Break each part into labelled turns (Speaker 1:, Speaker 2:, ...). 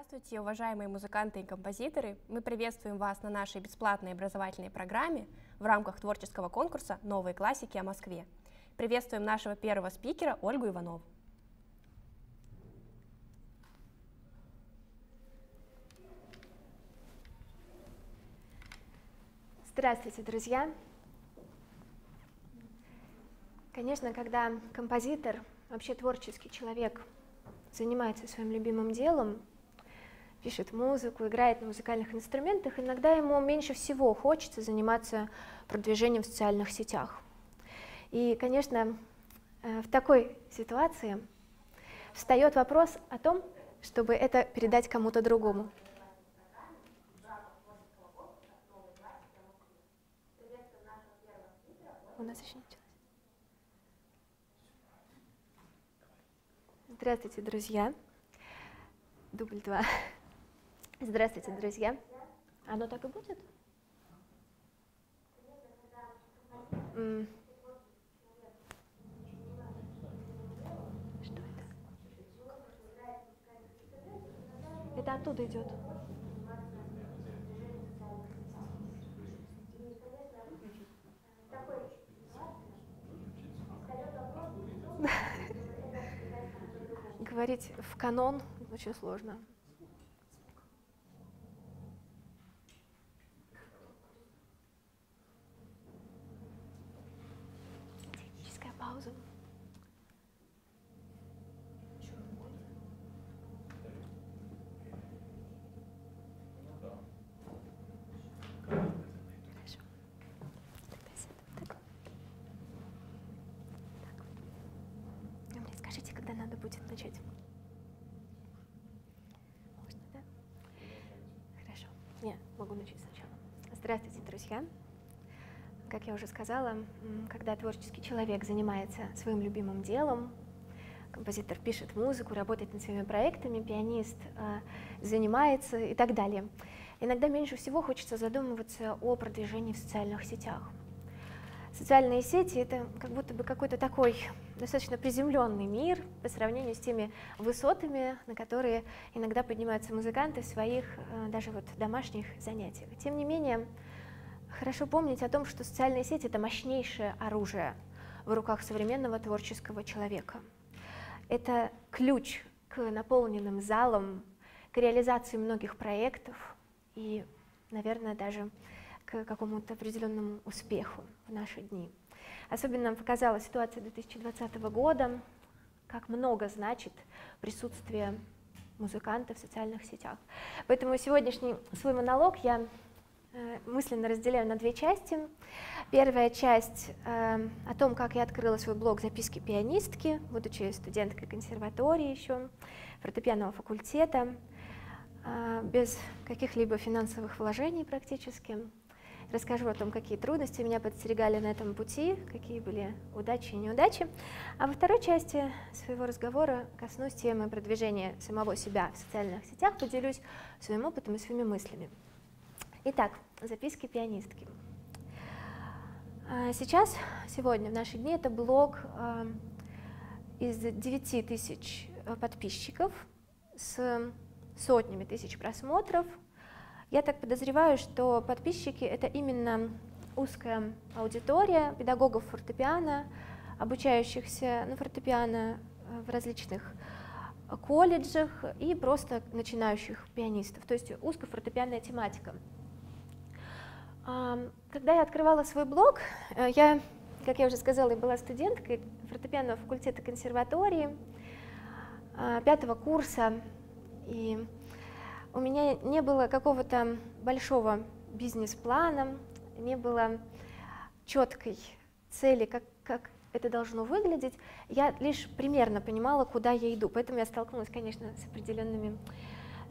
Speaker 1: Здравствуйте, уважаемые музыканты и композиторы! Мы приветствуем вас на нашей бесплатной образовательной программе в рамках творческого конкурса «Новые классики о Москве». Приветствуем нашего первого спикера Ольгу Иванову.
Speaker 2: Здравствуйте, друзья! Конечно, когда композитор, вообще творческий человек, занимается своим любимым делом, пишет музыку, играет на музыкальных инструментах, иногда ему меньше всего хочется заниматься продвижением в социальных сетях. И, конечно, э, в такой ситуации встает вопрос о том, чтобы это передать кому-то другому. У нас еще началось. Здравствуйте, друзья. Дубль два. Здравствуйте, друзья. Оно так и будет? Что это? Это оттуда идет. Говорить в канон очень сложно. Техническая пауза. Хорошо. Тогда сяду так. Так. Вы мне скажите, когда надо будет начать. Можно, да? Хорошо. Не, могу начать сначала. Здравствуйте, друзья. Как я уже сказала, когда творческий человек занимается своим любимым делом, композитор пишет музыку, работает над своими проектами, пианист а, занимается и так далее. Иногда меньше всего хочется задумываться о продвижении в социальных сетях. Социальные сети — это как будто бы какой-то такой достаточно приземленный мир по сравнению с теми высотами, на которые иногда поднимаются музыканты в своих э, даже вот домашних занятиях. Тем не менее, хорошо помнить о том, что социальные сети — это мощнейшее оружие в руках современного творческого человека. Это ключ к наполненным залам, к реализации многих проектов и, наверное, даже к какому-то определенному успеху в наши дни. Особенно показала ситуация 2020 года, как много значит присутствие музыканта в социальных сетях. Поэтому сегодняшний свой монолог я мысленно разделяю на две части. Первая часть э, о том, как я открыла свой блог «Записки пианистки», будучи студенткой консерватории еще, фортепианного факультета, э, без каких-либо финансовых вложений практически. Расскажу о том, какие трудности меня подстерегали на этом пути, какие были удачи и неудачи. А во второй части своего разговора коснусь темы продвижения самого себя в социальных сетях, поделюсь своим опытом и своими мыслями. Итак, записки пианистки. А Сейчас, сегодня, в наши дни, это блог а, из 9 тысяч э, подписчиков с сотнями тысяч просмотров. Я так подозреваю, что подписчики — это именно узкая аудитория педагогов фортепиано, обучающихся на фортепиано э, в различных колледжах и просто начинающих пианистов, то есть узкофортепианная тематика. Когда я открывала свой блог, э, я, как я уже сказала, была студенткой фортепианного факультета консерватории а, пятого курса, и у меня не было какого-то большого бизнес-плана, не было четкой цели, как, как это должно выглядеть. Я лишь примерно понимала, куда я иду, поэтому я столкнулась, конечно, с определенными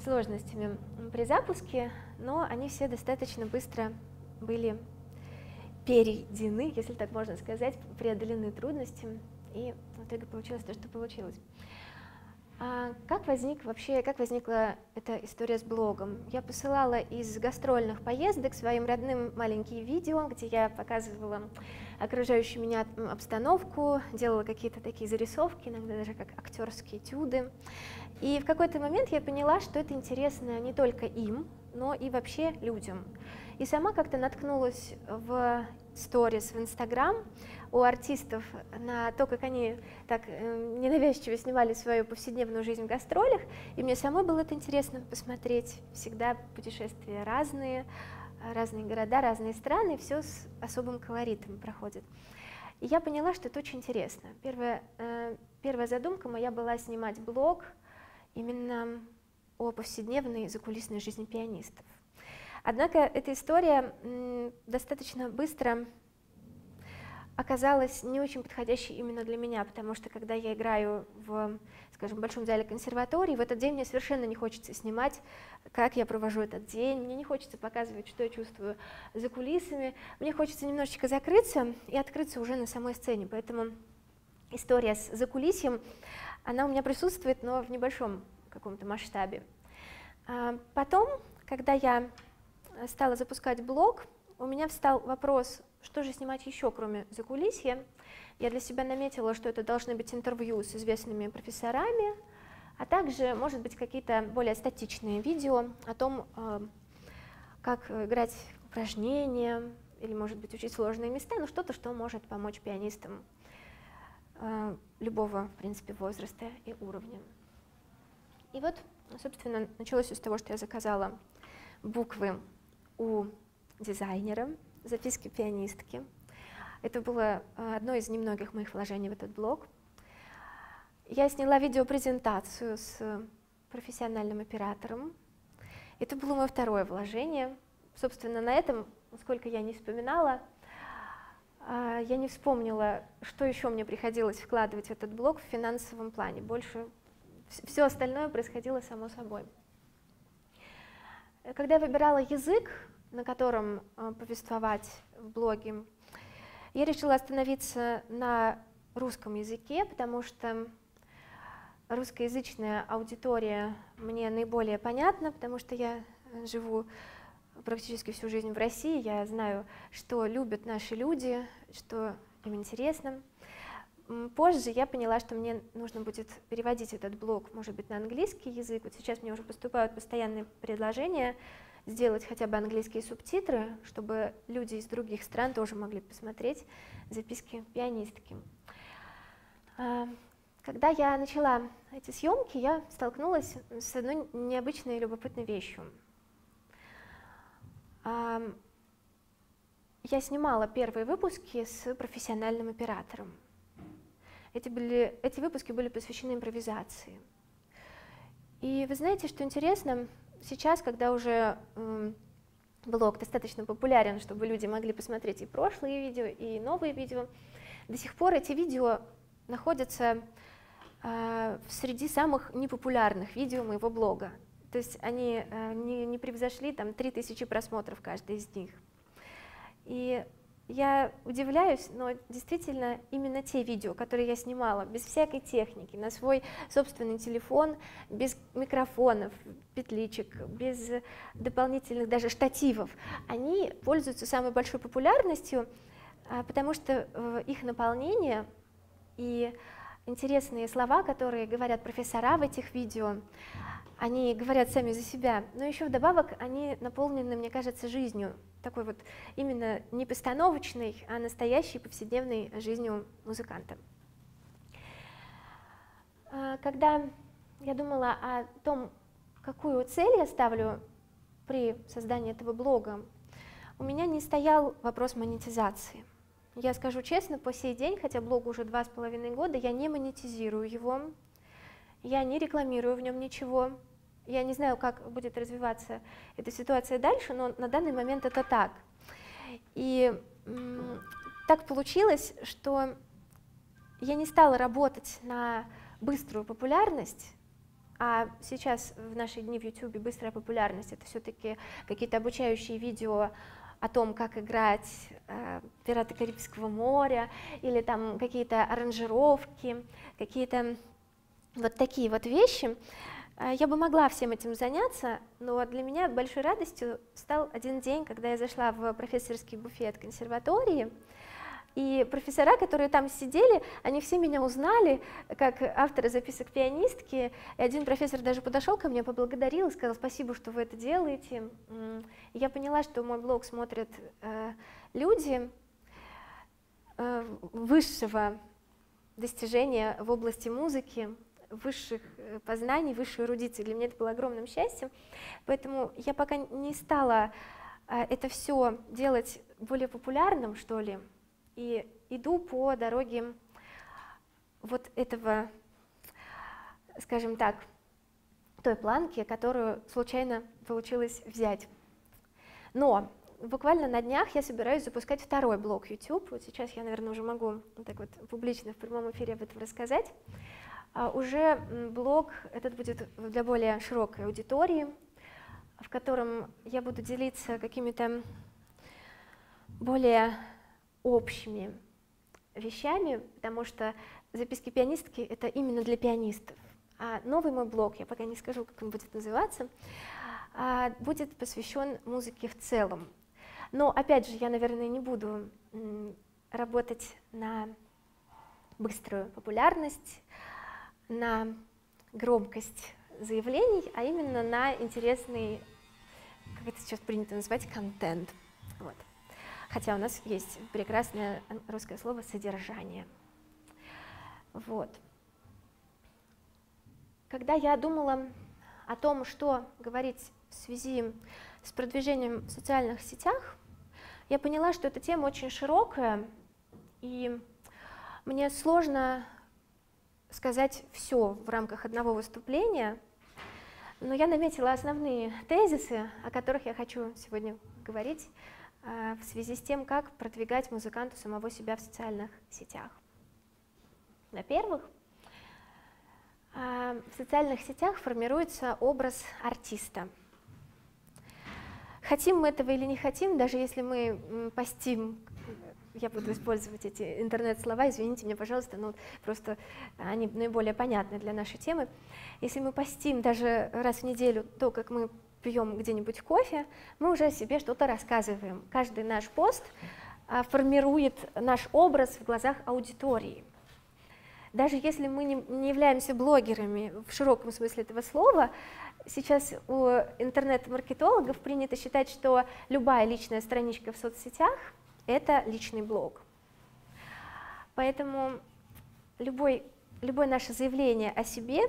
Speaker 2: сложностями при запуске, но они все достаточно быстро были перейдены, если так можно сказать, преодолены трудности, и в итоге получилось то, что получилось. А как возник вообще, как возникла эта история с блогом? Я посылала из гастрольных поездок своим родным маленькие видео, где я показывала окружающую меня обстановку, делала какие-то такие зарисовки, иногда даже как актерские этюды. И в какой-то момент я поняла, что это интересно не только им, но и вообще людям. И сама как-то наткнулась в сторис в Инстаграм у артистов на то, как они так э, ненавязчиво снимали свою повседневную жизнь в гастролях, и мне самой было это интересно посмотреть. Всегда путешествия разные, разные города, разные страны, все с особым колоритом проходит. И я поняла, что это очень интересно. Первая, э, первая задумка моя была снимать блог именно о повседневной закулисной жизни пианистов. Однако эта история достаточно быстро оказалась не очень подходящей именно для меня, потому что когда я играю в, скажем, большом зале консерватории, в этот день мне совершенно не хочется снимать, как я провожу этот день, мне не хочется показывать, что я чувствую за кулисами, мне хочется немножечко закрыться и открыться уже на самой сцене, поэтому история с закулисьем, она у меня присутствует, но в небольшом каком-то масштабе. А потом, когда я стала запускать блог, у меня встал вопрос, что же снимать еще, кроме закулисья? Я для себя наметила, что это должны быть интервью с известными профессорами, а также, может быть, какие-то более статичные видео о том, э, как играть упражнения, или, может быть, учить сложные места, но что-то, что может помочь пианистам э, любого, в принципе, возраста и уровня. И вот, собственно, началось все с того, что я заказала буквы у дизайнера, записки пианистки. Это было э, одно из немногих моих вложений в этот блог. Я сняла видеопрезентацию с профессиональным оператором. Это было мое второе вложение. Собственно, на этом, сколько я не вспоминала, э, я не вспомнила, что еще мне приходилось вкладывать в этот блог в финансовом плане. Больше все остальное происходило само собой. Когда я выбирала язык, на котором э, повествовать в блоге, я решила остановиться на русском языке, потому что русскоязычная аудитория мне наиболее понятна, потому что я живу практически всю жизнь в России, я знаю, что любят наши люди, что им интересно. Позже я поняла, что мне нужно будет переводить этот блог, может быть, на английский язык. Вот сейчас мне уже поступают постоянные предложения сделать хотя бы английские субтитры, чтобы люди из других стран тоже могли посмотреть записки пианистки. А, когда я начала эти съемки, я столкнулась с одной необычной и любопытной вещью. А, я снимала первые выпуски с профессиональным оператором. Эти, были, эти выпуски были посвящены импровизации. И вы знаете, что интересно, сейчас, когда уже э, блог достаточно популярен, чтобы люди могли посмотреть и прошлые видео, и новые видео, до сих пор эти видео находятся э, среди самых непопулярных видео моего блога. То есть они э, не, не превзошли там 3000 просмотров каждый из них. И я удивляюсь, но действительно именно те видео, которые я снимала без всякой техники, на свой собственный телефон, без микрофонов, петличек, без дополнительных даже штативов, они пользуются самой большой популярностью, а, потому что э, их наполнение и интересные слова, которые говорят профессора в этих видео, они говорят сами за себя, но еще вдобавок они наполнены, мне кажется, жизнью, такой вот именно не постановочной, а настоящей повседневной жизнью музыканта. А, когда я думала о том, какую цель я ставлю при создании этого блога, у меня не стоял вопрос монетизации. Я скажу честно, по сей день, хотя блогу уже два с половиной года, я не монетизирую его, я не рекламирую в нем ничего, я не знаю, как будет развиваться эта ситуация дальше, но на данный момент это так. И так получилось, что я не стала работать на быструю популярность, а сейчас в наши дни в YouTube быстрая популярность это все-таки какие-то обучающие видео о том, как играть э, «Пираты Карибского моря», или там какие-то аранжировки, какие-то вот такие вот вещи. А, я бы могла всем этим заняться, но для меня большой радостью стал один день, когда я зашла в профессорский буфет консерватории, и профессора, которые там сидели, они все меня узнали как автора записок пианистки. И один профессор даже подошел ко мне, поблагодарил и сказал спасибо, что вы это делаете. И я поняла, что мой блог смотрят э, люди э, высшего достижения в области музыки, высших э, познаний, высшей эрудиции. Для меня это было огромным счастьем. Поэтому я пока не стала э, это все делать более популярным, что ли, и иду по дороге вот этого, скажем так, той планки, которую случайно получилось взять. Но буквально на днях я собираюсь запускать второй блог YouTube. Вот сейчас я, наверное, уже могу вот так вот публично в прямом эфире об этом рассказать. А уже блог этот будет для более широкой аудитории, в котором я буду делиться какими-то более общими вещами, потому что записки пианистки — это именно для пианистов. А новый мой блог, я пока не скажу, как он будет называться, а, будет посвящен музыке в целом. Но, опять же, я, наверное, не буду работать на быструю популярность, на громкость заявлений, а именно на интересный, как это сейчас принято называть, контент. Вот. Хотя у нас есть прекрасное русское слово «содержание». Вот. Когда я думала о том, что говорить в связи с продвижением в социальных сетях, я поняла, что эта тема очень широкая, и мне сложно сказать все в рамках одного выступления, но я наметила основные тезисы, о которых я хочу сегодня говорить э, в связи с тем, как продвигать музыканту самого себя в социальных сетях. Во-первых, э, в социальных сетях формируется образ артиста. Хотим мы этого или не хотим, даже если мы постим я буду использовать эти интернет-слова, извините меня, пожалуйста, но просто они наиболее понятны для нашей темы. Если мы постим даже раз в неделю то, как мы пьем где-нибудь кофе, мы уже о себе что-то рассказываем. Каждый наш пост а, формирует наш образ в глазах аудитории. Даже если мы не, не являемся блогерами в широком смысле этого слова, сейчас у интернет-маркетологов принято считать, что любая личная страничка в соцсетях – это личный блог. Поэтому любой, любое наше заявление о себе,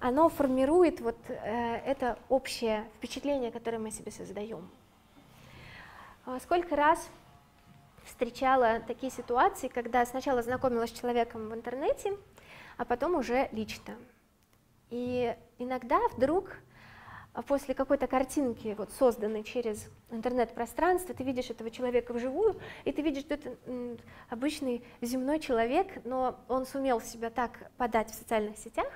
Speaker 2: оно формирует вот э, это общее впечатление, которое мы себе создаем. А сколько раз встречала такие ситуации, когда сначала знакомилась с человеком в интернете, а потом уже лично. И иногда вдруг после какой-то картинки, вот, созданной через интернет-пространство, ты видишь этого человека вживую, и ты видишь, что это обычный земной человек, но он сумел себя так подать в социальных сетях,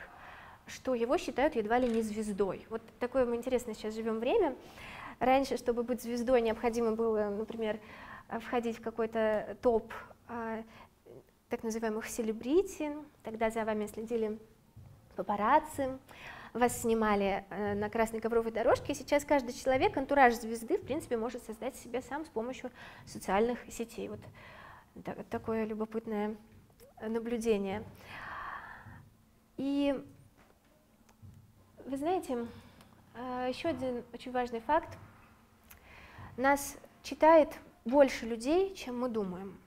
Speaker 2: что его считают едва ли не звездой. Вот такое мы интересно сейчас живем время. Раньше, чтобы быть звездой, необходимо было, например, входить в какой-то топ а, так называемых селебрити, тогда за вами следили папарацци, вас снимали э, на красной ковровой дорожке, сейчас каждый человек, антураж звезды, в принципе, может создать себе сам с помощью социальных сетей. Вот такое любопытное наблюдение. И вы знаете, э, еще один очень важный факт. Нас читает больше людей, чем мы думаем.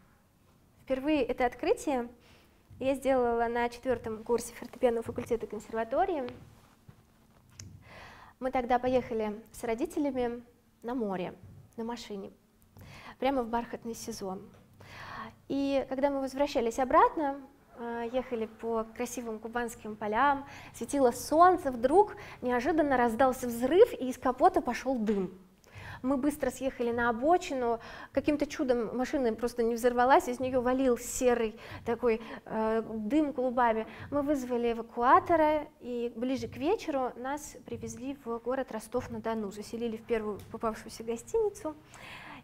Speaker 2: Впервые это открытие я сделала на четвертом курсе фортепианного факультета консерватории мы тогда поехали с родителями на море, на машине, прямо в бархатный сезон. И когда мы возвращались обратно, э, ехали по красивым кубанским полям, светило солнце, вдруг неожиданно раздался взрыв, и из капота пошел дым. Мы быстро съехали на обочину, каким-то чудом машина просто не взорвалась, из нее валил серый такой э, дым клубами. Мы вызвали эвакуатора, и ближе к вечеру нас привезли в город Ростов-на-Дону, заселили в первую попавшуюся гостиницу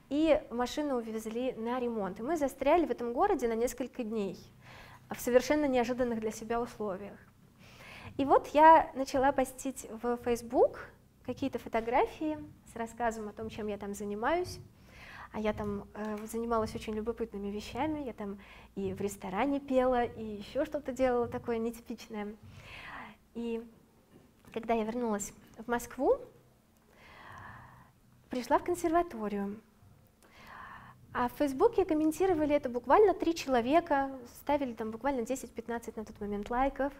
Speaker 2: и машину увезли на ремонт. И мы застряли в этом городе на несколько дней в совершенно неожиданных для себя условиях. И вот я начала постить в Facebook какие-то фотографии с рассказом о том, чем я там занимаюсь. А я там э, занималась очень любопытными вещами. Я там и в ресторане пела, и еще что-то делала такое нетипичное. И когда я вернулась в Москву, пришла в консерваторию. А в Фейсбуке комментировали это буквально три человека, ставили там буквально 10-15 на тот момент лайков.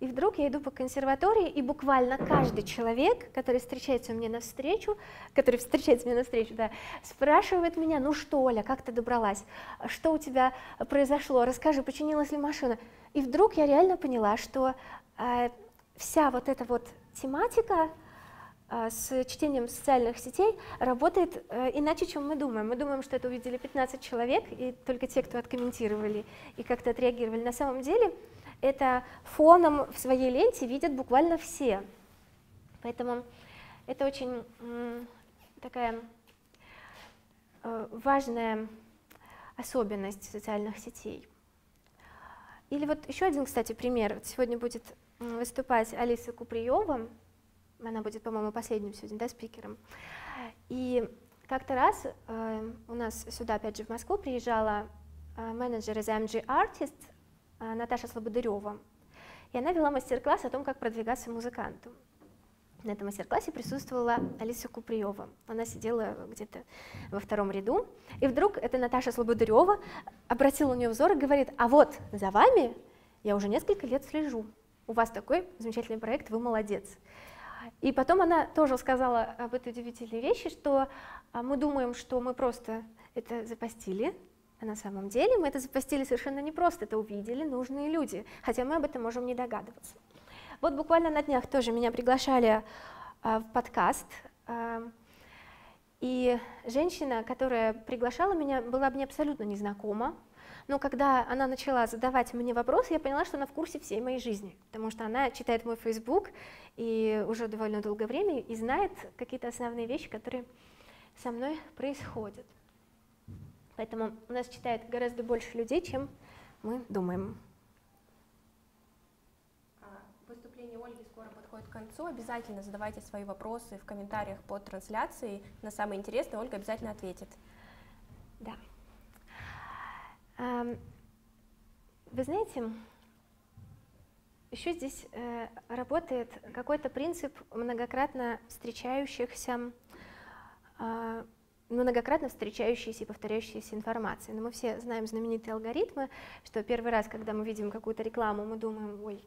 Speaker 2: И вдруг я иду по консерватории, и буквально каждый человек, который встречается мне навстречу, который встречается мне навстречу, да, спрашивает меня, ну что, Оля, как ты добралась? Что у тебя произошло? Расскажи, починилась ли машина? И вдруг я реально поняла, что э, вся вот эта вот тематика э, с чтением социальных сетей работает э, иначе, чем мы думаем. Мы думаем, что это увидели 15 человек, и только те, кто откомментировали и как-то отреагировали. На самом деле это фоном в своей ленте видят буквально все. Поэтому это очень такая э, важная особенность социальных сетей. Или вот еще один, кстати, пример. Сегодня будет выступать Алиса Куприева, она будет, по-моему, последним сегодня да, спикером. И как-то раз э, у нас сюда, опять же, в Москву приезжала э, менеджер из MG Artist, Наташа Слободырева. И она вела мастер-класс о том, как продвигаться музыканту. На этом мастер-классе присутствовала Алиса Куприева. Она сидела где-то во втором ряду. И вдруг эта Наташа Слободырева обратила у нее взор и говорит, а вот за вами я уже несколько лет слежу. У вас такой замечательный проект, вы молодец. И потом она тоже сказала об этой удивительной вещи, что а, мы думаем, что мы просто это запостили, а на самом деле мы это запостили совершенно не просто, это увидели нужные люди, хотя мы об этом можем не догадываться. Вот буквально на днях тоже меня приглашали а, в подкаст, а, и женщина, которая приглашала меня, была мне абсолютно незнакома, но когда она начала задавать мне вопросы, я поняла, что она в курсе всей моей жизни, потому что она читает мой Facebook и уже довольно долгое время и знает какие-то основные вещи, которые со мной происходят. Поэтому у нас читает гораздо больше людей, чем мы думаем.
Speaker 1: А, выступление Ольги скоро подходит к концу. Обязательно задавайте свои вопросы в комментариях под трансляцией. На самые интересные Ольга обязательно ответит.
Speaker 2: Да. Вы знаете, еще здесь э, работает какой-то принцип многократно встречающихся а, многократно встречающейся и повторяющейся информации. Но мы все знаем знаменитые алгоритмы, что первый раз, когда мы видим какую-то рекламу, мы думаем, ой,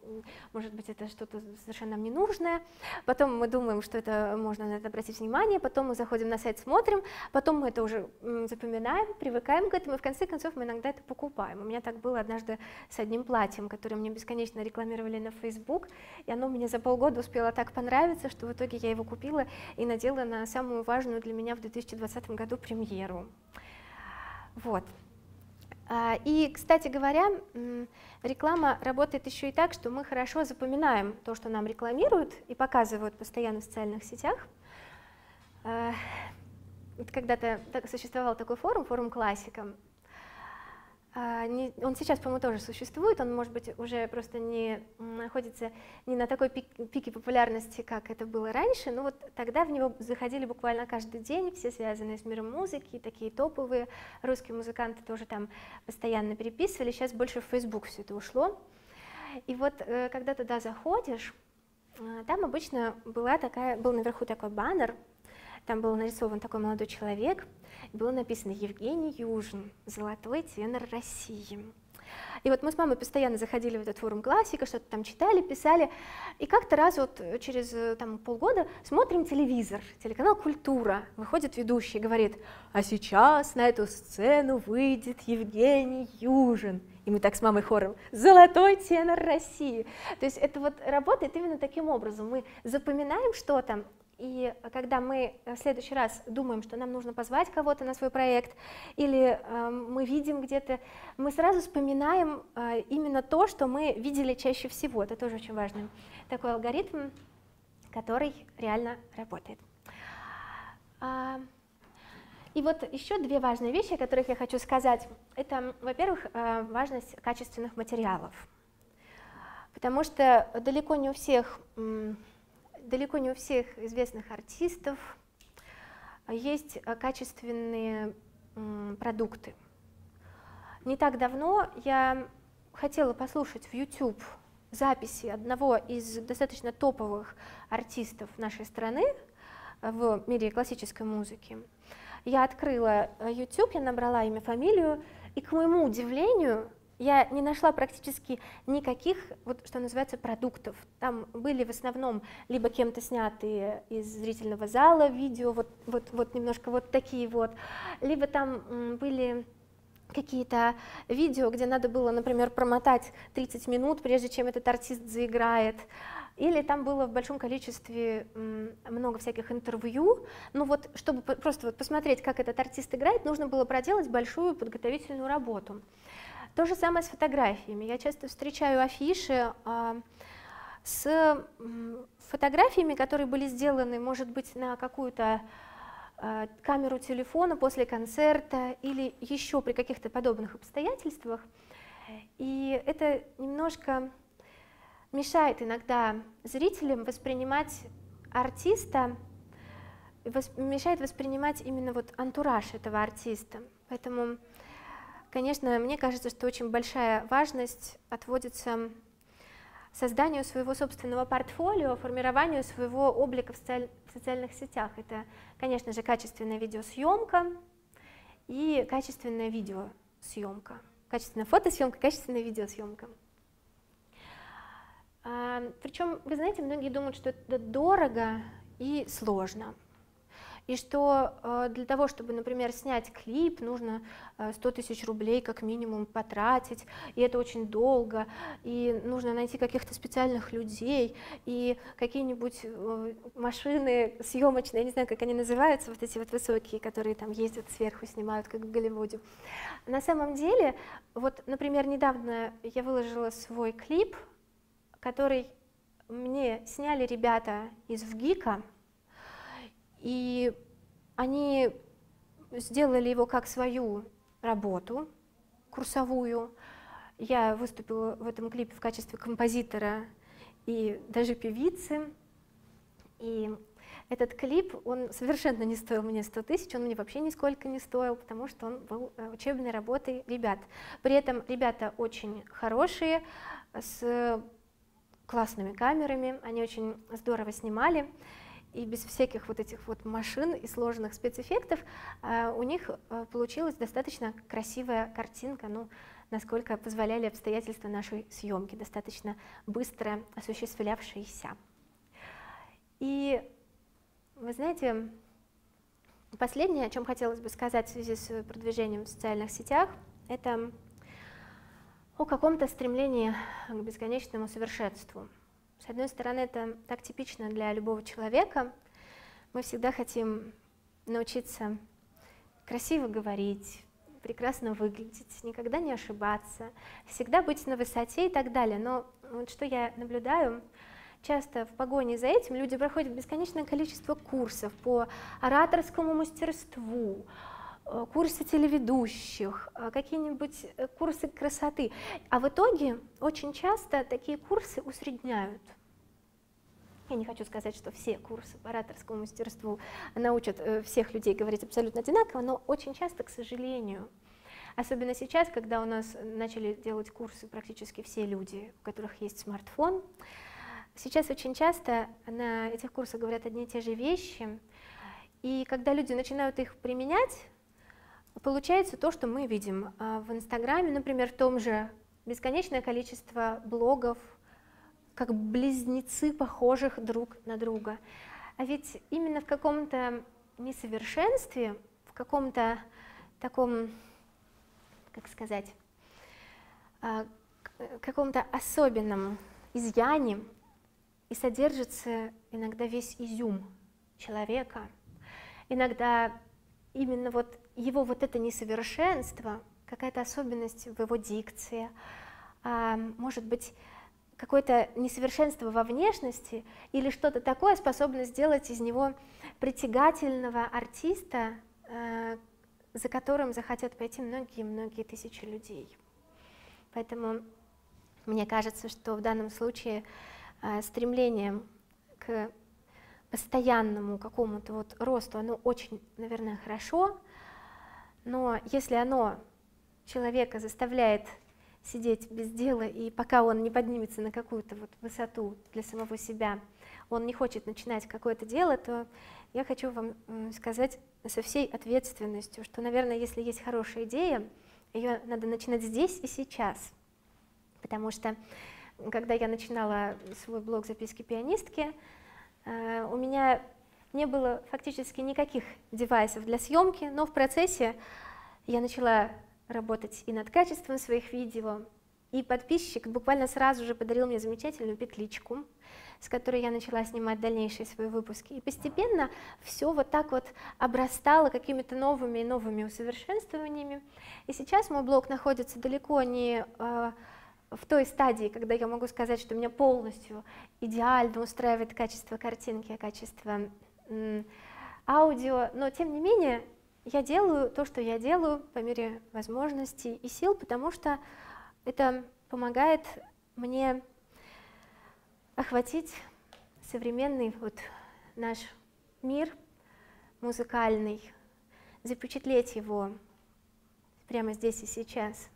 Speaker 2: может быть, это что-то совершенно нам ненужное, потом мы думаем, что это можно на это обратить внимание, потом мы заходим на сайт, смотрим, потом мы это уже запоминаем, привыкаем к этому, и в конце концов мы иногда это покупаем. У меня так было однажды с одним платьем, которое мне бесконечно рекламировали на Facebook, и оно мне за полгода успело так понравиться, что в итоге я его купила и надела на самую важную для меня в 2020 году премьеру. Вот. А, и, кстати говоря, реклама работает еще и так, что мы хорошо запоминаем то, что нам рекламируют и показывают постоянно в социальных сетях. А, когда-то существовал такой форум, форум классика, он сейчас, по-моему, тоже существует, он, может быть, уже просто не находится не на такой пик, пике популярности, как это было раньше, но вот тогда в него заходили буквально каждый день, все связанные с миром музыки, такие топовые русские музыканты тоже там постоянно переписывали, сейчас больше в Facebook все это ушло. И вот э, когда туда заходишь, э, там обычно была такая, был наверху такой баннер, там был нарисован такой молодой человек, было написано «Евгений Южин, золотой тенор России». И вот мы с мамой постоянно заходили в этот форум классика, что-то там читали, писали. И как-то раз вот через там, полгода смотрим телевизор, телеканал «Культура». Выходит ведущий и говорит, а сейчас на эту сцену выйдет Евгений Южин. И мы так с мамой хором «Золотой тенор России». То есть это вот работает именно таким образом. Мы запоминаем что-то, и когда мы в следующий раз думаем, что нам нужно позвать кого-то на свой проект, или э, мы видим где-то, мы сразу вспоминаем э, именно то, что мы видели чаще всего. Это тоже очень важный такой алгоритм, который реально работает. А, и вот еще две важные вещи, о которых я хочу сказать. Это, во-первых, э, важность качественных материалов. потому что далеко не у всех, далеко не у всех известных артистов есть качественные продукты. Не так давно я хотела послушать в YouTube записи одного из достаточно топовых артистов нашей страны в мире классической музыки. Я открыла YouTube, я набрала имя, фамилию, и к моему удивлению я не нашла практически никаких, вот, что называется, продуктов. Там были в основном либо кем-то снятые из зрительного зала видео, вот, вот, вот немножко вот такие вот, либо там были какие-то видео, где надо было, например, промотать 30 минут, прежде чем этот артист заиграет, или там было в большом количестве много всяких интервью. Ну вот, чтобы просто вот посмотреть, как этот артист играет, нужно было проделать большую подготовительную работу. То же самое с фотографиями. Я часто встречаю афиши а, с фотографиями, которые были сделаны, может быть, на какую-то а, камеру телефона после концерта или еще при каких-то подобных обстоятельствах. И это немножко мешает иногда зрителям воспринимать артиста, мешает воспринимать именно вот антураж этого артиста. Поэтому Конечно, мне кажется, что очень большая важность отводится созданию своего собственного портфолио, формированию своего облика в, социаль... в социальных сетях. Это, конечно же, качественная видеосъемка и качественная видеосъемка. Качественная фотосъемка, качественная видеосъемка. А, причем, вы знаете, многие думают, что это дорого и сложно и что э, для того, чтобы, например, снять клип, нужно 100 э, тысяч рублей как минимум потратить, и это очень долго, и нужно найти каких-то специальных людей, и какие-нибудь э, машины съемочные, я не знаю, как они называются, вот эти вот высокие, которые там ездят сверху, снимают, как в Голливуде. На самом деле, вот, например, недавно я выложила свой клип, который мне сняли ребята из ВГИКа, и они сделали его как свою работу курсовую. Я выступила в этом клипе в качестве композитора и даже певицы. И этот клип, он совершенно не стоил мне 100 тысяч, он мне вообще нисколько не стоил, потому что он был э, учебной работой ребят. При этом ребята очень хорошие, с классными камерами, они очень здорово снимали и без всяких вот этих вот машин и сложных спецэффектов а, у них а, получилась достаточно красивая картинка, ну, насколько позволяли обстоятельства нашей съемки, достаточно быстро осуществлявшиеся. И вы знаете, последнее, о чем хотелось бы сказать в связи с продвижением в социальных сетях, это о каком-то стремлении к бесконечному совершенству. С одной стороны, это так типично для любого человека. Мы всегда хотим научиться красиво говорить, прекрасно выглядеть, никогда не ошибаться, всегда быть на высоте и так далее. Но вот что я наблюдаю, часто в погоне за этим люди проходят бесконечное количество курсов по ораторскому мастерству, курсы телеведущих, э, какие-нибудь э, курсы красоты. А в итоге очень часто такие курсы усредняют. Я не хочу сказать, что все курсы по ораторскому мастерству научат всех людей говорить абсолютно одинаково, но очень часто, к сожалению, особенно сейчас, когда у нас начали делать курсы практически все люди, у которых есть смартфон, сейчас очень часто на этих курсах говорят одни и те же вещи, и когда люди начинают их применять, получается то, что мы видим а, в Инстаграме, например, в том же бесконечное количество блогов, как близнецы похожих друг на друга. А ведь именно в каком-то несовершенстве, в каком-то таком, как сказать, а, каком-то особенном изъяне и содержится иногда весь изюм человека, иногда именно вот его вот это несовершенство, какая-то особенность в его дикции, а, может быть, какое-то несовершенство во внешности или что-то такое способно сделать из него притягательного артиста, а, за которым захотят пойти многие-многие тысячи людей. Поэтому Мне кажется, что в данном случае э, стремление к постоянному какому-то вот росту, оно очень, наверное, хорошо, но если оно человека заставляет сидеть без дела, и пока он не поднимется на какую-то вот высоту для самого себя, он не хочет начинать какое-то дело, то я хочу вам сказать со всей ответственностью, что, наверное, если есть хорошая идея, ее надо начинать здесь и сейчас. Потому что, когда я начинала свой блог «Записки пианистки», э, у меня не было фактически никаких девайсов для съемки, но в процессе я начала работать и над качеством своих видео, и подписчик буквально сразу же подарил мне замечательную петличку, с которой я начала снимать дальнейшие свои выпуски. И постепенно все вот так вот обрастало какими-то новыми и новыми усовершенствованиями. И сейчас мой блог находится далеко не э, в той стадии, когда я могу сказать, что меня полностью идеально устраивает качество картинки, качество м, аудио, но тем не менее я делаю то, что я делаю по мере возможностей и сил, потому что это помогает мне охватить современный вот наш мир музыкальный, запечатлеть его прямо здесь и сейчас,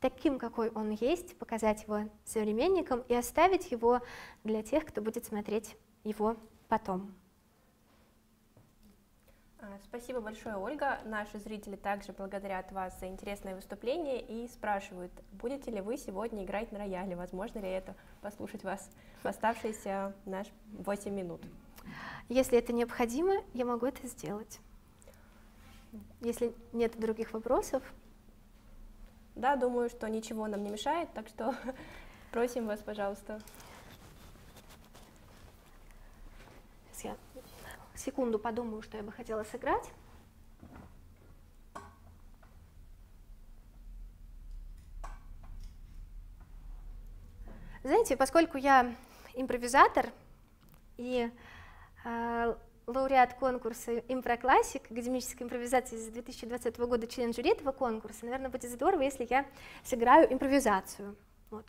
Speaker 2: таким, какой он есть, показать его современникам и оставить его для тех, кто будет смотреть его потом.
Speaker 1: А, спасибо большое, Ольга. Наши зрители также благодарят вас за интересное выступление и спрашивают, будете ли вы сегодня играть на рояле, возможно ли это послушать вас в оставшиеся наш 8 минут.
Speaker 2: Если это необходимо, я могу это сделать. Если нет других вопросов.
Speaker 1: Да, думаю, что ничего нам не мешает, так что просим вас, пожалуйста.
Speaker 2: Сейчас я секунду подумаю, что я бы хотела сыграть. Знаете, поскольку я импровизатор и э, лауреат конкурса «Импроклассик» академической импровизации с 2020 года, член жюри этого конкурса, наверное, будет здорово, если я сыграю импровизацию. Вот.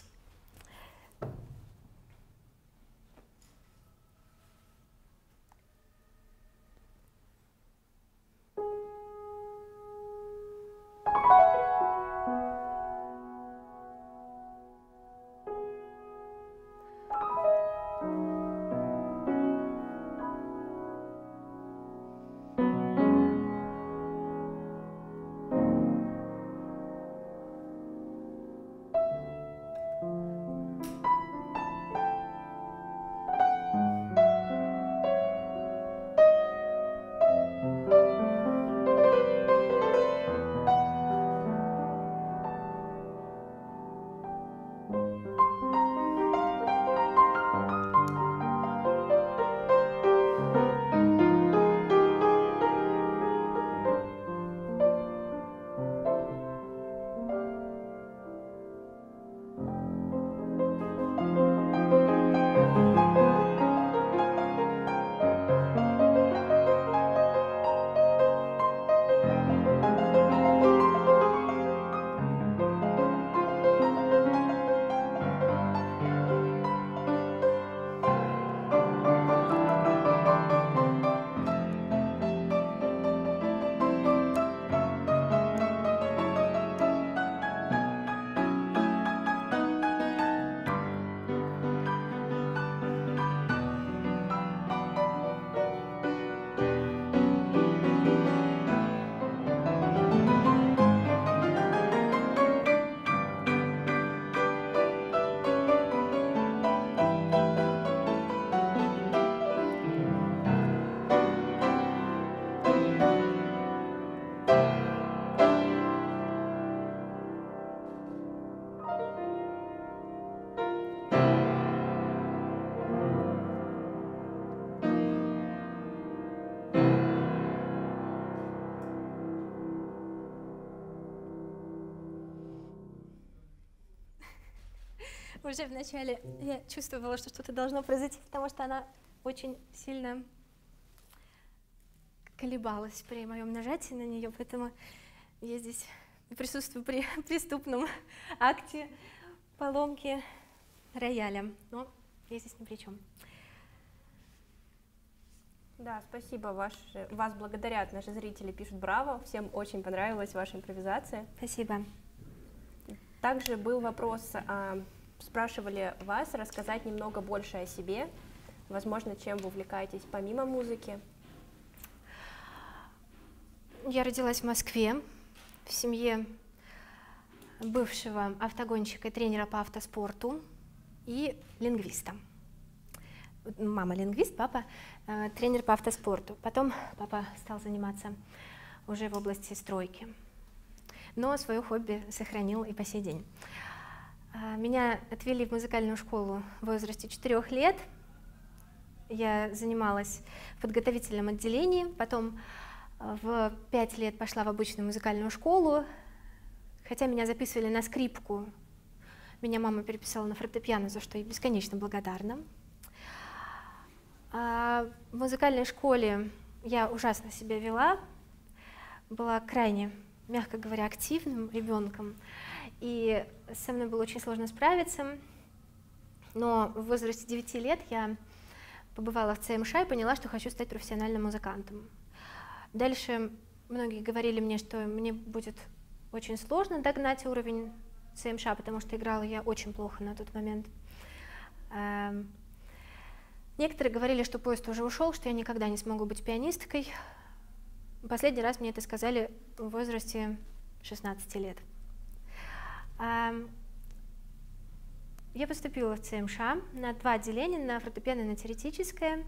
Speaker 2: Уже вначале я чувствовала, что что-то должно произойти, потому что она очень сильно колебалась при моем нажатии на нее, поэтому я здесь присутствую при преступном акте поломки рояля, но я здесь ни при чем.
Speaker 1: Да, спасибо. Ваш, вас благодарят наши зрители, пишут браво. Всем очень понравилась ваша импровизация.
Speaker 2: Спасибо.
Speaker 1: Также был вопрос, а, спрашивали вас рассказать немного больше о себе, возможно, чем вы увлекаетесь помимо музыки.
Speaker 2: Я родилась в Москве, в семье бывшего автогонщика и тренера по автоспорту и лингвиста. Мама лингвист, папа э, тренер по автоспорту. Потом папа стал заниматься уже в области стройки. Но свое хобби сохранил и по сей день. А, меня отвели в музыкальную школу в возрасте 4 лет. Я занималась в подготовительном отделении, потом э, в 5 лет пошла в обычную музыкальную школу, хотя меня записывали на скрипку. Меня мама переписала на фортепиано, за что я бесконечно благодарна. А в музыкальной школе я ужасно себя вела, была крайне, мягко говоря, активным ребенком, и со мной было очень сложно справиться. Но в возрасте 9 лет я побывала в ЦМШ и поняла, что хочу стать профессиональным музыкантом. Дальше многие говорили мне, что мне будет очень сложно догнать уровень ЦМШ, потому что играла я очень плохо на тот момент. Эм, Некоторые говорили, что поезд уже ушел, что я никогда не смогу быть пианисткой. Последний раз мне это сказали в возрасте 16 лет. Я поступила в ЦМШ на два отделения, на фортепиано и на теоретическое.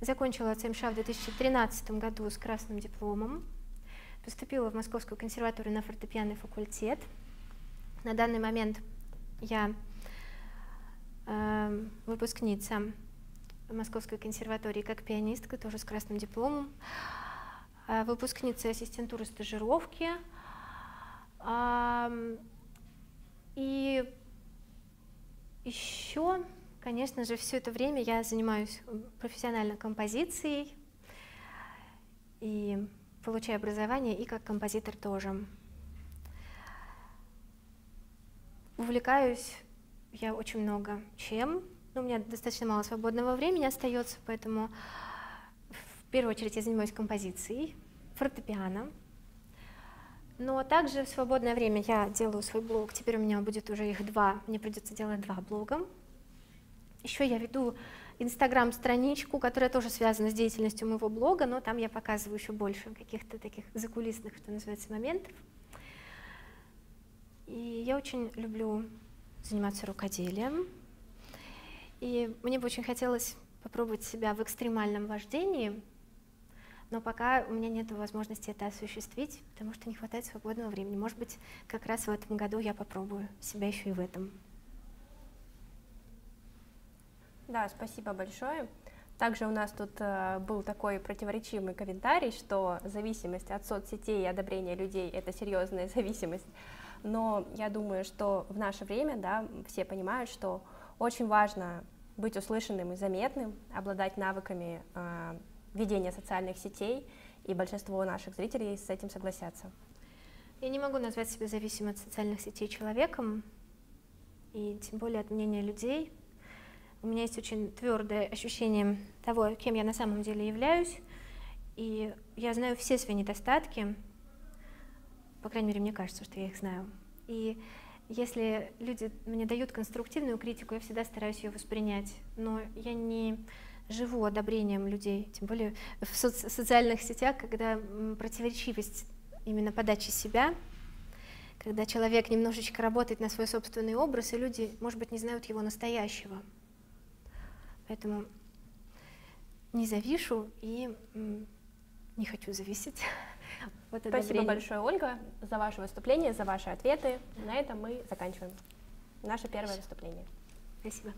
Speaker 2: Закончила ЦМШ в 2013 году с красным дипломом. Поступила в Московскую консерваторию на фортепианный факультет. На данный момент я э, выпускница Московской консерватории как пианистка, тоже с красным дипломом, а, выпускница ассистентуры стажировки. И еще, конечно же, все это время я занимаюсь профессионально композицией и получаю образование и как композитор тоже. Увлекаюсь я очень много чем, у меня достаточно мало свободного времени остается, поэтому в первую очередь я занимаюсь композицией, фортепиано. Но также в свободное время я делаю свой блог. Теперь у меня будет уже их два. Мне придется делать два блога. Еще я веду инстаграм-страничку, которая тоже связана с деятельностью моего блога, но там я показываю еще больше каких-то таких закулисных, что называется, моментов. И я очень люблю заниматься рукоделием. И мне бы очень хотелось попробовать себя в экстремальном вождении, но пока у меня нет возможности это осуществить, потому что не хватает свободного времени. Может быть, как раз в этом году я попробую себя еще и в этом.
Speaker 1: Да, спасибо большое. Также у нас тут э, был такой противоречивый комментарий, что зависимость от соцсетей и одобрения людей — это серьезная зависимость. Но я думаю, что в наше время да, все понимают, что очень важно быть услышанным и заметным, обладать навыками э, ведения социальных сетей, и большинство наших зрителей с этим согласятся.
Speaker 2: Я не могу назвать себя зависимым от социальных сетей человеком, и тем более от мнения людей. У меня есть очень твердое ощущение того, кем я на самом деле являюсь, и я знаю все свои недостатки, по крайней мере, мне кажется, что я их знаю. И если люди мне дают конструктивную критику, я всегда стараюсь ее воспринять, но я не живу одобрением людей, тем более в соци социальных сетях, когда противоречивость именно подачи себя, когда человек немножечко работает на свой собственный образ, и люди, может быть, не знают его настоящего. Поэтому не завишу и не хочу зависеть.
Speaker 1: Вот Спасибо большое, Ольга, за ваше выступление, за ваши ответы. На этом мы заканчиваем наше первое выступление.
Speaker 2: Спасибо.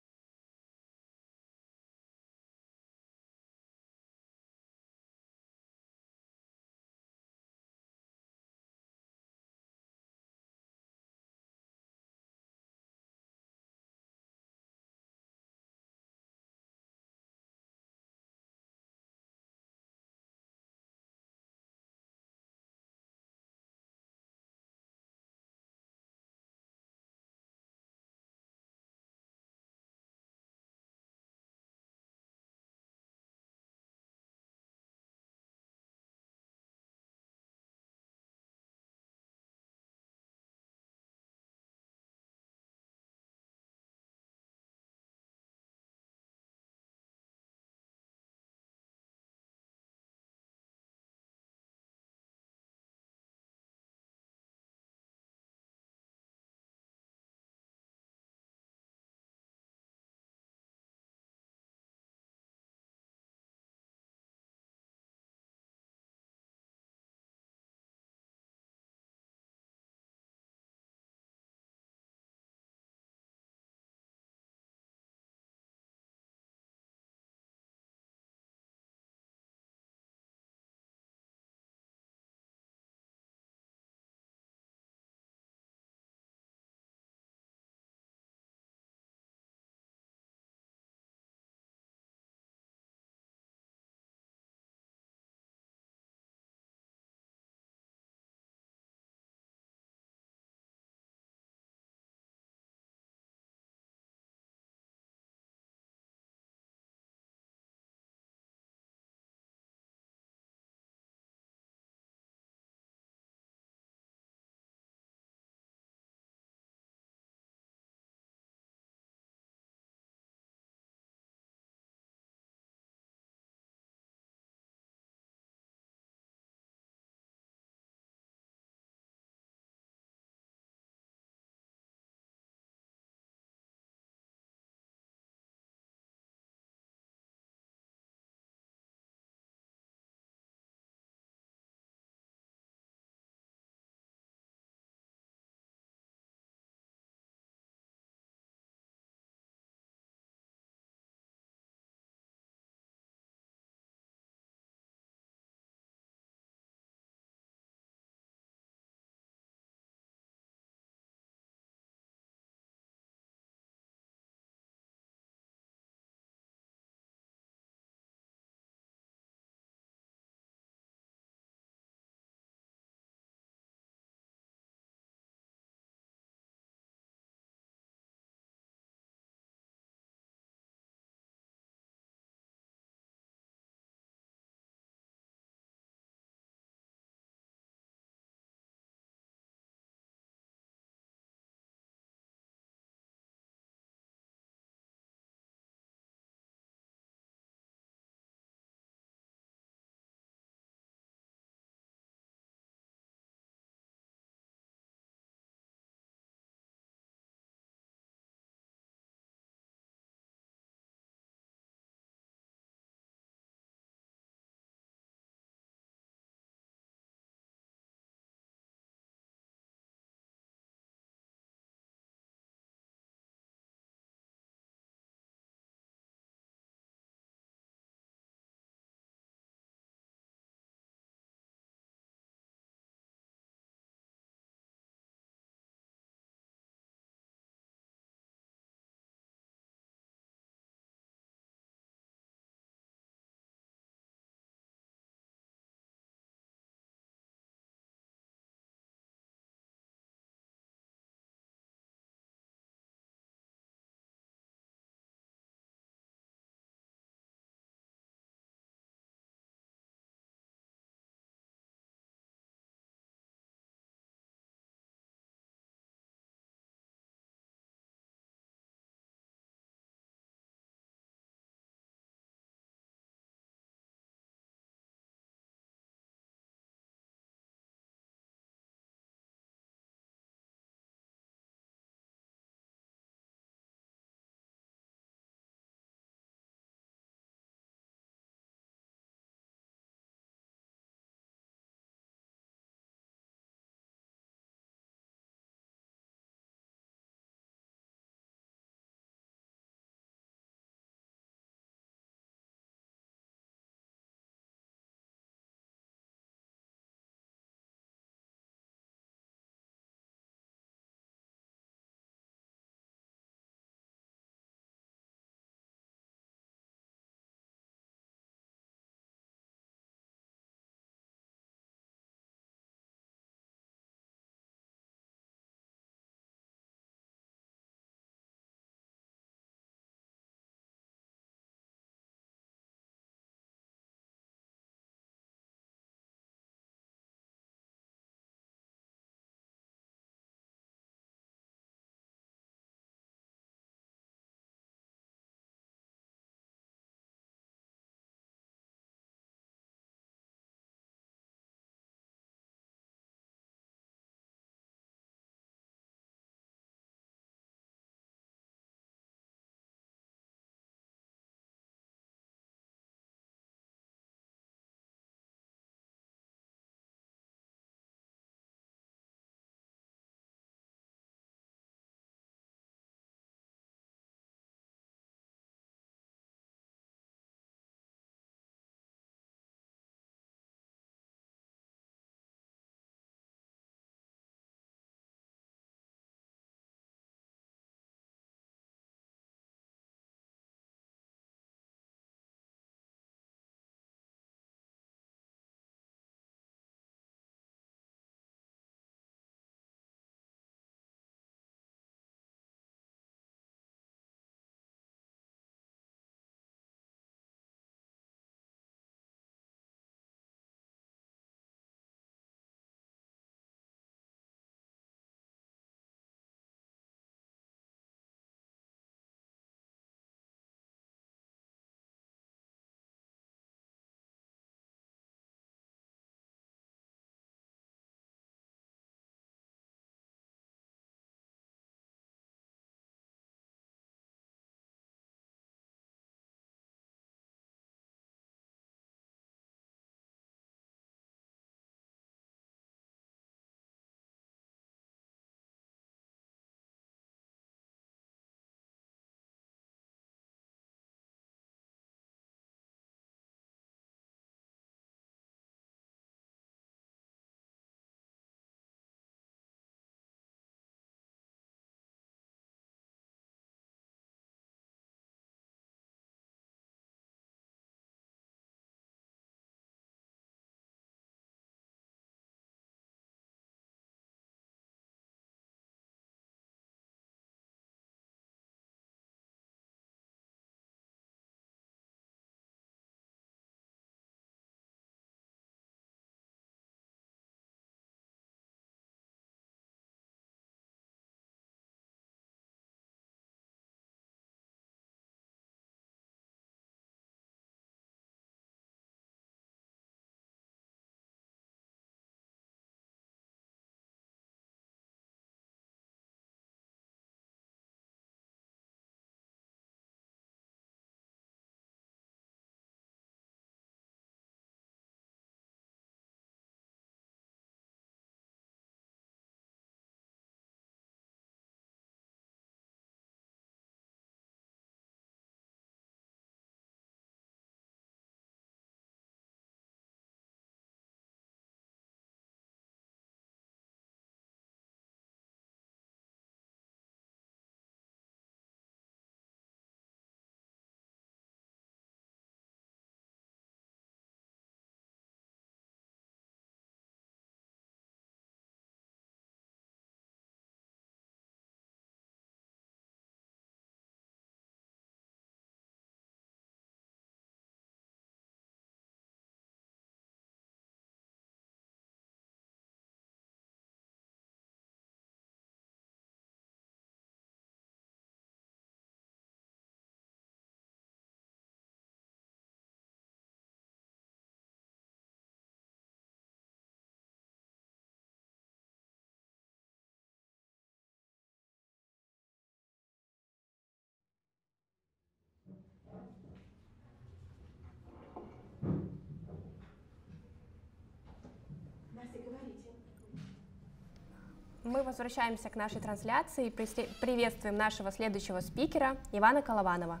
Speaker 1: Мы возвращаемся к нашей трансляции и приветствуем нашего следующего спикера Ивана Колованова.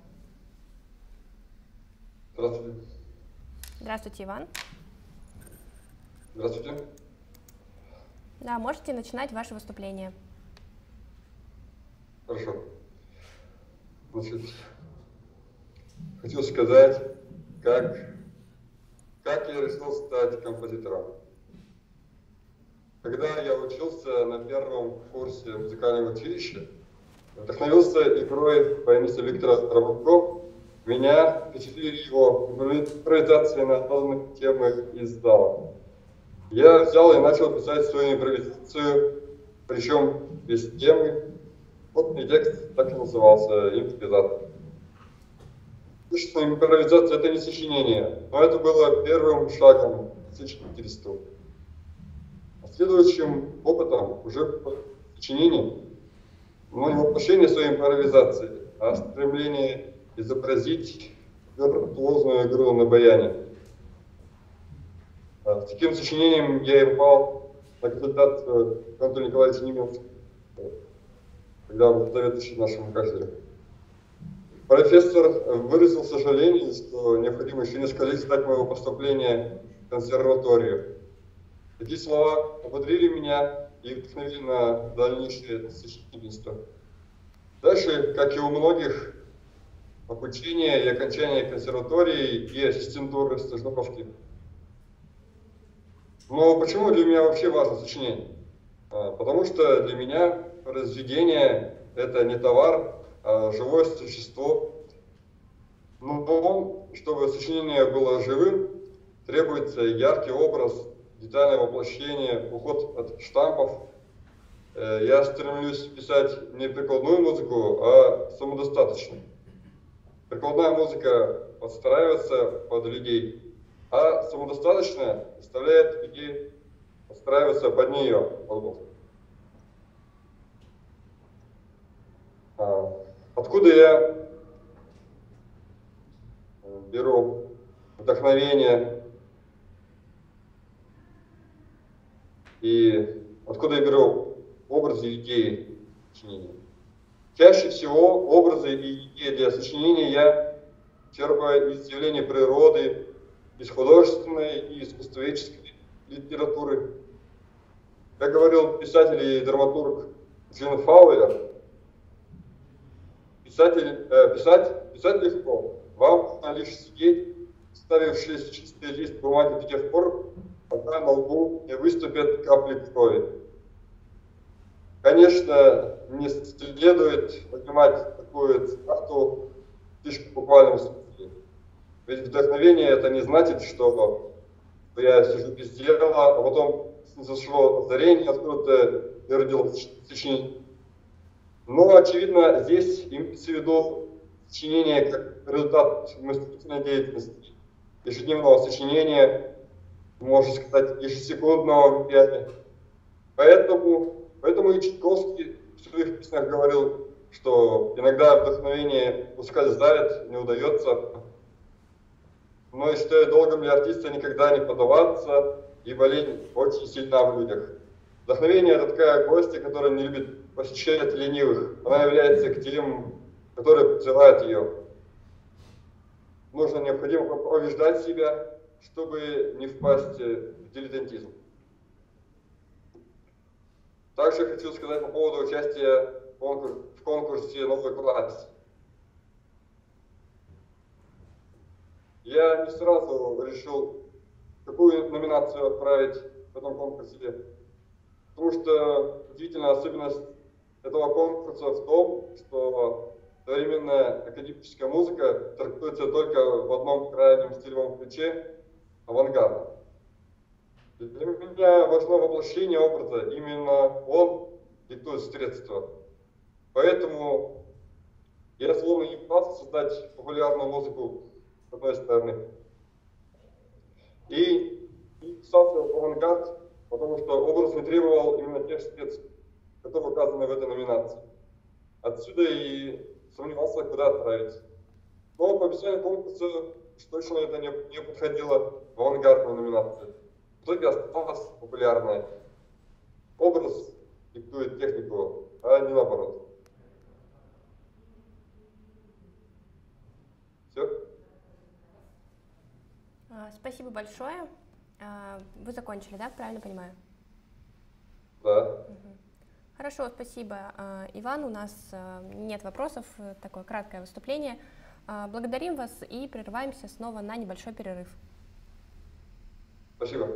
Speaker 3: Здравствуйте.
Speaker 1: Здравствуйте, Иван.
Speaker 3: Здравствуйте.
Speaker 1: Да, можете начинать ваше выступление.
Speaker 3: Хорошо. Значит, хочу сказать, как, как я решил стать композитором. Когда я учился на первом курсе музыкального училища, вдохновился игрой пианиста Виктора Рабовко. Меня впечатлили его импровизации на сложных темах из зала. Я взял и начал писать свою импровизацию, причем без темы. Вот и текст так и назывался «Импровизация». Конечно, импровизация – это не сочинение, но это было первым шагом к сочинительству следующим опытом уже по сочинению, но не воплощение своей импровизации, а стремление изобразить виртуозную игру на баяне. А, с таким сочинением я и попал на консультацию к Антону Николаевичу Немецкому, когда был заведующий нашему кафедре. Профессор выразил сожаление, что необходимо еще несколько лет ждать моего поступления в консерваторию. Такие слова ободрили меня и вдохновили на дальнейшее сочинительство. Дальше, как и у многих, обучение и окончание консерватории и ассистентуры стажировки. Но почему для меня вообще важно сочинение? А, потому что для меня произведение – это не товар, а живое существо. Но чтобы сочинение было живым, требуется яркий образ, детальное воплощение, уход от штампов. Э, я стремлюсь писать не прикладную музыку, а самодостаточную. Прикладная музыка подстраивается под людей, а самодостаточная заставляет людей подстраиваться под нее, под а, Откуда я беру вдохновение И откуда я беру образы и идеи сочинения? Чаще всего образы и идеи для сочинения я черпаю из явления природы, из художественной и искусствоведческой литературы. Как говорил писатель и драматург Джин Фауэр, писатель, э, писать, писать легко. Вам нужно лишь сидеть, ставившись чистый лист бумаги до тех пор, пока на лбу не выступят капли крови. Конечно, не следует понимать такую цитату в буквальном смысле. Ведь вдохновение это не значит, что я сижу без дела, а потом зашло озарение, откуда-то я родилось сочинение. Но, очевидно, здесь имеется в виду сочинение как результат мыслительной деятельности, ежедневного сочинения, можно сказать, ежесекундного влияния. Поэтому, поэтому и Чайковский в своих песнях говорил, что иногда вдохновение ускользает, не удается. Но и считаю долгом для артиста никогда не подаваться, и болезнь очень сильна в людях. Вдохновение – это такая гостья, которая не любит посещать ленивых. Она является к тем, которые призывают ее. Нужно необходимо побеждать себя, чтобы не впасть в дилетантизм. Также хочу сказать по поводу участия в конкурсе «Новый класс». Я не сразу решил, какую номинацию отправить в этом конкурсе, потому что удивительная особенность этого конкурса в том, что современная академическая музыка трактуется только в одном крайнем стилевом ключе, авангарда. Для меня важно воплощение образа, именно он диктует средства. Поэтому я словно не пытался создать популярную музыку с одной стороны. И, писался авангард, потому что образ не требовал именно тех средств, которые указаны в этой номинации. Отсюда и сомневался, куда отправить. Но по описанию конкурса точно это не, не подходило в авангардную номинацию. В итоге осталась популярная. Образ диктует технику, а не наоборот. Все?
Speaker 1: А, Спасибо большое. А, Вы закончили, да, правильно понимаю?
Speaker 3: Да.
Speaker 1: Хорошо, спасибо, А, Иван. У нас нет вопросов, такое краткое выступление. Благодарим вас и прерываемся снова на небольшой перерыв.
Speaker 3: Спасибо.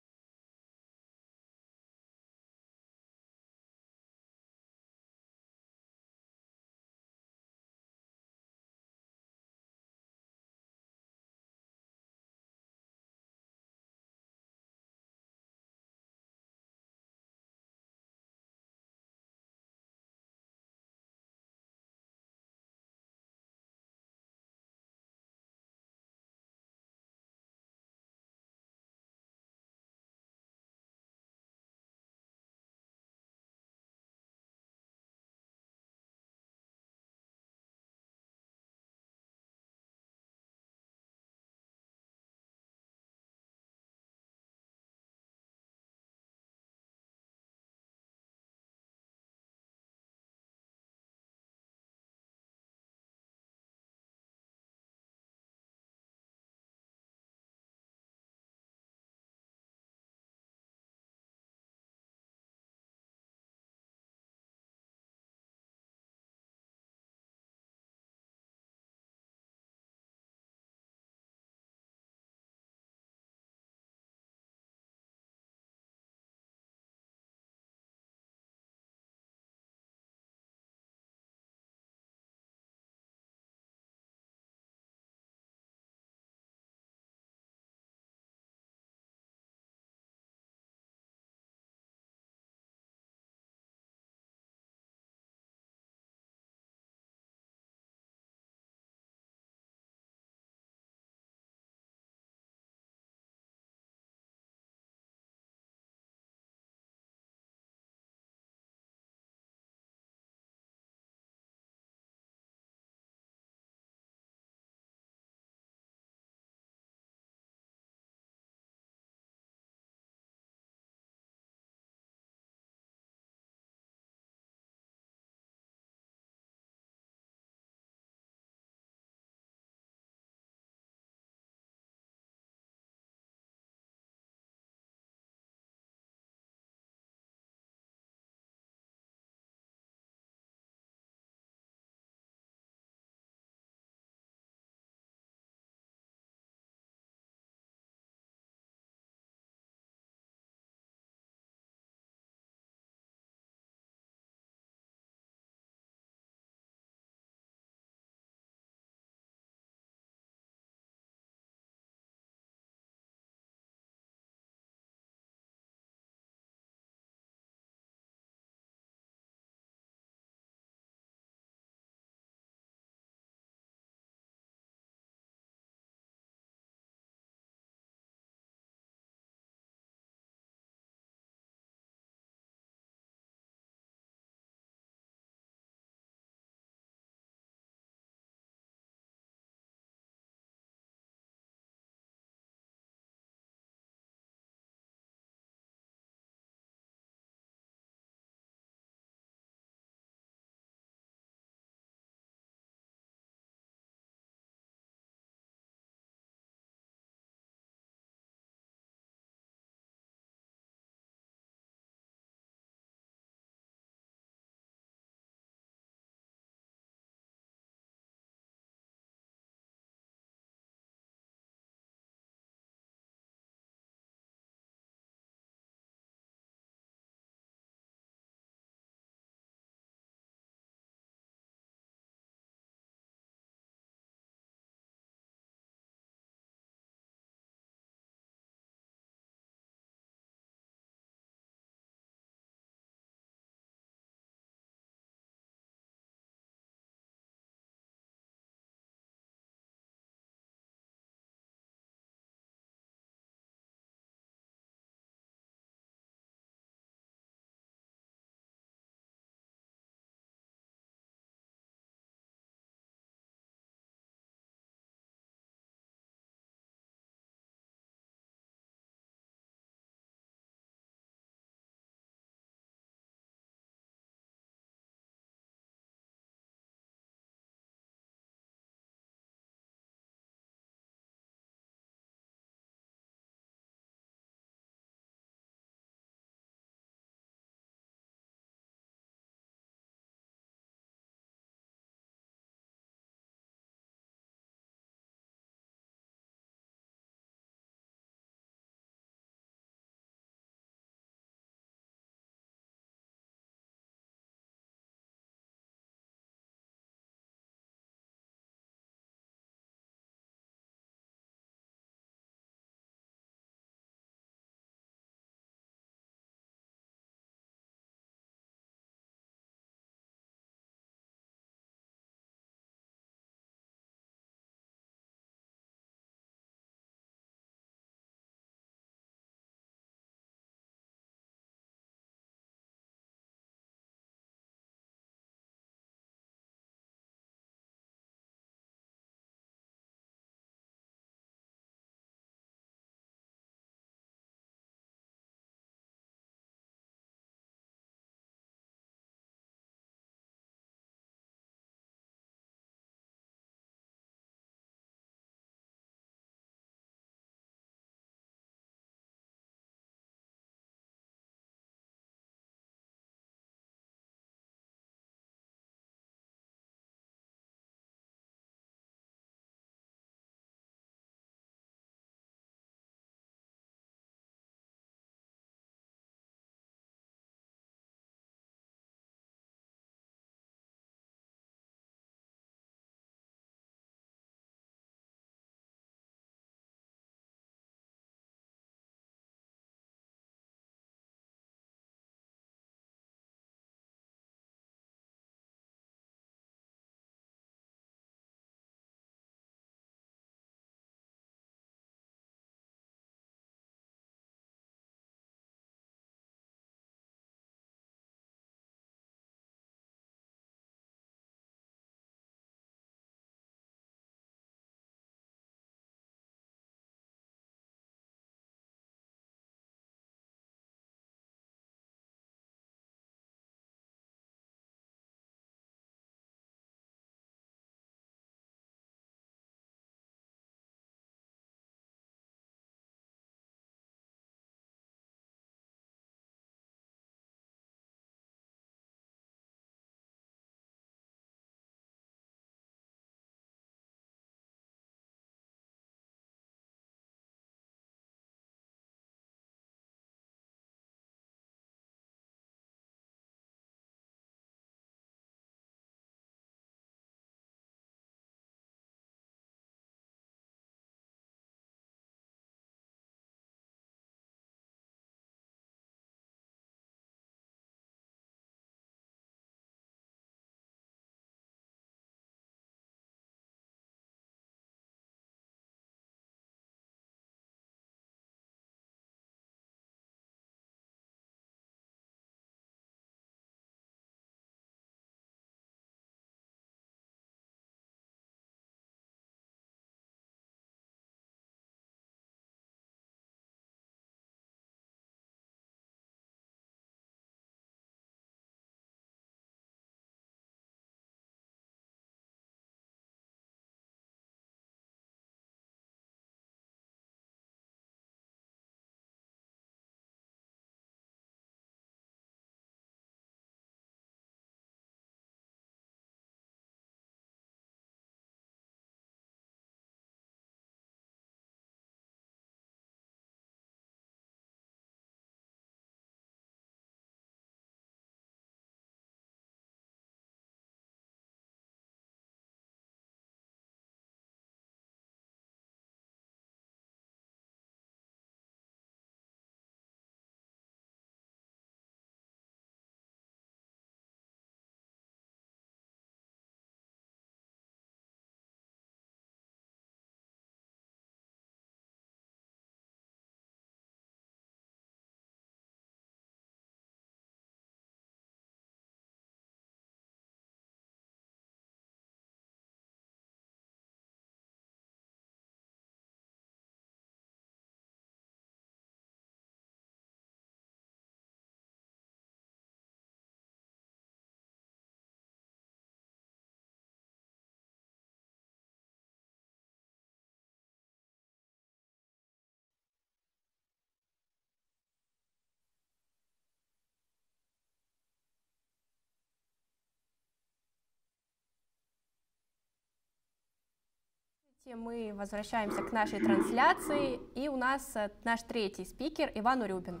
Speaker 1: Мы возвращаемся к нашей трансляции, и у нас э, наш третий спикер Иван Урюбин.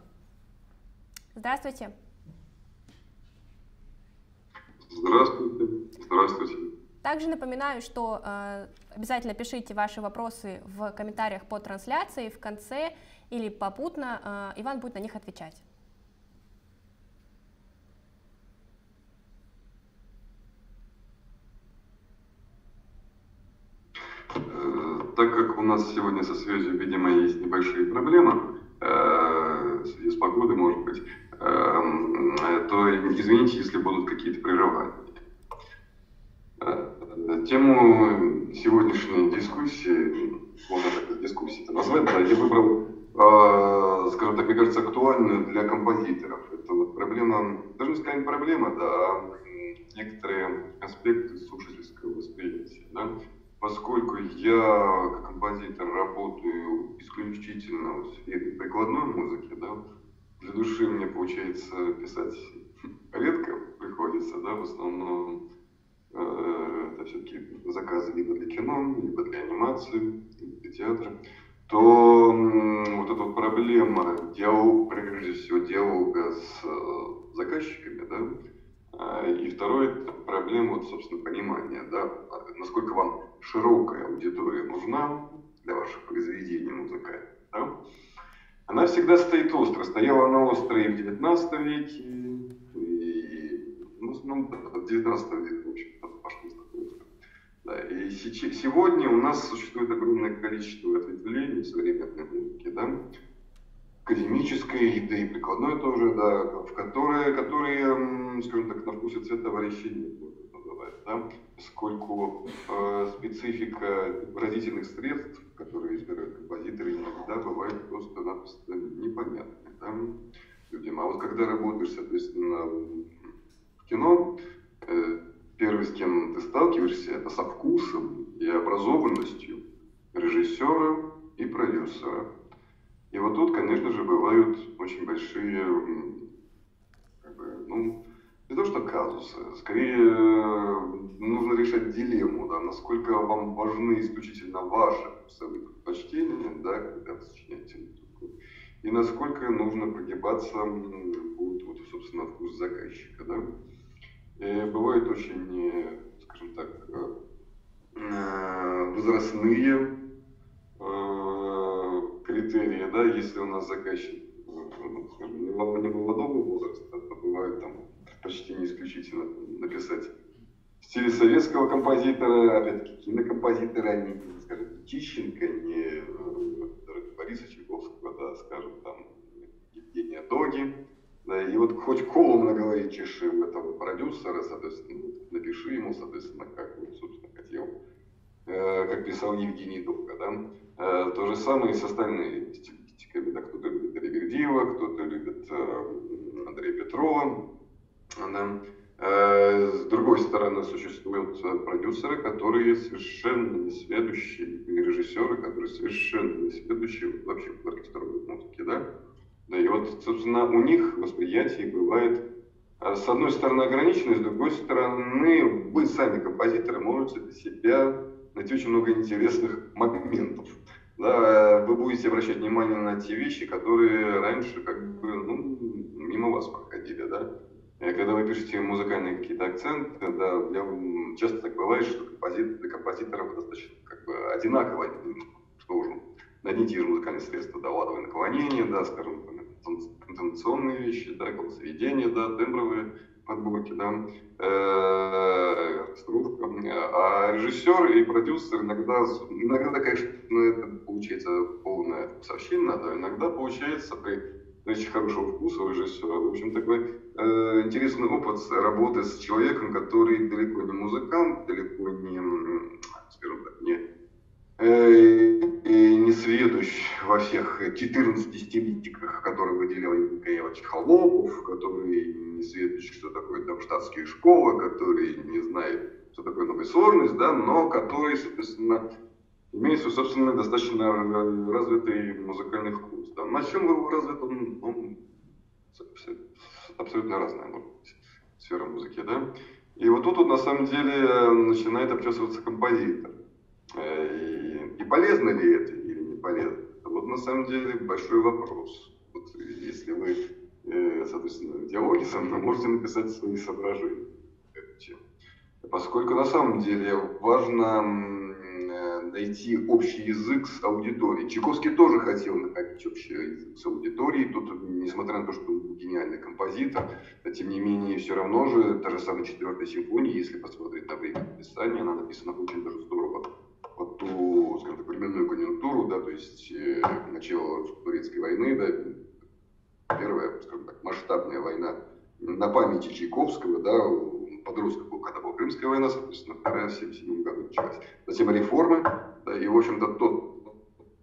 Speaker 1: Здравствуйте.
Speaker 4: Здравствуйте. Здравствуйте.
Speaker 1: Также напоминаю, что э, обязательно пишите ваши вопросы в комментариях по трансляции в конце или попутно. Э, Иван будет на них отвечать.
Speaker 4: так как у нас сегодня со связью, видимо, есть небольшие проблемы, э, в связи с погодой, может быть, э, то извините, если будут какие-то прерывания. Э, тему сегодняшней дискуссии, можно так дискуссии назвать, да, я выбрал, скажем так, мне кажется, актуальную для композиторов. Это вот проблема, даже не сказать проблема, да, а некоторые аспекты слушательского восприятия. Да? Поскольку я как композитор работаю исключительно в сфере прикладной музыки, да, для души мне получается писать редко приходится, да, в основном э, это все-таки заказы либо для кино, либо для анимации, либо для театра, то вот эта вот проблема диалога, прежде всего диалога с э, заказчиками, да, и второе, это проблема, вот, собственно, понимания, да, насколько вам широкая аудитория нужна для ваших произведений музыкальных. Да? Она всегда стоит остро. Стояла она остро и в 19 веке, и ну, ну, в 19 веке, в общем, пошло. Да, и сегодня у нас существует огромное количество ответвлений современной музыке, да, академической, да и прикладной тоже, да, в которые, которые, скажем так, на вкус и цвет товарищей нет, называть, да, поскольку э, специфика выразительных средств, которые избирают композиторы, иногда бывает просто-напросто непонятной, да, людям. А вот когда работаешь, соответственно, в кино, э, первый, с кем ты сталкиваешься, это со вкусом и образованностью режиссера и продюсера. И вот тут, конечно же, бывают очень большие, как бы, ну, не то что казусы, скорее нужно решать дилемму, да, насколько вам важны исключительно ваши предпочтения, да, когда вы сочиняете музыку, и насколько нужно прогибаться будет, вот, собственно, вкус заказчика, да. И бывают очень, скажем так, э, возрастные критерии, да, если у нас заказчик ну, не молодого возраста, то бывает там предпочтение исключительно написать. В стиле советского композитора, опять-таки кинокомпозитора, а не, скажем, Тищенко, не э, Бориса Чайковского, да, скажем, там, Евгения Доги, да, и вот хоть колом на голове чеши у этого продюсера, соответственно, напиши ему, соответственно, как он, собственно, хотел, э, как писал Евгений Дога, да, то же самое и с остальными стилистиками. Да, кто-то любит Ривердиева, кто-то любит э, Андрея Петрова. Да. Э, с другой стороны, существуют продюсеры, которые совершенно не следующие, и режиссеры, которые совершенно не следующие вообще в оркестровой музыке. Да? Да, и вот, собственно, у них восприятие бывает с одной стороны ограничено, с другой стороны вы сами композиторы можете для себя найти очень много интересных моментов да, вы будете обращать внимание на те вещи, которые раньше как бы ну, мимо вас проходили, да. Когда вы пишете музыкальные какие-то акценты, да, для, часто так бывает, что композит, для композиторов достаточно как бы одинаково, что уже на одни и те же музыкальные средства, да, ладовые наклонения, да, скажем, интонационные вещи, да, голосоведение, да, тембровые подборки, да, э, а режиссер и продюсер иногда, иногда, конечно, ну, это получается полное совщина, да, иногда получается при очень хорошего вкуса у режиссера, в общем, такой э, интересный опыт работы с человеком, который далеко не музыкант, далеко не, скажем так, не э, не сведущ во всех 14 стилистиках, которые выделял Евгений Холопов, который сведущ, что такое там штатские школы, который не знает, что такое новая сложность, да, но который, соответственно, имеет свой собственный достаточно развитый музыкальный вкус. Да. На чем его развит, он, он абсолютно разная может быть, сфера музыки. Да? И вот тут вот, на самом деле начинает обчесываться композитор. Э, и И полезно ли это или не полезно? Вот на самом деле большой вопрос. Вот если вы, соответственно, в диалоге со мной можете написать свои соображения. Поскольку на самом деле важно э, найти общий язык с аудиторией. Чайковский тоже хотел находить общий язык с аудиторией. Тут, несмотря на то, что он был гениальный композитор, но, тем не менее, все равно же та же самая четвертая симфония, если посмотреть на время написания, она написана очень даже здорово под ту, скажем так, временную конъюнктуру, да, то есть э, начало турецкой войны, да, первая, скажем так, масштабная война на памяти Чайковского, да, подростка был, когда была Крымская война, соответственно, вторая в 1977 году началась. Затем реформы, да, и, в общем-то, тот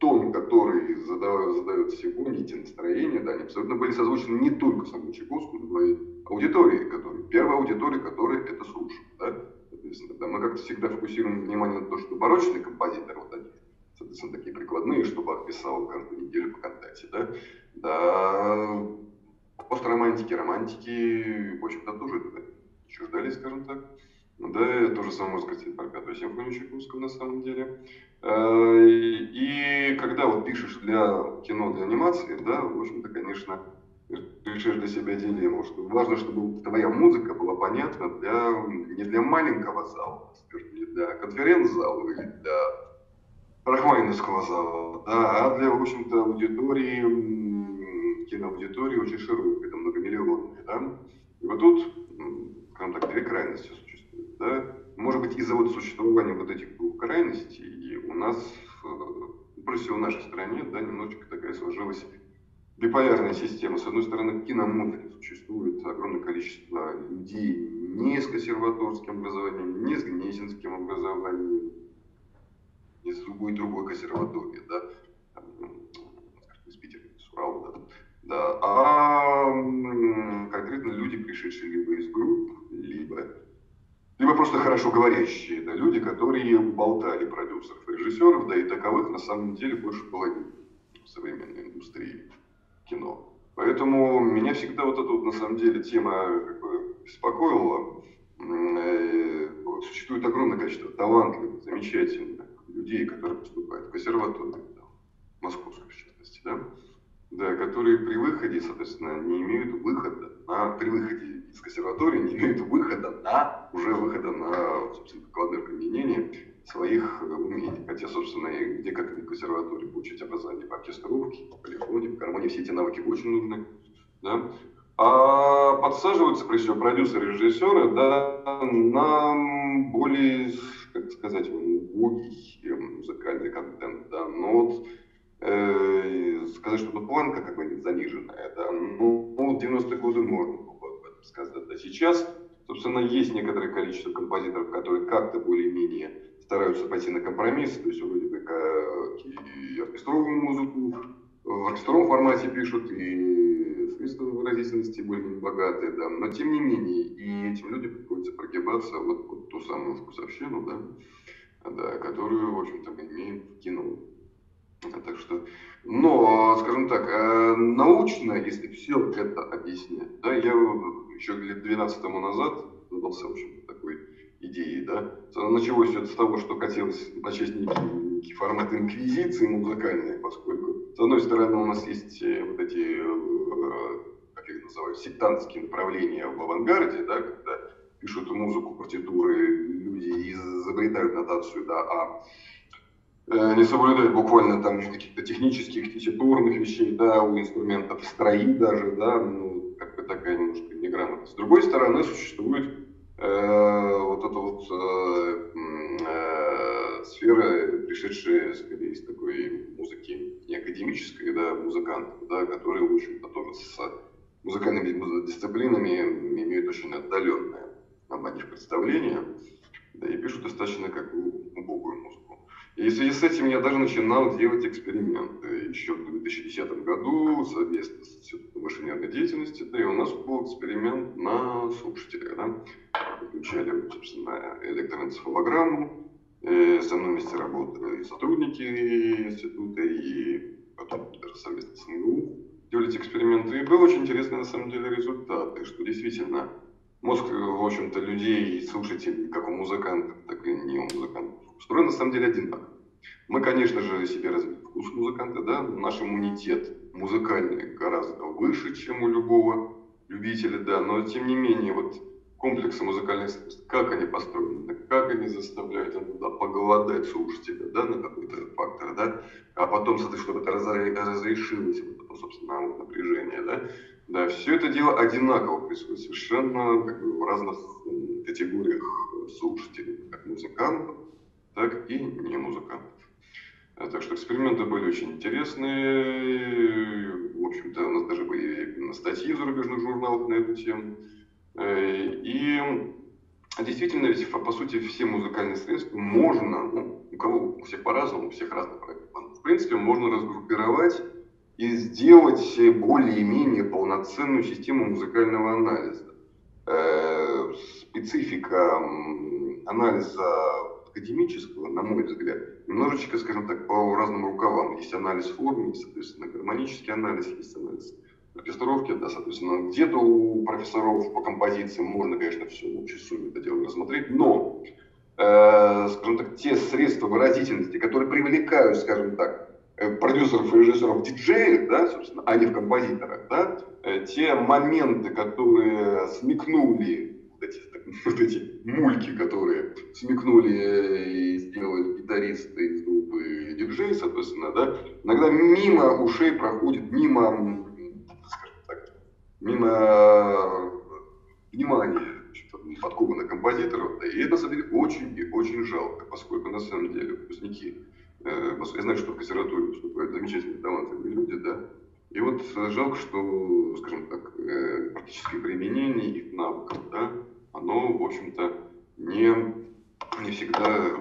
Speaker 4: тон, который задает, задает симфонии, те настроения, да, они абсолютно были созвучены не только самому Чайковскому, но и аудитории, которая, первая аудитория, которая это слушала. Да? Соответственно, да, мы как-то всегда фокусируем внимание на то, что барочный композитор, вот они, соответственно, такие прикладные, чтобы Бах писал каждую неделю по контакте, да, да, постромантики, романтики, в общем-то, тоже чуждались, скажем так. Да, то же самое можно сказать про пятую симфонию Чайковского на самом деле. Э, и когда вот пишешь для кино, для анимации, да, в общем-то, конечно, решишь для себя дилемму, что важно, чтобы твоя музыка была понятна для, не для маленького зала, скажем, не для конференц-зала или для рахманиновского зала, да, а для, в общем-то, аудитории, киноаудитории очень широкой, это многомиллионной, да. И вот тут, скажем так, две крайности существуют, да. Может быть, из-за вот существования вот этих двух крайностей у нас, э, плюсе в нашей стране, да, немножечко такая сложилась биполярная система. С одной стороны, в киномузыке существует огромное количество людей не с консерваторским образованием, не с гнесинским образованием, с любой другой консерватории, да, из Питера, из Урала, да, да, а конкретно люди, пришедшие либо из групп, либо, либо просто хорошо говорящие, да, люди, которые болтали продюсеров и режиссеров, да, и таковых на самом деле больше половины в современной индустрии кино. Поэтому меня всегда вот эта вот на самом деле тема как бы беспокоила. Э, существует огромное количество талантливых, замечательных людей, которые поступают в консерваторию, да, московскую в частности, да, да, которые при выходе, соответственно, не имеют выхода на, при выходе из консерватории не имеют выхода на, уже выхода на, собственно, прикладное применение своих умений. Хотя, собственно, и где как в консерватории получить образование по оркестровке, по полифонии, по гармонии, все эти навыки очень нужны. Да? А подсаживаются, прежде всего, продюсеры режиссеры да, на более, как сказать, убогий музыкальный контент. Да. Но вот э, сказать, что тут планка какая-нибудь заниженная, да, ну, ну 90-е годы можно было об этом сказать. Да. Сейчас, собственно, есть некоторое количество композиторов, которые как-то более-менее стараются пойти на компромисс, то есть вроде как э, и оркестровую музыку в оркестровом формате пишут, и средства выразительности более богатые, да, но тем не менее, и этим людям приходится прогибаться вот, вот ту самую вкусовщину, да, да, которую, в общем-то, мы имеем в кино. Так что, но, скажем так, э, научно, если все это объяснять, да, я еще лет 12 тому назад задался, в общем, такой идеи, да. Началось все с того, что хотелось начать некий, некий формат инквизиции музыкальной, поскольку, с одной стороны, у нас есть э, вот эти, э, как их называю, сектантские направления в авангарде, да, когда пишут музыку, партитуры, люди изобретают нотацию, да, а э, не соблюдают буквально там каких-то технических, теситурных вещей, да, у инструментов строи даже, да, ну, как бы такая немножко неграмотность. С другой стороны, существует вот эта вот э, э, сфера, пришедшая скорее из такой музыки не академической, да, музыкантов, да, которые, в общем-то, тоже с музыкальными дисциплинами имеют очень отдаленное о них представление, да, и пишут достаточно как убогую музыку. И в связи с этим я даже начинал делать эксперименты еще в 2010 году совместно с Институтом инженерной деятельности, да, и у нас был эксперимент на слушателях, да, включали, собственно, электроэнцефалограмму, э, со мной вместе работали сотрудники института, и потом даже совместно с МГУ делали эксперименты. И был очень интересный, на самом деле, результат, что действительно мозг, в общем-то, людей, слушателей, как у музыкантов, так и не у музыкантов, устроен на самом деле одинаково. Мы, конечно же, себе развили вкус музыканта, да, наш иммунитет музыкальный гораздо выше, чем у любого любителя, да, но тем не менее, вот комплексы музыкальных средств, как они построены, как они заставляют иногда поголодать слушателя, да, на какой-то фактор, да, а потом, чтобы это разрешилось, вот это, собственно, напряжение, да, да, все это дело одинаково происходит совершенно как бы, в разных категориях слушателей, как музыкантов, так и не музыкантов. А, так что эксперименты были очень интересные. В общем-то, у нас даже были статьи в зарубежных журналах на эту тему. Э, и действительно, ведь по сути все музыкальные средства можно, ну, у кого у всех по-разному, у всех разных проектов, в принципе, можно разгруппировать и сделать более-менее полноценную систему музыкального анализа. Э, специфика анализа академического, на мой взгляд, немножечко, скажем так, по разным рукавам. Есть анализ формы, соответственно, гармонический анализ, есть анализ оркестровки, да, соответственно, где-то у профессоров по композициям можно, конечно, все в общей сумме это дело рассмотреть, но, э, скажем так, те средства выразительности, которые привлекают, скажем так, Э, продюсеров и режиссеров диджеев, да, собственно, а не в композиторах, да, э, те моменты, которые смекнули, вот эти, вот эти мульки, которые смекнули и сделали гитаристы из группы диджей, соответственно, да, иногда мимо ушей проходит, мимо, скажем так, мимо внимания подкованных композиторов, да, и это, на самом деле, очень и очень жалко, поскольку, на самом деле, выпускники Э, я знаю, что в консерватории поступают замечательные талантливые люди, да. И вот э, жалко, что, скажем так, э, практическое применение их навыков, да, оно, в общем-то, не, не всегда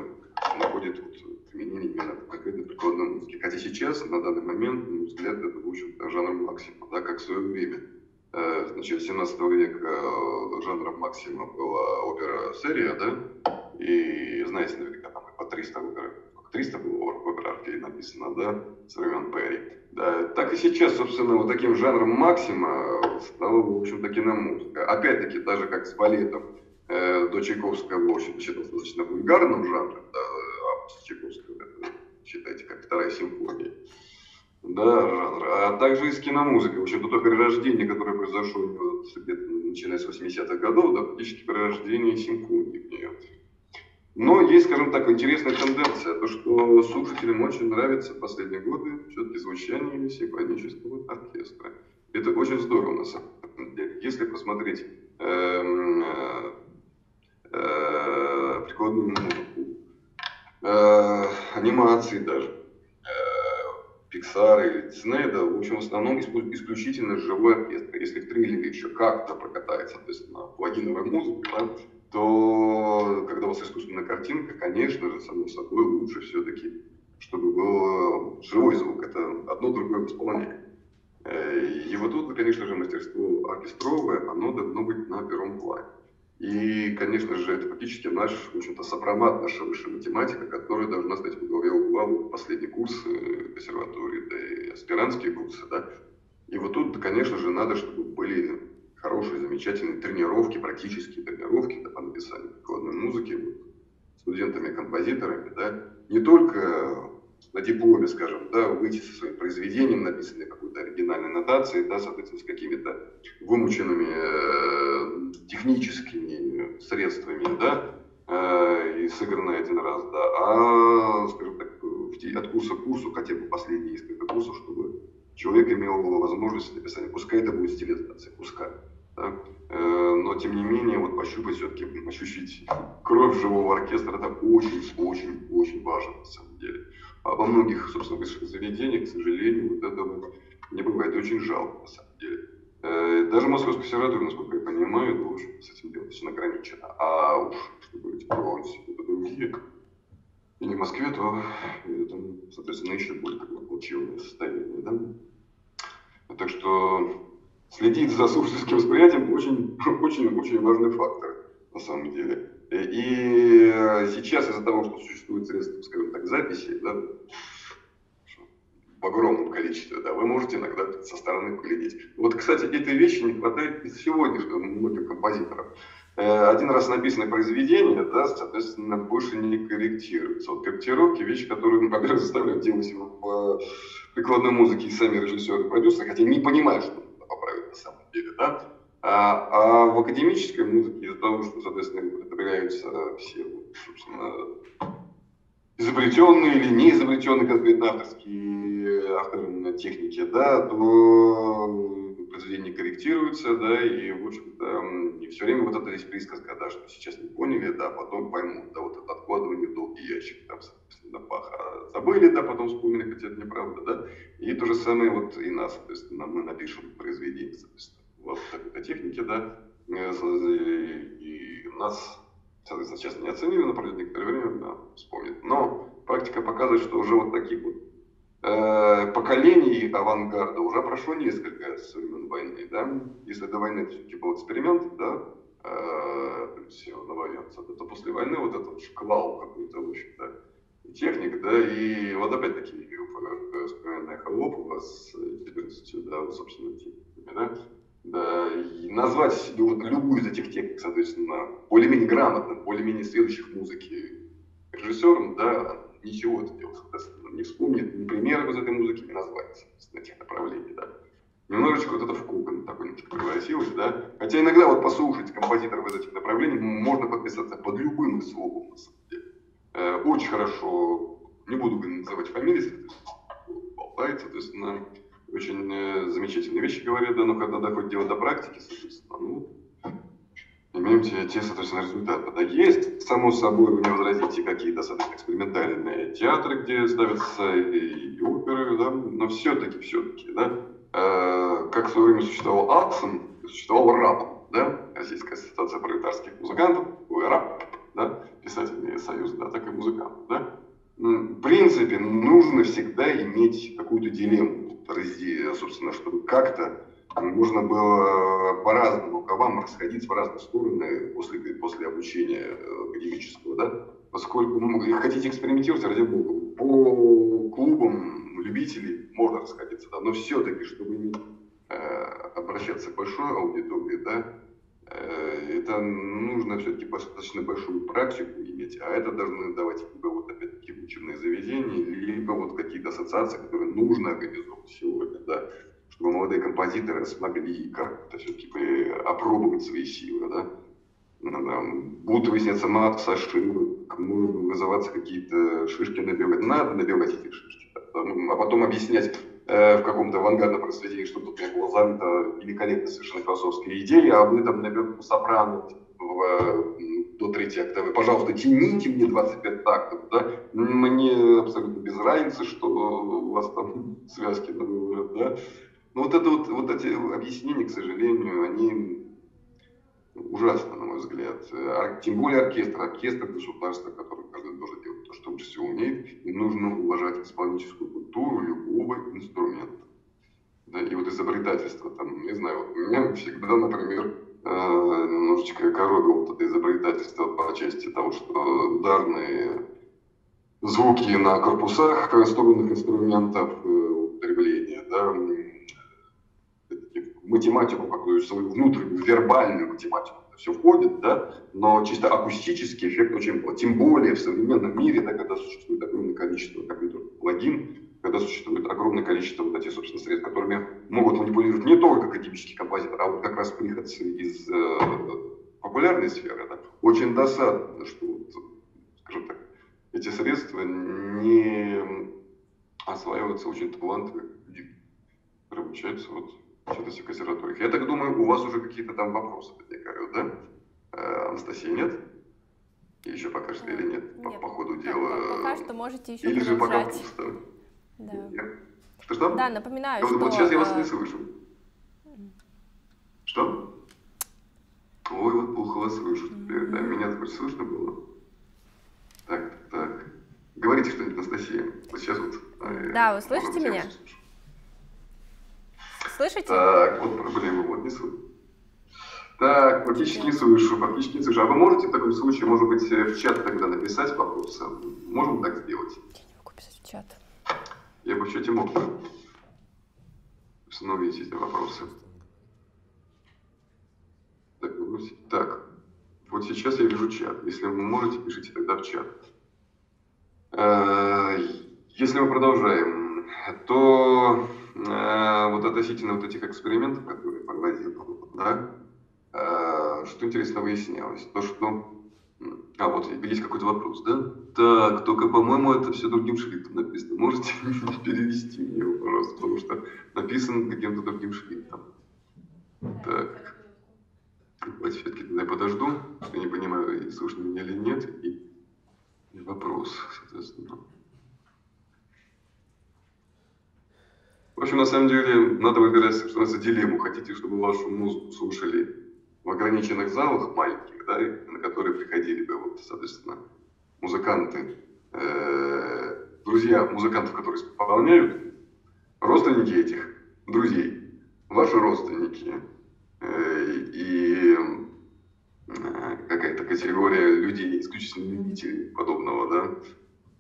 Speaker 4: находит вот применение именно в конкретной прикладной музыке. Хотя сейчас, на данный момент, на мой взгляд, это, в общем-то, жанр максимум, да, как в свое время. В начале 17 века жанром максима была опера-серия, да, и знаете наверняка там и по 300 опер 300 было в операрке написано, да, с времен Перри. Да, так и сейчас, собственно, вот таким жанром максима стала, в общем-то, киномузыка. Опять-таки, даже как с балетом э, до Чайковского, в общем считался достаточно вульгарным жанром, да, а после Чайковского это, считайте, как вторая симфония. Да, жанр. А также и с киномузыкой. В общем-то, то перерождение, которое произошло вот, начиная с 80-х годов, да, практически перерождение симфонии в нее. Но есть, скажем так, интересная тенденция, то, что слушателям очень нравится в последние годы все-таки звучание симфонического оркестра. Это очень здорово, на самом деле. Если посмотреть э, э, прикладную музыку, э, анимации даже, э, Pixar или Disney, да, в общем, в основном исключительно живой оркестр. Если в триллере еще как-то прокатается, то есть на плагиновой музыке, да, то когда у вас искусственная картинка, конечно же, само собой, лучше все-таки, чтобы был живой звук. Это одно другое исполнение. Э, и вот тут, конечно же, мастерство оркестровое, оно должно быть на первом плане. И, конечно же, это фактически наш, в общем-то, сопромат, наша высшая математика, которая должна стать во главе угла последний курс консерватории, да и аспирантские курсы, да. И вот тут, конечно же, надо, чтобы были хорошие, замечательные тренировки, практические тренировки да, по написанию прикладной музыки студентами-композиторами, да, не только на дипломе, скажем, да, выйти со своим произведением, написанной какой-то оригинальной нотацией, да, соответственно, с какими-то вымученными э, техническими средствами, да, э, и сыгранной один раз, да, а, скажем так, от курса к курсу, хотя бы последние несколько курсов, чтобы человек имел возможность написания, пускай это будет стилизация, пускай. Да? Э, но тем не менее, вот пощупать все-таки, ощутить кровь живого оркестра, это очень-очень-очень важно на самом деле. А во многих, собственно, заведениях, к сожалению, вот этого не бывает. Очень жалко, на самом деле. Э, даже Московская консерватория, насколько я понимаю, общем, с этим делом очень ограничено. А уж, что говорить про институты другие, и не в Москве, то это, соответственно, еще более такое плачевное состояние. Да? Так что следить за слушательским восприятием очень, очень, очень важный фактор на самом деле. И сейчас из-за того, что существует средства, скажем так, записи, да, в огромном количестве, да, вы можете иногда со стороны поглядеть. Вот, кстати, этой вещи не хватает из сегодняшнего многим композиторам. Э, один раз написанное произведение, да, соответственно, больше не корректируется. Вот корректировки, вещи, которые, во-первых, заставляют делать его в прикладной музыке и сами режиссеры и продюсеры, хотя не понимают, что на самом деле, да. А, а в академической музыке из-за того, что, соответственно, употребляются все, собственно, изобретенные или не изобретенные конкретно авторские авторы техники, да, то произведения корректируются, да, и, в общем-то, не все время вот это здесь присказка, да, что сейчас не поняли, да, потом поймут, да, вот это откладывание в долгий ящик, там, соответственно, паха забыли, да, потом вспомнили, хотя это неправда, да, и то же самое вот и нас, соответственно, мы напишем произведение, соответственно, вот такой техники, да, э, и нас, соответственно, сейчас не оценили, но пройдет некоторое время, да, вспомнит. Но практика показывает, что уже вот таких вот поколений авангарда. Уже прошло несколько со времен войны, да, если до войны это все-таки был эксперимент, да, э, все на войне, то после войны вот этот шквал какой-то, в общем-то, техник, да, и вот опять-таки, вспоминая Холопова с 14, да, собственно, техниками, да, да, и назвать вот любую из этих техник, соответственно, более-менее грамотным, более-менее следующих музыки режиссером, да, ничего это делать, не вспомнит ни примеров из этой музыки, ни соответственно, этих направлений, да. Немножечко вот это в кокон такой немножко превратилось, да. Хотя иногда вот послушать композиторов из этих направлений можно подписаться под любым словом, на самом деле. Э, очень хорошо, не буду называть фамилии, соответственно, болтает, соответственно, очень э, замечательные вещи говорят, да, но когда доходит дело до практики, соответственно, ну, имеем те, те, соответственно, результаты. Да, есть, само собой, вы не возразите, какие-то, соответственно, экспериментальные театры, где ставятся и, и оперы, да, но все-таки, все-таки, да, э, как в свое время существовал АЦМ, существовал РАП, да, Российская ассоциация пролетарских музыкантов, РАП, да, писательный союз, да, так и музыкантов, да, в принципе, нужно всегда иметь какую-то дилемму собственно, чтобы как-то можно было по-разному рукавам расходиться в разные стороны после, после обучения э, академического, да, поскольку ну, хотите экспериментировать, ради бога, по клубам любителей можно расходиться, да, но все-таки, чтобы не э, обращаться к большой аудитории, да, э, это нужно все-таки достаточно большую практику иметь, а это должны давать либо вот опять-таки учебные заведения, либо вот какие-то ассоциации, которые нужно организовывать сегодня, да, чтобы молодые композиторы смогли как-то все-таки опробовать свои силы, да. Будут выясняться масса ошибок, могут вызываться какие-то шишки набивать. Надо набивать эти шишки. А потом объяснять э, в каком-то авангардном произведении, что тут не было занято великолепная совершенно философская идея, а вы там наверху сопрано до третьей октавы. Пожалуйста, тяните мне 25 тактов. Да? Мне абсолютно без разницы, что у вас там связки, да? Ну, вот это вот, вот эти объяснения, к сожалению, они ужасно, на мой взгляд. Тем более оркестр. Оркестр государства, который каждый должен делать то, что лучше всего умеет. И нужно уважать исполнительскую культуру любого инструмента. Да, и вот изобретательство, там, не знаю, вот меня всегда, например, э, немножечко коробило вот это изобретательство по части того, что ударные звуки на корпусах струнных инструментов э, употребления, да, математику, какую свою внутреннюю вербальную математику. Все входит, да, но чисто акустический эффект очень плохой. Тем более в современном мире, да, когда существует огромное количество компьютерных плагин, когда существует огромное количество вот этих, собственно, средств, которыми могут манипулировать не только академический композитор, а вот как раз приходцы из э, популярной сферы, да, очень досадно, что, вот, скажем так, эти средства не осваиваются очень талантливые люди, которые вот в консерваториях. Я так думаю, у вас уже какие-то там вопросы возникают, да? Э, Анастасия, нет? И еще пока что или нет? нет по, по ходу дела.
Speaker 1: Пока что можете еще
Speaker 4: Или же пока пусто.
Speaker 1: Да.
Speaker 4: Что-что?
Speaker 1: Да, напоминаю, что...
Speaker 4: Вот сейчас я вас не слышу. Что? Ой, вот плохо вас слышу теперь. Да, меня теперь слышно было. Так, так. Говорите что-нибудь, Анастасия. Вот сейчас вот...
Speaker 1: Э, да, вы слышите меня? Слышу. Слышите?
Speaker 4: Так, вот проблема, вот не слышу. Так, практически не слышу, практически не слышу. А вы можете в таком случае, может быть, в чат тогда написать вопросы? Можем так сделать?
Speaker 1: Я не могу писать в чат.
Speaker 4: я бы в чате мог установить эти вопросы. Так, так, вот сейчас я вижу чат. Если вы можете, пишите тогда в чат. Э, если мы продолжаем, то э, вот относительно вот этих экспериментов, которые проводил, да, э, что интересно выяснялось, то что а, вот есть какой-то вопрос, да? Так, только, по-моему, это все другим шрифтом написано. Можете перевести мне его, пожалуйста, потому что написано каким-то другим шрифтом. Так. Давайте все-таки тогда подожду. Я не понимаю, слышно меня или нет. И вопрос, соответственно. В общем, на самом деле, надо выбирать, что называется, дилемму. Хотите, чтобы вашу музыку слушали в ограниченных залах маленьких, да, на которые приходили бы, вот, соответственно, музыканты, э, друзья музыкантов, которые исполняют, родственники этих друзей, ваши родственники, э, и э, какая-то категория людей, исключительно любителей подобного, да,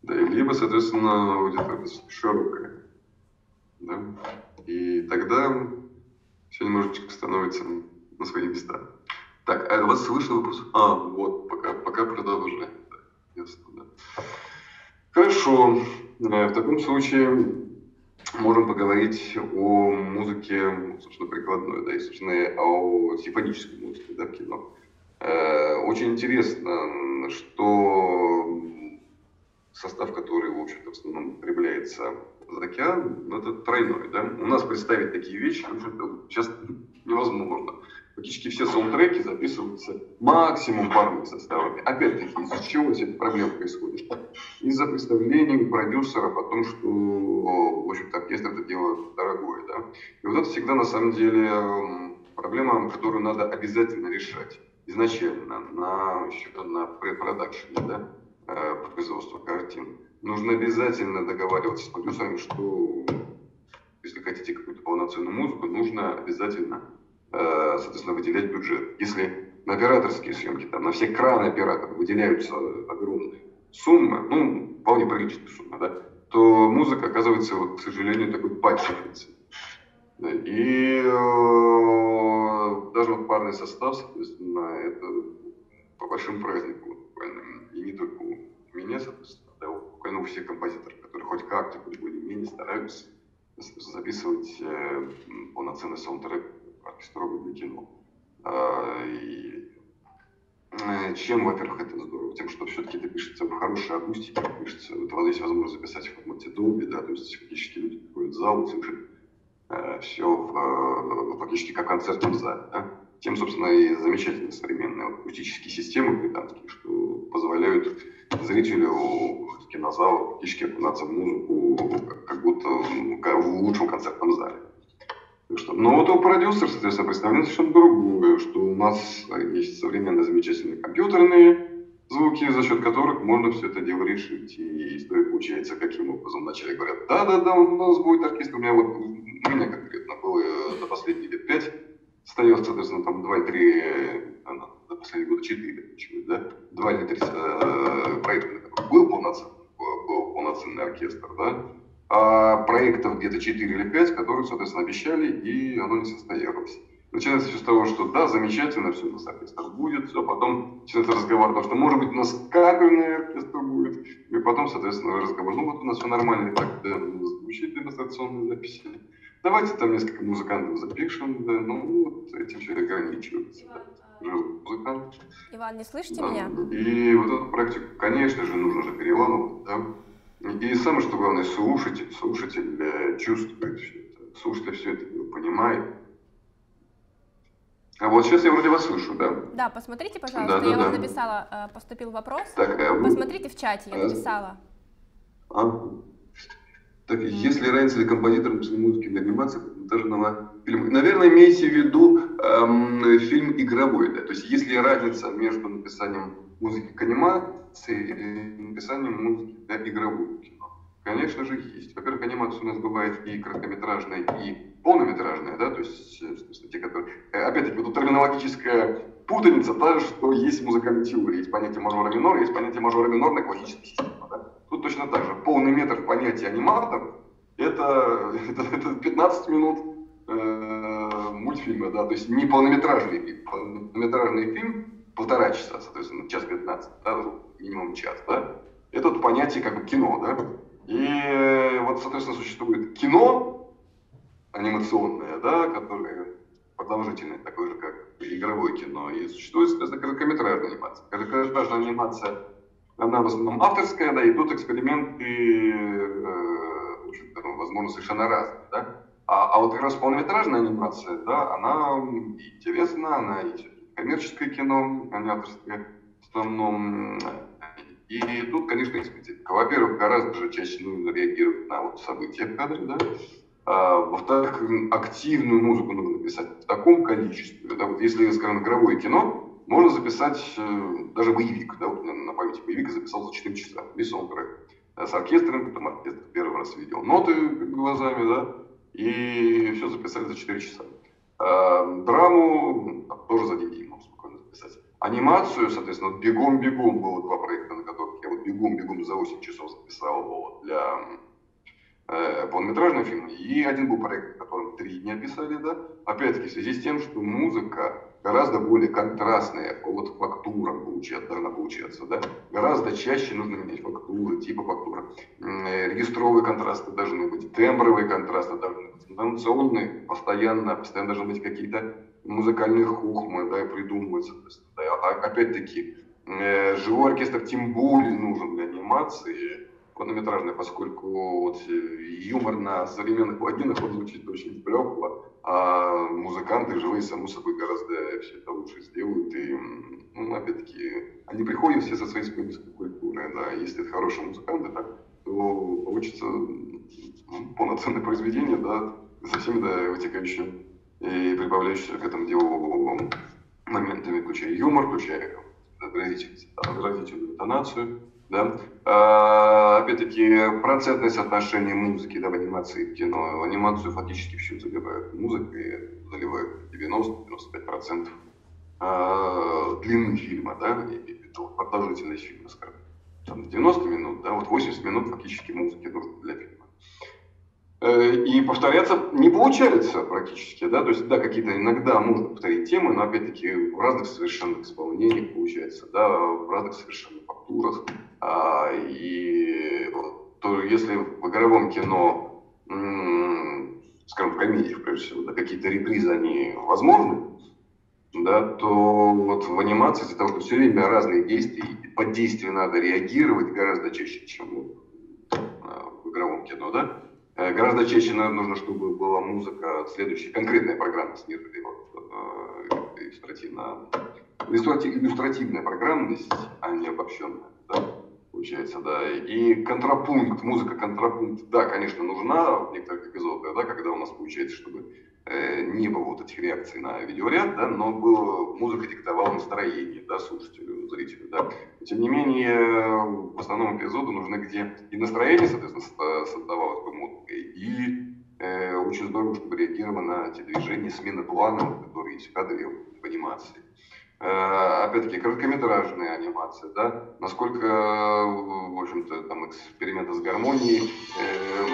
Speaker 4: да, либо, соответственно, аудитория широкая, да, и тогда все немножечко становится на свои места. Так, а вас слышно вопрос? А, вот, пока, пока продолжаем. Ясно, да. Хорошо. В таком случае можем поговорить о музыке, собственно, прикладной, да, и, собственно, о симфонической музыке, да, в кино. Э, очень интересно, что состав, который, в общем-то, в основном употребляется океан, это тройной, да. У нас представить такие вещи, общем-то, сейчас невозможно практически все саундтреки записываются максимум парными составами. Опять-таки, из-за чего эта проблема происходит? Из-за представлений у продюсеров о том, что, в общем-то, оркестр это дело дорогое. Да? И вот это всегда, на самом деле, проблема, которую надо обязательно решать изначально на, еще на препродакшене, да, э, производства картин. Нужно обязательно договариваться с продюсерами, что если хотите какую-то полноценную музыку, нужно обязательно Э, соответственно, выделять бюджет. Если на операторские съемки, там, на все краны операторов выделяются огромные суммы, ну, вполне приличные суммы, да, то музыка оказывается, вот, к сожалению, такой падчерицей. И э, даже вот парный состав, соответственно, это по большим праздникам, буквально, и не только у меня, соответственно, буквально у всех композиторов, которые хоть как-то, более-менее стараются записывать э, полноценный саундтрек строго для кино. А, и э, чем, во-первых, это здорово? Тем, что все-таки это пишется в хорошей акустике, пишется, это есть возможность записать в формате Dolby, да, то есть фактически люди приходят в зал, слышат э, все в, э, фактически как концертном зале, да. Тем, собственно, и замечательные современные акустические системы британские, что позволяют зрителю в кинозал фактически окунаться в музыку как будто в лучшем концертном зале. Что, но вот у продюсера, соответственно, представление совершенно другое, что у нас есть современные замечательные компьютерные звуки, за счет которых можно все это дело решить. И история получается каким образом. Вначале говорят, да-да-да, у нас будет оркестр. У меня вот, у меня конкретно было за последние лет пять, стоял, соответственно, там два три, э, до последнего года четыре, да, два или три э, проекта, был полноценный, был полноценный оркестр, да, а проектов где-то 4 или 5, которые, соответственно, обещали, и оно не состоялось. Начинается все с того, что да, замечательно, все у нас оркестр будет, а потом начинается разговор о том, что может быть у нас капельный оркестр будет, и потом, соответственно, разговор, ну вот у нас все нормально, так, да, звучит демонстрационные записи. Давайте там несколько музыкантов запишем, да, ну вот этим все ограничивается. Музыкант.
Speaker 1: Иван, не слышите да. меня?
Speaker 4: И вот эту практику, конечно же, нужно же переламывать, да, и самое, что главное, слушатель, слушатель э, чувствует все это, слушатель все это понимает. А вот сейчас я вроде вас слышу, да?
Speaker 1: Да, посмотрите, пожалуйста, да, да, я да. вам написала, э, поступил вопрос. Так, а посмотрите в чате, я а, написала.
Speaker 4: А, так, есть ли разница ли композитор музыки для монтажного фильма? Наверное, имеете в виду эм, фильм игровой, да? То есть есть ли разница между написанием музыки к анимации или написанием музыки для игрового кино? Конечно же, есть. Во-первых, анимация у нас бывает и короткометражная, и полнометражная, да, то есть, те, которые... Э, опять-таки, вот терминологическая путаница та что есть в музыкальной. Есть понятие мажора минора, есть понятие мажора минорной классической системы, да? Тут точно так же. Полный метр в понятии аниматор это, это, это 15 минут э, мультфильма, да, то есть не полнометражный фильм. Полнометражный фильм полтора часа, соответственно, час 15, да, минимум час, да. Это понятие как бы кино, да. И вот, соответственно, существует кино анимационное, да, которое продолжительное, такое же, как игровое кино. И существует, соответственно, короткометражная анимация. Короткометражная анимация, она в основном авторская, да, и тут эксперименты, э, общем-то, возможно, совершенно разные, да. А, а вот как раз полнометражная анимация, да, она интересна, она и коммерческое кино, а не авторское в основном. И тут, конечно, есть специфика. Во-первых, гораздо же чаще нужно реагировать на вот события в кадре, да, а, во-вторых, активную музыку нужно писать в таком количестве. Да, вот если, скажем, игровое кино, можно записать э, даже боевик. Да, вот на, на памяти боевика записал за 4 часа, без саундтрека. С оркестром, потом оркестр первый раз видел ноты глазами, да, и все записали за 4 часа. А, драму тоже за деньги можно спокойно записать. Анимацию, соответственно, бегом-бегом было два проекта, на которых я вот бегом-бегом за 8 часов записал вот, для э, фильма. И один был проект, в котором три дня писали, да. Опять-таки, в связи с тем, что музыка гораздо более контрастная по фактурам получается, должна получаться, да. Гораздо чаще нужно менять фактуры, типа фактуры. Э, регистровые контрасты должны быть, тембровые контрасты должны быть, интонационные, постоянно, постоянно должны быть какие-то музыкальные хухмы, да, придумываются. Да, а, опять-таки, э, живой оркестр тем более нужен для анимации, полнометражная, поскольку вот э, юмор на современных плотинах, он звучит очень блекло, а музыканты живые, само собой, гораздо все это лучше сделают. И, ну, опять-таки, они приходят все со своей исполнительской культурой, да, если это хорошие музыканты, так, то получится ну, полноценное произведение, да, со всеми, да, вытекающими и прибавляющими к этому делу моментами, включая юмор, включая выразительную интонацию, да? А, опять-таки, процентное соотношение музыки да, в анимации в кино. Анимацию фактически всю заливают музыкой, заливают 90-95% а, длины фильма, да, и, и, продолжительность фильма, скажем. Там 90 минут, да, вот 80 минут фактически музыки нужно для фильма. Э, и повторяться не получается практически, да, то есть, да, какие-то иногда можно повторить темы, но опять-таки в разных совершенно исполнениях получается, да, в разных совершенно фактурах. А, и то если в игровом кино, скажем, в комедиях, прежде всего, да, какие-то репризы, они возможны, да, то вот в анимации из-за того, что все время разные действия, под действие надо реагировать гораздо чаще, чем в игровом кино, да, гораздо чаще наверное, нужно, чтобы была музыка следующая, конкретная программа снизу, вот, э, иллюстративно, иллюстративная программность, а не обобщенная, да, получается, да. И контрапункт, музыка контрапункт, да, конечно, нужна в некоторых эпизодах, да, когда у нас получается, чтобы э, не было вот этих реакций на видеоряд, да, но было, музыка диктовала настроение, да, слушателю, зрителю, да. Тем не менее, в основном эпизоды нужны, где и настроение, соответственно, создавалось бы музыкой, и э, очень здорово, чтобы реагировало на те движения, смены планов, которые есть в кадре в анимации. Э, опять-таки, короткометражная анимация, да, насколько, в общем-то, там эксперименты с гармонией, э,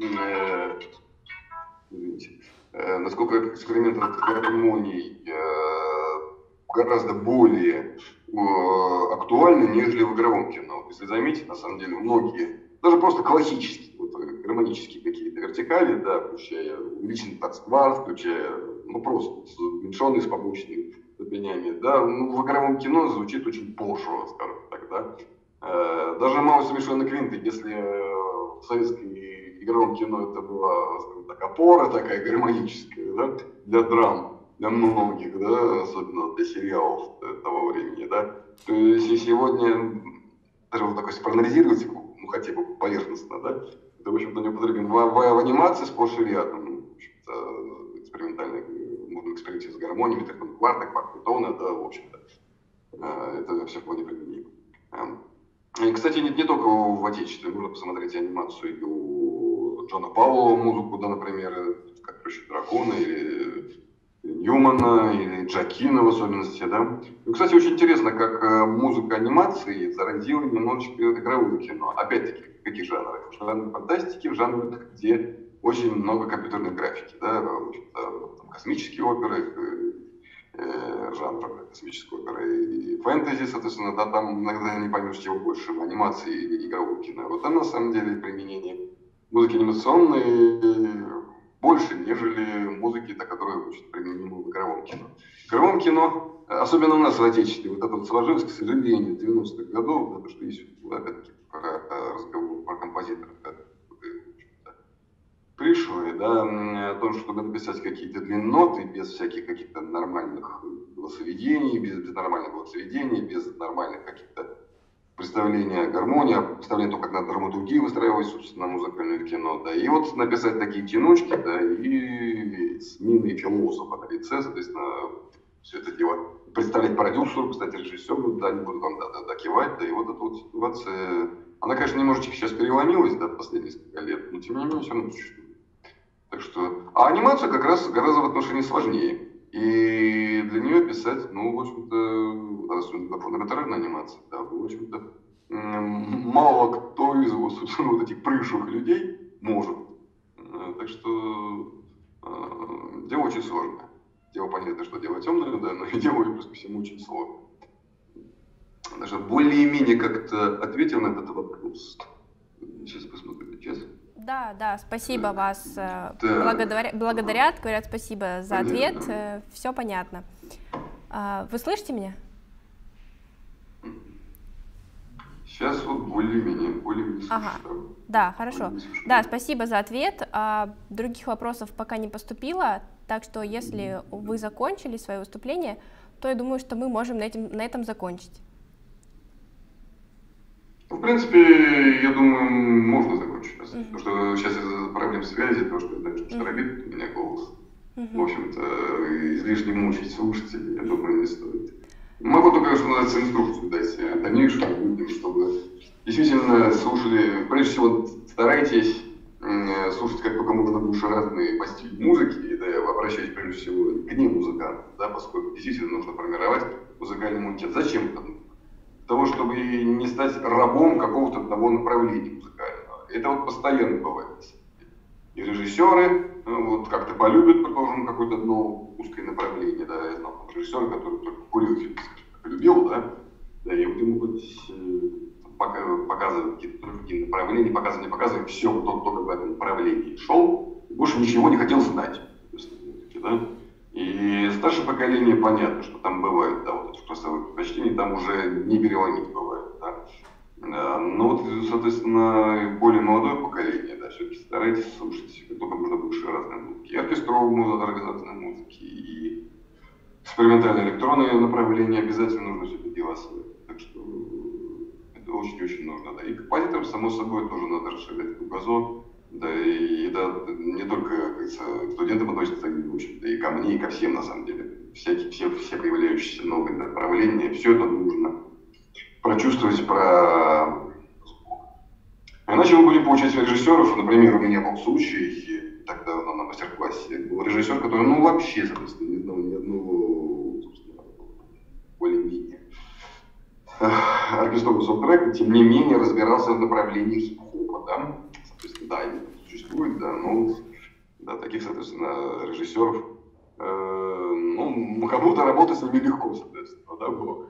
Speaker 4: э, извините, э, насколько эксперименты с гармонией э, гораздо более э, актуальны, нежели в игровом кино. Если заметить, на самом деле, многие, даже просто классические, вот, гармонические какие-то вертикали, да, включая увеличенный таксквар, включая, ну, просто уменьшенный с побочными ступенями, да, ну, в игровом кино звучит очень пошло, скажем так, да. Э, даже мало совершенно квинты, если э, в советском игровом кино это была, так, опора такая гармоническая, да, для драм, для многих, да, особенно для сериалов того времени, да. То есть и сегодня даже вот такой проанализировать, ну, хотя бы поверхностно, да, это, в общем-то, неупотребимо. В, в, в анимации сплошь и рядом, ну, в общем-то, экспериментальные можно экспериментировать с гармонией, трипон кварта, квартетона, да, в общем-то, э, это все вполне применимо. Эм, кстати, не, не только в Отечестве, можно посмотреть анимацию и у Джона Пауэлла музыку, да, например, как «Прыщи дракона» или Ньюмана, или Джакина в особенности, да. И, кстати, очень интересно, как э, музыка анимации заразила немножечко игровое кино. Опять-таки, каких жанрах? В жанре фантастики, в жанре, где очень много компьютерной графики, да, там, космические оперы, э, э, жанр космической оперы и фэнтези, соответственно, да, там иногда не поймешь, чего больше, анимации или игрового кино. Вот там на самом деле применение музыки анимационной больше, нежели музыки, та, которая очень применима в игровом кино. В игровом кино, особенно у нас в Отечестве, вот это вот сложилось, к сожалению, 90-х годов, это что есть, опять-таки, про разговор про композиторов, пришлые, да, о том, чтобы написать какие-то длинноты без всяких каких-то нормальных голосоведений, без, без нормальных голосоведений, без нормальных каких-то представления о гармонии, представления того, как надо драматургию выстраивать, собственно, музыкальное кино, да, и вот написать такие тянучки, да, и с миной философа на лице, соответственно, все это дело представлять продюсеру, кстати, режиссеру, да, не буду вам да, да, да, кивать, да, и вот эта вот ситуация, она, конечно, немножечко сейчас переломилась, да, последние несколько лет, но тем не менее все равно существует. Так что, а анимация как раз гораздо в отношении сложнее. И для нее писать, ну, в общем-то, фундаментальная анимация, да, в общем-то, мало кто из собственно, вот этих прыжных людей может. Э, так что э, дело очень сложное. Дело понятно, что дело темное, да, но дело плюс ко всему очень сложно. Даже более-менее как-то ответил на этот вопрос. Сейчас посмотрим, сейчас.
Speaker 1: Да, да, спасибо вас. Э, да. Благодаря, благодарят, говорят спасибо за ответ. Понятно. Э, Все понятно. Вы слышите меня?
Speaker 4: Сейчас вот более-менее, более-менее
Speaker 1: Ага, да, хорошо. Да, спасибо за ответ. А, других вопросов пока не поступило, так что если вы закончили свое выступление, то я думаю, что мы можем на, этим, на этом закончить.
Speaker 4: В принципе, я думаю, можно закончить. Mm-hmm. Потому что сейчас из-за проблем связи, то, что, знаешь, mm-hmm. у меня голос. Mm-hmm. В общем-то, излишне мучить слушателей, я думаю, не стоит. Могу только, что называется, инструкцию дать дальнейшую людям, чтобы действительно слушали, прежде всего, старайтесь слушать как только можно больше разные по стилю музыки, и да, обращаясь прежде всего к ним музыкантам, да, поскольку действительно нужно формировать музыкальный иммунитет. Зачем это нужно? Того, чтобы не стать рабом какого-то одного направления музыкального. Это вот постоянно бывает. И режиссеры ну, вот как-то полюбят, предположим, какое-то одно узкое направление, да, я знал режиссера, который только курил фильм, скажем так, любил, да, да, и ему вот э, показывают какие-то другие направления, показывают, не показывают, все, он только в этом направлении шел, больше ничего не хотел знать. Да? И старшее поколение, понятно, что там бывает, да, вот эти вкусовые предпочтения, там уже не переломить бывает, да. Но ну вот, соответственно, более молодое поколение, да, все-таки старайтесь слушать только можно больше разной музыки. И оркестровой музыки, организационной музыки, и экспериментальные электронные направления обязательно нужно все это освоить. Так что это очень-очень нужно, да. И композиторам, само собой, тоже надо расширять кругозор, да, и да, не только к студентам относятся, в общем-то, и ко мне, и ко всем, на самом деле. Всякие, все, все появляющиеся новые направления, все это нужно прочувствовать, про Иначе мы будем получать режиссеров, например, у меня был случай, тогда на мастер-классе был режиссер, который, ну, вообще, соответственно, не знал ни одного, собственно, более-менее оркестрового саундтрека, тем не менее разбирался в направлении хип-хопа, да, да, они существуют, да, но да, таких, соответственно, режиссеров, э, ну, кому-то работать с ними легко, соответственно, да, было.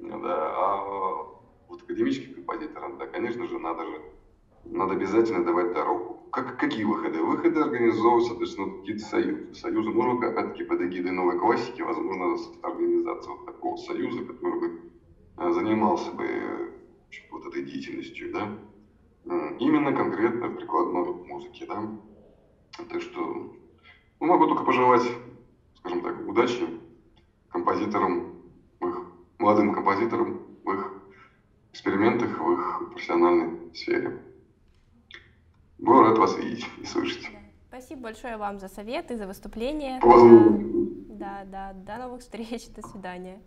Speaker 4: Да, а вот академическим композиторам, да, конечно же, надо же, надо обязательно давать дорогу. Как, какие выходы? Выходы организовывать, соответственно, какие-то союзы. Союзы, можно, опять-таки, под эгидой новой классики, возможно, организация вот такого союза, который бы э, занимался бы вот этой деятельностью, да, именно конкретно в прикладной музыке, да. Так что ну, могу только пожелать, скажем так, удачи композиторам, в их, молодым композиторам в их экспериментах, в их профессиональной сфере. Был рад вас видеть и слышать.
Speaker 1: Спасибо большое вам за совет и за выступление. Да, да, до новых встреч, до свидания.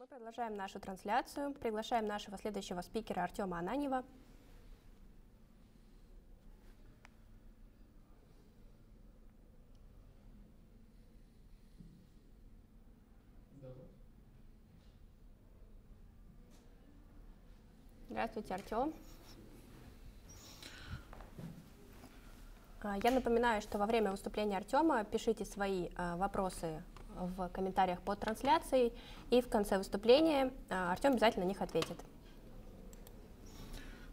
Speaker 1: Мы продолжаем нашу трансляцию. Приглашаем нашего следующего спикера Артема Ананева. Здравствуйте, Артем. А, я напоминаю, что во время выступления Артема пишите свои а, вопросы в комментариях под трансляцией, и в конце выступления а, Артем обязательно на них ответит.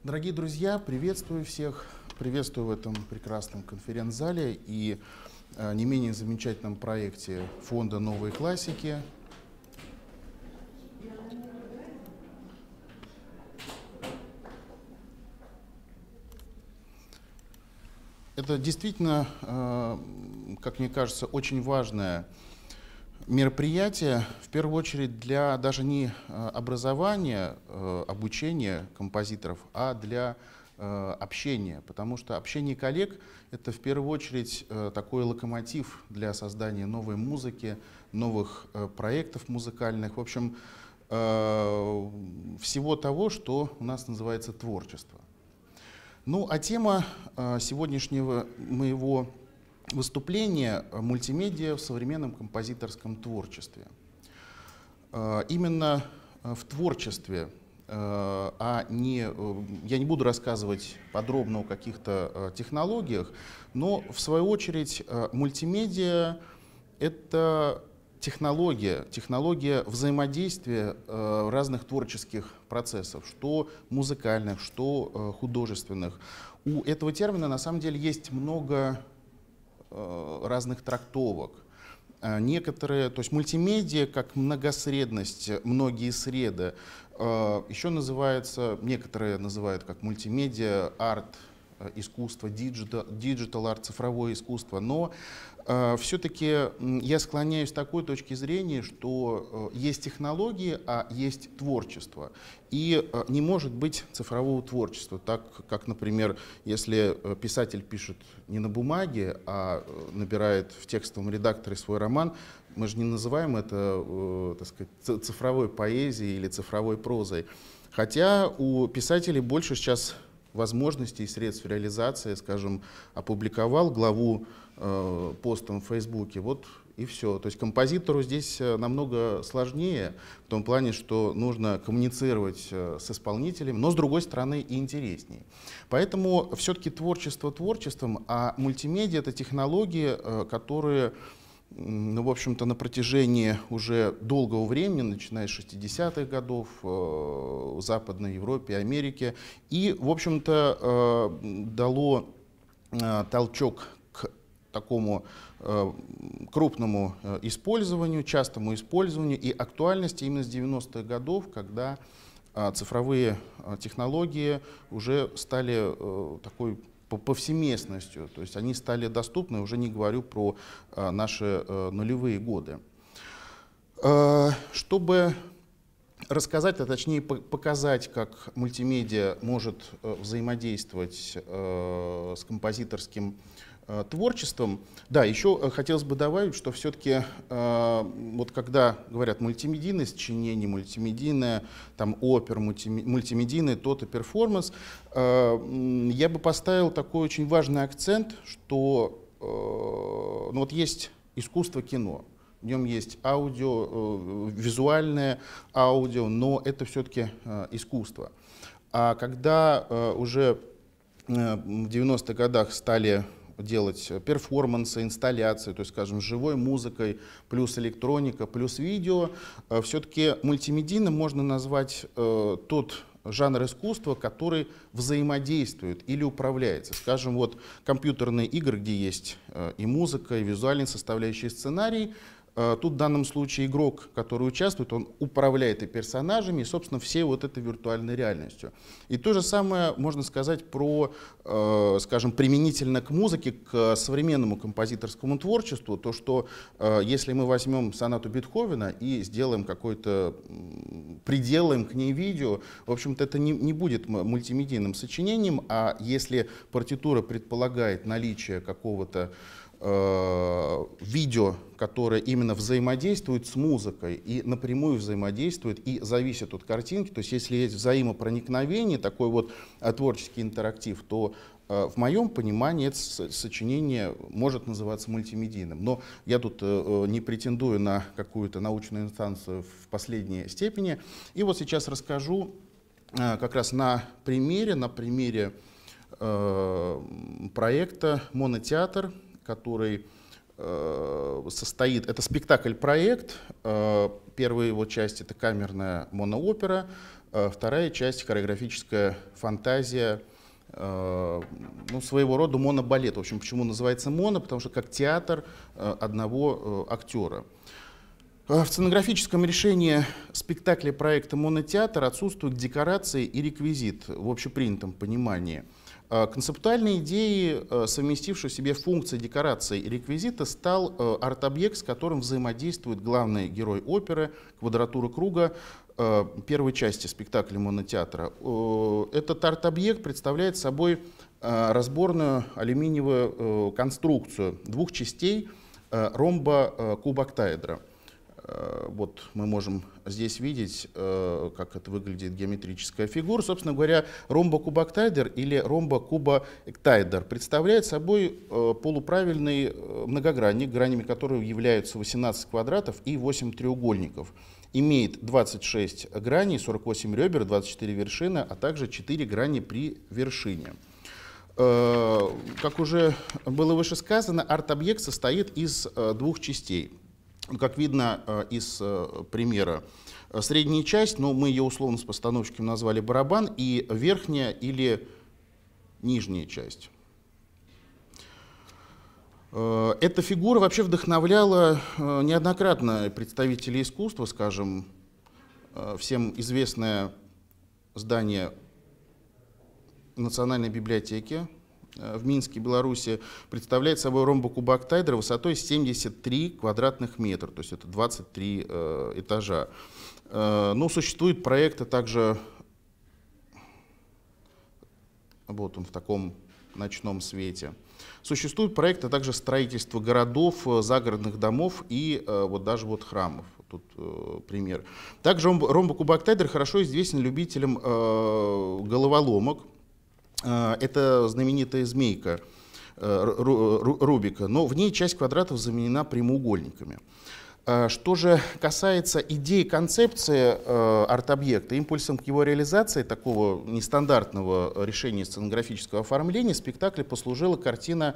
Speaker 5: Дорогие друзья, приветствую всех, приветствую в этом прекрасном конференц-зале и не менее замечательном проекте фонда «Новые классики», Это действительно, э, как мне кажется, очень важное мероприятие, в первую очередь для даже не э, образования, э, обучения композиторов, а для общения, потому что общение коллег — это в первую очередь такой локомотив для создания новой музыки, новых проектов музыкальных, в общем, всего того, что у нас называется творчество. Ну, а тема сегодняшнего моего выступления — мультимедиа в современном композиторском творчестве. А, именно а, в творчестве, а не, э, я не буду рассказывать подробно о каких-то технологиях, но в свою очередь мультимедиа — это технология, технология взаимодействия э, разных творческих процессов, что музыкальных, что э, художественных. У этого термина на самом деле есть много э, разных трактовок. Э, некоторые, то есть мультимедиа как многосредность, многие среды, э, еще называется, некоторые называют как мультимедиа, арт, э, искусство, digital art, цифровое искусство, но Э, все-таки я склоняюсь к такой точке зрения, что э, есть технологии, а есть творчество. И э, не может быть цифрового творчества, так как, например, если писатель пишет не на бумаге, а набирает в текстовом редакторе свой роман, мы же не называем это так сказать, цифровой поэзией или цифровой прозой. Хотя у писателей больше сейчас возможностей и средств реализации, скажем, опубликовал главу э, постом в Фейсбуке, вот и все. То есть композитору здесь э, намного сложнее, в том плане, что нужно коммуницировать э, с исполнителем, но с другой стороны и интереснее. Поэтому все-таки творчество творчеством, а мультимедиа — это технологии, которые ну, в общем-то, на протяжении уже долгого времени, начиная с 60-х годов, в Западной Европе, Америке, и, в общем-то, дало толчок такому крупному использованию, частому использованию и актуальности именно с 90-х годов, когда цифровые технологии уже стали такой повсеместностью, то есть они стали доступны, уже не говорю про наши нулевые годы. Чтобы рассказать, а точнее показать, как мультимедиа может взаимодействовать с композиторским Э, творчеством. Да, еще э, хотелось бы добавить, что все-таки э, вот когда говорят мультимедийное сочинение, мультимедийное, там опер, мультимедийное, то-то перформанс, я бы поставил такой очень важный акцент, что ну вот есть искусство кино, в нем есть аудио, визуальное аудио, но это все-таки искусство. А когда уже в 90-х годах стали делать перформансы, инсталляции, то есть, скажем, живой музыкой, плюс электроника, плюс видео. Э, Все-таки мультимедийным можно назвать э, тот жанр искусства, который взаимодействует или управляется. Скажем, вот компьютерные игры, где есть э, и музыка, и визуальные составляющие сценарий, Э, тут в данном случае игрок, который участвует, он управляет и персонажами, и, собственно, всей вот этой виртуальной реальностью. И то же самое можно сказать про, э, скажем, применительно к музыке, к современному композиторскому творчеству, то, что э, если мы возьмем сонату Бетховена и сделаем какой-то, приделаем к ней видео, в общем-то, это не, не будет мультимедийным сочинением, а если партитура предполагает наличие какого-то э, видео, которое именно взаимодействует с музыкой и напрямую взаимодействует и зависит от картинки. То есть если есть взаимопроникновение, такой вот э, творческий интерактив, то э, в моем понимании это сочинение может называться мультимедийным. Но я тут не претендую на какую-то научную инстанцию в последней степени. И вот сейчас расскажу как раз на примере, на примере проекта «Монотеатр», который э, состоит, это спектакль-проект, э, первая его часть это камерная моноопера, э, вторая часть хореографическая фантазия, ну, своего рода монобалет. В общем, почему называется моно? Потому что как театр одного актера. В сценографическом решении спектакля проекта «Монотеатр» отсутствуют декорации и реквизит в общепринятом понимании – концептуальной идеей, э, совместившей в себе функции декорации и реквизита, стал э, арт-объект, с которым взаимодействует главный герой оперы «Квадратура круга», первой части спектакля монотеатра. Этот арт-объект представляет собой разборную алюминиевую конструкцию двух частей ромба кубоктаэдра. Э, вот мы можем здесь видеть, э, как это выглядит геометрическая фигура. Собственно говоря, ромбокубоктайдер или ромбокубоэктайдер представляет собой э, полуправильный многогранник, гранями которого являются 18 квадратов и 8 треугольников. Имеет 26 граней, 48 ребер, 24 вершины, а также 4 грани при вершине. Как уже было выше сказано, арт-объект состоит из двух частей. Как видно э, из э, примера, э, средняя часть, но мы ее условно с постановщиком назвали барабан, и верхняя или нижняя часть. Эта фигура вообще вдохновляла неоднократно представителей искусства, скажем, всем известное здание Национальной библиотеки в Минске, Беларуси, представляет собой ромбокубак Тайдера высотой 73 квадратных метра, то есть это 23 э, этажа. Э, но существуют проекты также, вот он в таком ночном свете. Существуют проекты также строительства городов, э, загородных домов и э, вот даже вот храмов. Тут э, пример. Также ромбокубак Тайдер хорошо известен любителям э, головоломок, а, это знаменитая змейка э, Рубика, но в ней часть квадратов заменена прямоугольниками. А, что же касается идеи концепции э, арт-объекта, импульсом к его реализации такого нестандартного решения сценографического оформления спектакля послужила картина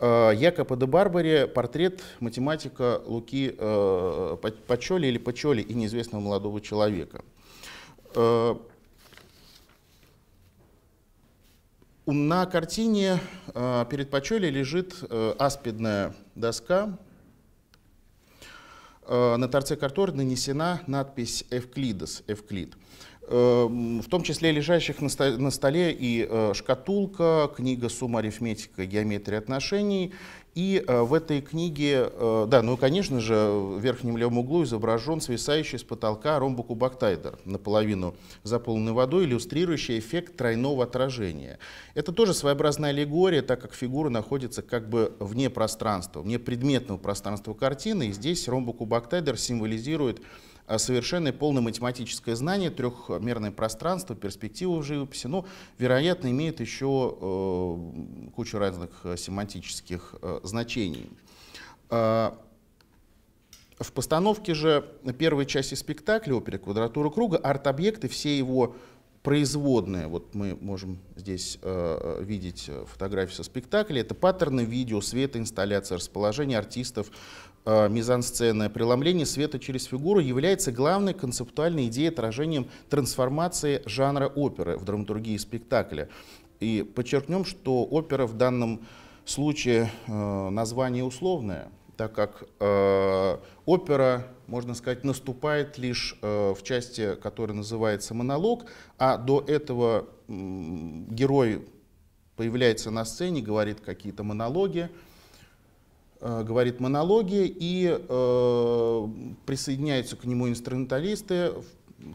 Speaker 5: э, Якоба де Барбари «Портрет математика Луки Пачоли или Пачоли и неизвестного молодого человека». На картине э, перед Пачоли лежит э, аспидная доска, э, на торце которой нанесена надпись «Эвклидес», «Эвклид». В том числе лежащих на столе и шкатулка, книга «Сумма арифметика. Геометрия отношений» И э, в этой книге, э, да, ну, конечно же, в верхнем левом углу изображен свисающий с потолка ромбокубоктайдер, наполовину заполненный водой, иллюстрирующий эффект тройного отражения. Это тоже своеобразная аллегория, так как фигура находится как бы вне пространства, вне предметного пространства картины, и здесь ромбокубоктайдер символизирует совершенное полное математическое знание, трехмерное пространство, перспективу в живописи, но, вероятно, имеет еще э, кучу разных э, семантических э, значений. Э, в постановке же первой части спектакля оперы «Квадратура круга» арт-объекты, все его производные, вот мы можем здесь э, видеть фотографии со спектакля, это паттерны видео, света, инсталляция, расположение артистов, э, мизансцена, преломление света через фигуру является главной концептуальной идеей отражением трансформации жанра оперы в драматургии спектакля. И подчеркнем, что опера в данном случае э, название условное, так как э, опера, можно сказать, наступает лишь э, в части, которая называется монолог, а до этого э, герой появляется на сцене, говорит какие-то монологи, говорит монологи, и э, присоединяются к нему инструменталисты,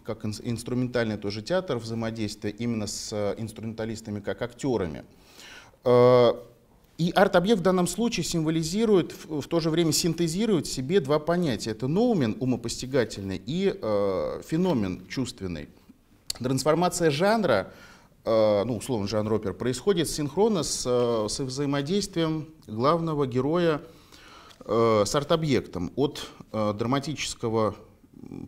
Speaker 5: как инструментальный тоже театр, взаимодействие именно с инструменталистами как актерами. Э, И арт-объект в данном случае символизирует, в, в то же время синтезирует в себе два понятия. Это ноумен, умопостигательный, и э, феномен чувственный. Трансформация жанра, э, ну, условно, жанр опер, происходит синхронно с, э, с взаимодействием главного героя э, с арт-объектом. От э, драматического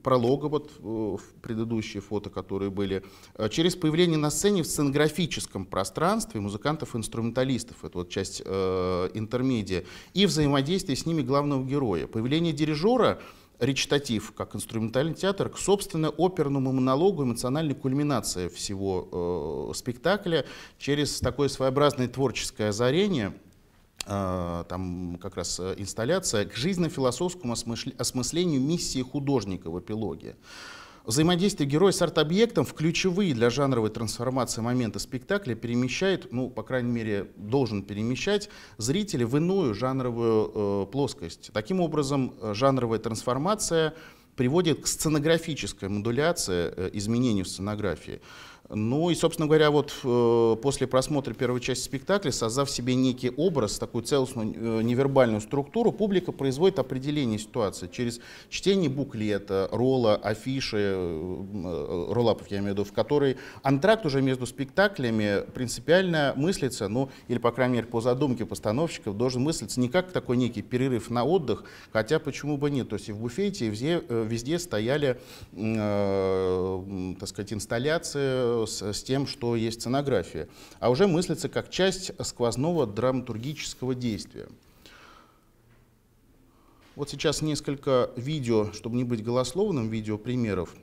Speaker 5: пролога, вот э, в предыдущие фото, которые были, э, через появление на сцене в сценографическом пространстве музыкантов-инструменталистов, это вот часть э, интермедиа, и взаимодействие с ними главного героя. Появление дирижера речитатив, как инструментальный театр, к собственно оперному монологу, эмоциональной кульминации всего э, спектакля через такое своеобразное творческое озарение – Э, там как раз э, инсталляция, к жизненно-философскому осмыслению миссии художника в эпилоге. Взаимодействие героя с арт-объектом в ключевые для жанровой трансформации моменты спектакля перемещает, ну, по крайней мере, должен перемещать зрителя в иную жанровую э, плоскость. Таким образом, э, жанровая трансформация приводит к сценографической модуляции, э, изменению сценографии. Ну и, собственно говоря, вот э, после просмотра первой части спектакля, создав себе некий образ, такую целостную э, невербальную структуру, публика производит определение ситуации через чтение буклета, ролла, афиши, э, роллапов, я имею в виду, в которой антракт уже между спектаклями принципиально мыслится, ну или, по крайней мере, по задумке постановщиков, должен мыслиться не как такой некий перерыв на отдых, хотя почему бы нет. То есть и в буфете, и везде, везде стояли, э, так сказать, инсталляции, с, с тем, что есть сценография, а уже мыслится как часть сквозного драматургического действия. Вот сейчас несколько видео, чтобы не быть голословным, видео примеров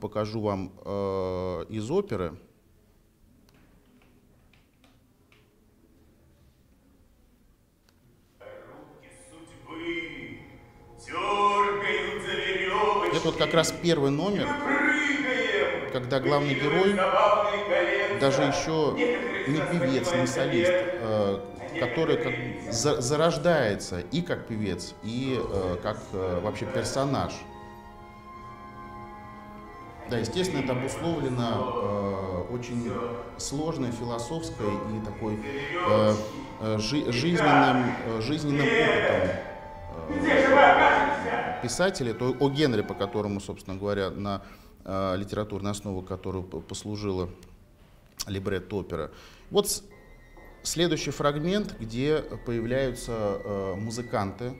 Speaker 5: покажу вам э, из оперы. Это вот как раз первый номер когда главный герой даже еще не певец, не солист, э, который как зарождается и как певец, и э, как э, вообще персонаж. Да, естественно, это обусловлено очень сложной философской и такой жи жизненным, жизненным опытом э, писателя, то о Генри, по которому, собственно говоря, на литературная основа которой послужила либретто опера. Вот следующий фрагмент, где появляются э, музыканты.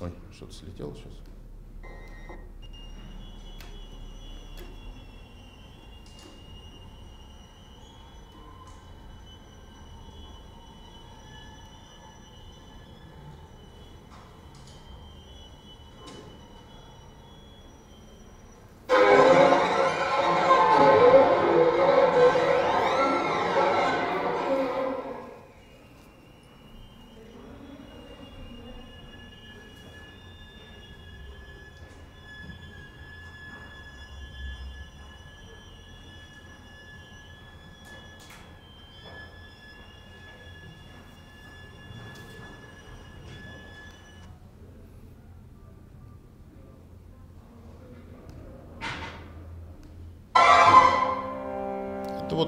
Speaker 5: Ой, что-то слетело сейчас.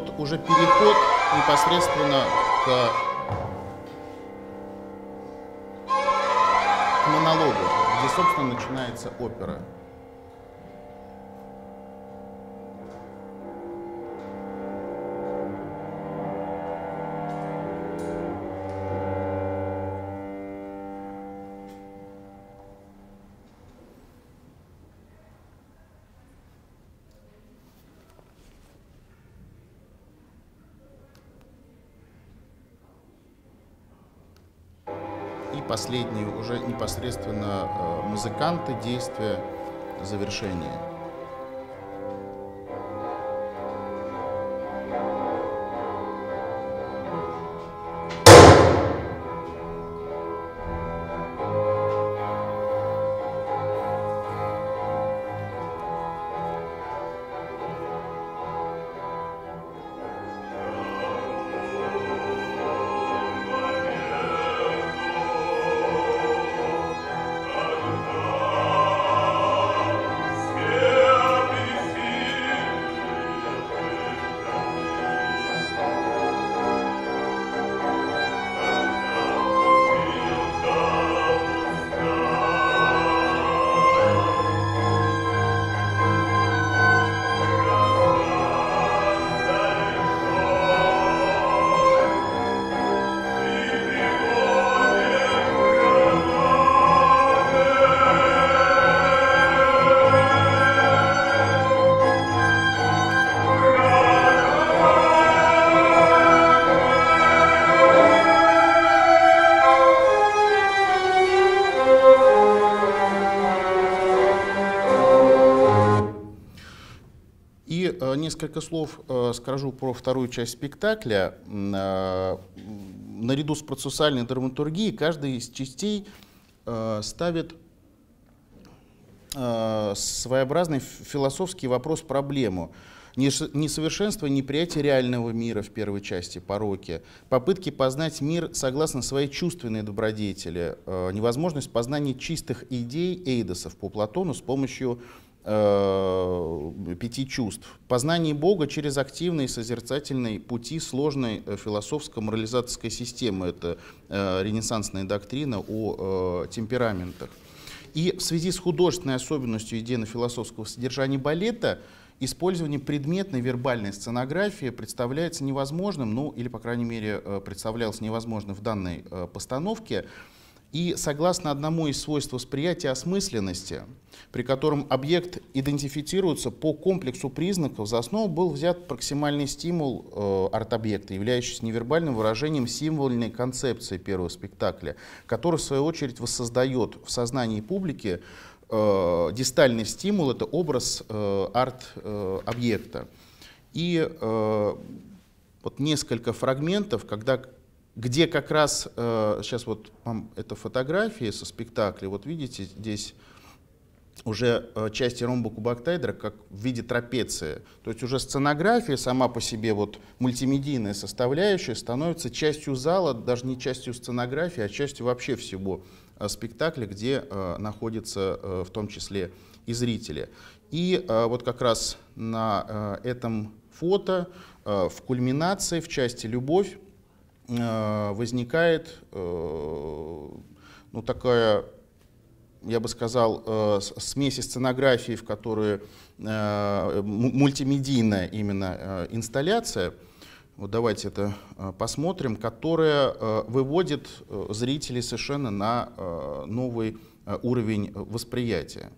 Speaker 5: Вот уже переход непосредственно к, к монологу, где, собственно, начинается опера. Последние уже непосредственно э, музыканты, действия, завершение. Несколько слов э, скажу про вторую часть спектакля. Э, наряду с процессуальной драматургией каждая из частей э, ставит своеобразный философский вопрос-проблему несовершенство неприятие реального мира в первой части, пороки, попытки познать мир согласно своей чувственной добродетели, невозможность познания чистых идей эйдосов по Платону с помощью пяти чувств. Познание Бога через активные созерцательные пути сложной э, философско-морализаторской системы. Это э, ренессансная доктрина о э, темпераментах. И в связи с художественной особенностью идейно-философского содержания балета использование предметной вербальной сценографии представляется невозможным, ну или, по крайней мере, э, представлялось невозможным в данной э, постановке. И согласно одному из свойств восприятия осмысленности, при котором объект идентифицируется по комплексу признаков, за основу был взят проксимальный стимул э, арт-объекта, являющийся невербальным выражением символьной концепции первого спектакля, который, в свою очередь, воссоздает в сознании публики э, дистальный стимул — это образ э, арт-объекта. И э, вот несколько фрагментов, когда, где как раз, э, сейчас вот вам это фотографии со спектакля, вот видите, здесь уже э, части ромба кубоктайдера как в виде трапеции. То есть уже сценография сама по себе, вот мультимедийная составляющая, становится частью зала, даже не частью сценографии, а частью вообще всего Э, спектакля, где э, находятся э, в том числе и зрители. И вот как раз на этом фото в кульминации, в части «Любовь» возникает ну, такая, я бы сказал, смесь сценографии, в которой мультимедийная именно инсталляция – вот давайте это э, посмотрим, которая э, выводит э, зрителей совершенно на новый уровень восприятия.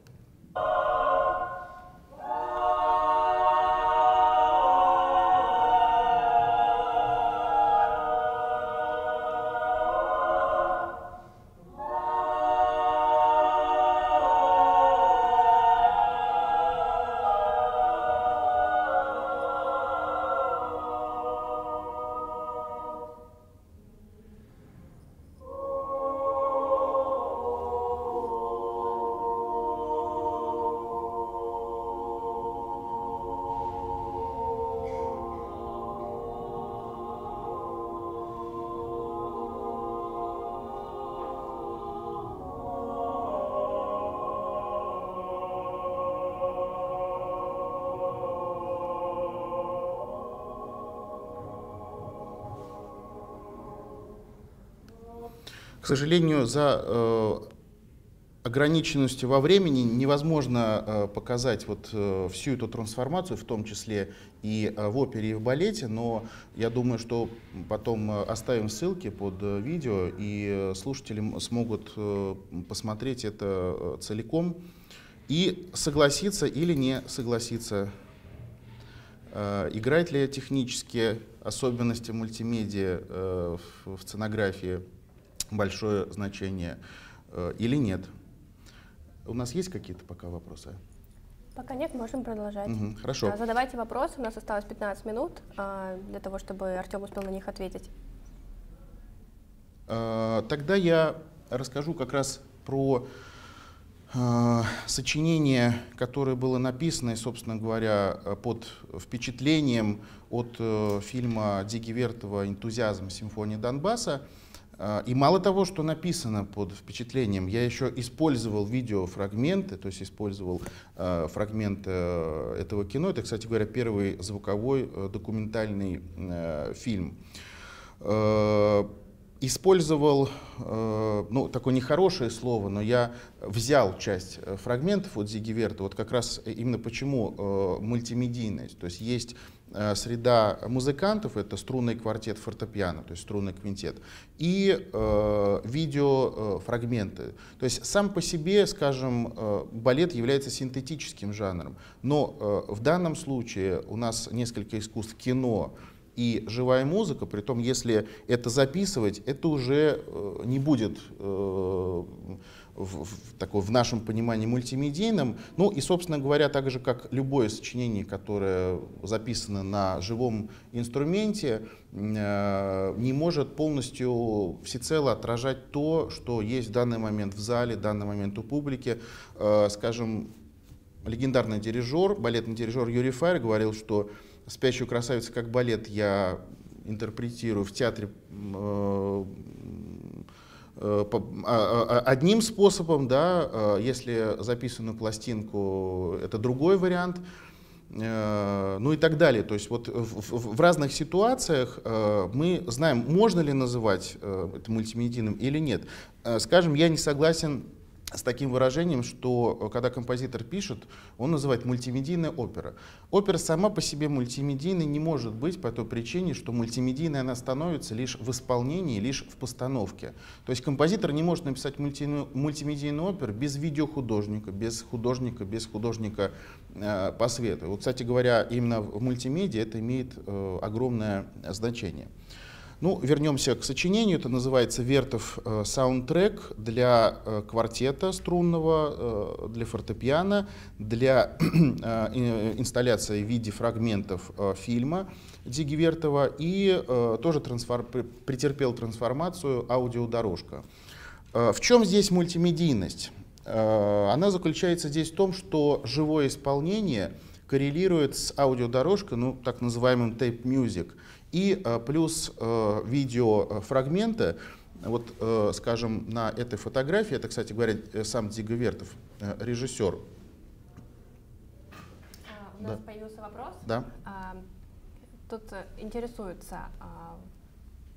Speaker 5: К сожалению, за э, ограниченностью во времени невозможно э, показать вот э, всю эту трансформацию, в том числе и в опере, и в балете, но я думаю, что потом оставим ссылки под видео, и слушатели смогут посмотреть это целиком и согласиться или не согласиться. Играет ли технические особенности мультимедиа в сценографии большое значение э, или нет. У нас есть какие-то пока вопросы?
Speaker 1: Пока нет, можем продолжать.
Speaker 5: Угу, хорошо.
Speaker 1: А, задавайте вопросы, у нас осталось 15 минут а, для того, чтобы Артем успел на них ответить.
Speaker 5: А, тогда я расскажу как раз про сочинение, которое было написано, собственно говоря, под впечатлением от э, фильма Диги Вертова «Энтузиазм. Симфония Донбасса». А, и мало того, что написано под впечатлением, я еще использовал видеофрагменты, то есть использовал э, фрагменты э, этого кино. Это, кстати говоря, первый звуковой э, документальный э, фильм. Э, использовал, э, ну, такое нехорошее слово, но я взял часть э, фрагментов от Зигиверта, вот как раз именно почему э, мультимедийность. То есть есть Э, среда музыкантов, это струнный квартет фортепиано, то есть струнный квинтет, и э, видеофрагменты. То есть сам по себе, скажем, э, балет является синтетическим жанром, но э, в данном случае у нас несколько искусств кино, и живая музыка, при том, если это записывать, это уже э, не будет э, в, в, такой, в нашем понимании мультимедийным. Ну и, собственно говоря, так же, как любое сочинение, которое записано на живом инструменте, э, не может полностью всецело отражать то, что есть в данный момент в зале, в данный момент у публики. Э, скажем, легендарный дирижер, балетный дирижер Юрий Файер говорил, что «Спящую красавицу как балет» я интерпретирую в театре э, одним способом, да, э, если записанную пластинку, это другой вариант, э, ну и так далее. То есть вот в, в разных ситуациях мы знаем, можно ли называть это мультимедийным или нет. Скажем, я не согласен с таким выражением, что э, когда композитор пишет, он называет мультимедийная опера. Опера сама по себе мультимедийной не может быть по той причине, что мультимедийной она становится лишь в исполнении, лишь в постановке. То есть композитор не может написать мультимедийную оперу без видеохудожника, без художника, без художника э, по свету. Вот, кстати говоря, именно в мультимедиа это имеет э, огромное значение. Ну, вернемся к сочинению. Это называется Вертов э, саундтрек для э, квартета струнного, э, для фортепиано, для инсталляции в виде фрагментов фильма Диги Вертова и тоже трансфор... претерпел трансформацию аудиодорожка. В чем здесь мультимедийность? Она заключается здесь в том, что живое исполнение коррелирует с аудиодорожкой, ну, так называемым music – и э, плюс э, видеофрагменты, вот, э, скажем, на этой фотографии, это, кстати говоря, сам Диго Вертов, режиссер.
Speaker 1: А, у нас да. появился вопрос.
Speaker 5: Да.
Speaker 1: А, тут интересуется, а,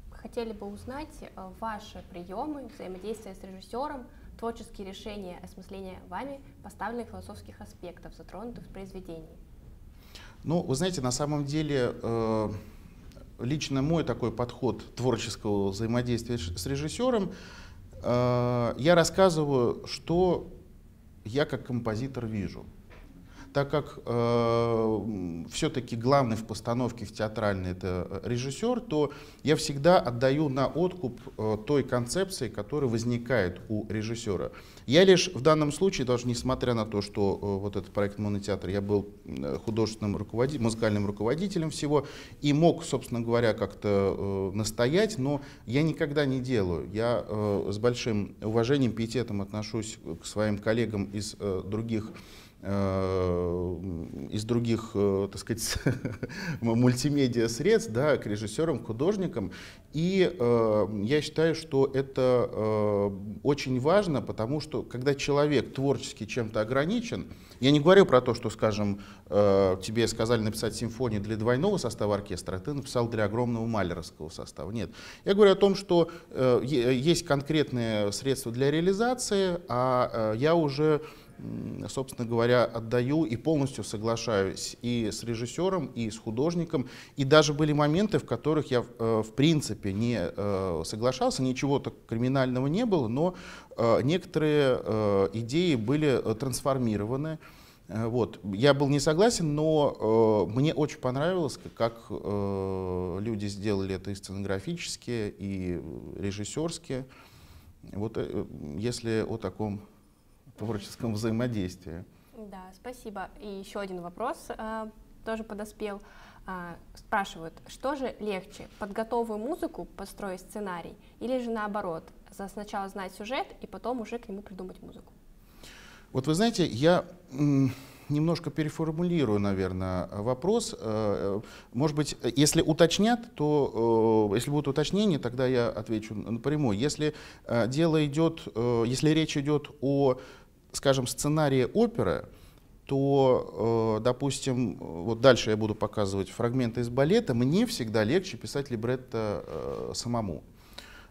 Speaker 1: хотели бы узнать ваши приемы взаимодействия с режиссером, творческие решения осмысления вами поставленных философских аспектов, затронутых в произведении.
Speaker 5: Ну, вы знаете, на самом деле лично мой такой подход творческого взаимодействия с режиссером, э, я рассказываю, что я как композитор вижу так как э, все-таки главный в постановке в театральной это режиссер, то я всегда отдаю на откуп э, той концепции, которая возникает у режиссера. Я лишь в данном случае, даже несмотря на то, что э, вот этот проект монотеатр, я был э, художественным руководителем, музыкальным руководителем всего и мог, собственно говоря, как-то э, настоять, но я никогда не делаю. Я э, с большим уважением, пиететом отношусь к своим коллегам из э, других Э, из других, э, так сказать, мультимедиа средств, да, к режиссерам, к художникам. И э, я считаю, что это э, очень важно, потому что когда человек творчески чем-то ограничен, я не говорю про то, что, скажем, э, тебе сказали написать симфонию для двойного состава оркестра, а ты написал для огромного малеровского состава. Нет. Я говорю о том, что э, есть конкретные средства для реализации, а э, я уже собственно говоря, отдаю и полностью соглашаюсь и с режиссером, и с художником. И даже были моменты, в которых я, э, в принципе, не э, соглашался, ничего-то криминального не было, но э, некоторые идеи были трансформированы. Вот. Я был не согласен, но э, мне очень понравилось, как э, люди сделали это и сценографически, и режиссерски. Вот э, если о таком творческом взаимодействии.
Speaker 1: Да, спасибо. И еще один вопрос э, тоже подоспел. Э, спрашивают, что же легче, под готовую музыку построить сценарий или же наоборот, за сначала знать сюжет и потом уже к нему придумать музыку?
Speaker 5: Вот вы знаете, я немножко переформулирую, наверное, вопрос. Э, может быть, если уточнят, то э, если будут уточнения, тогда я отвечу напрямую. Если э, дело идет, если речь идет о скажем, сценарии оперы, то, э, допустим, вот дальше я буду показывать фрагменты из балета, мне всегда легче писать либретто э, самому.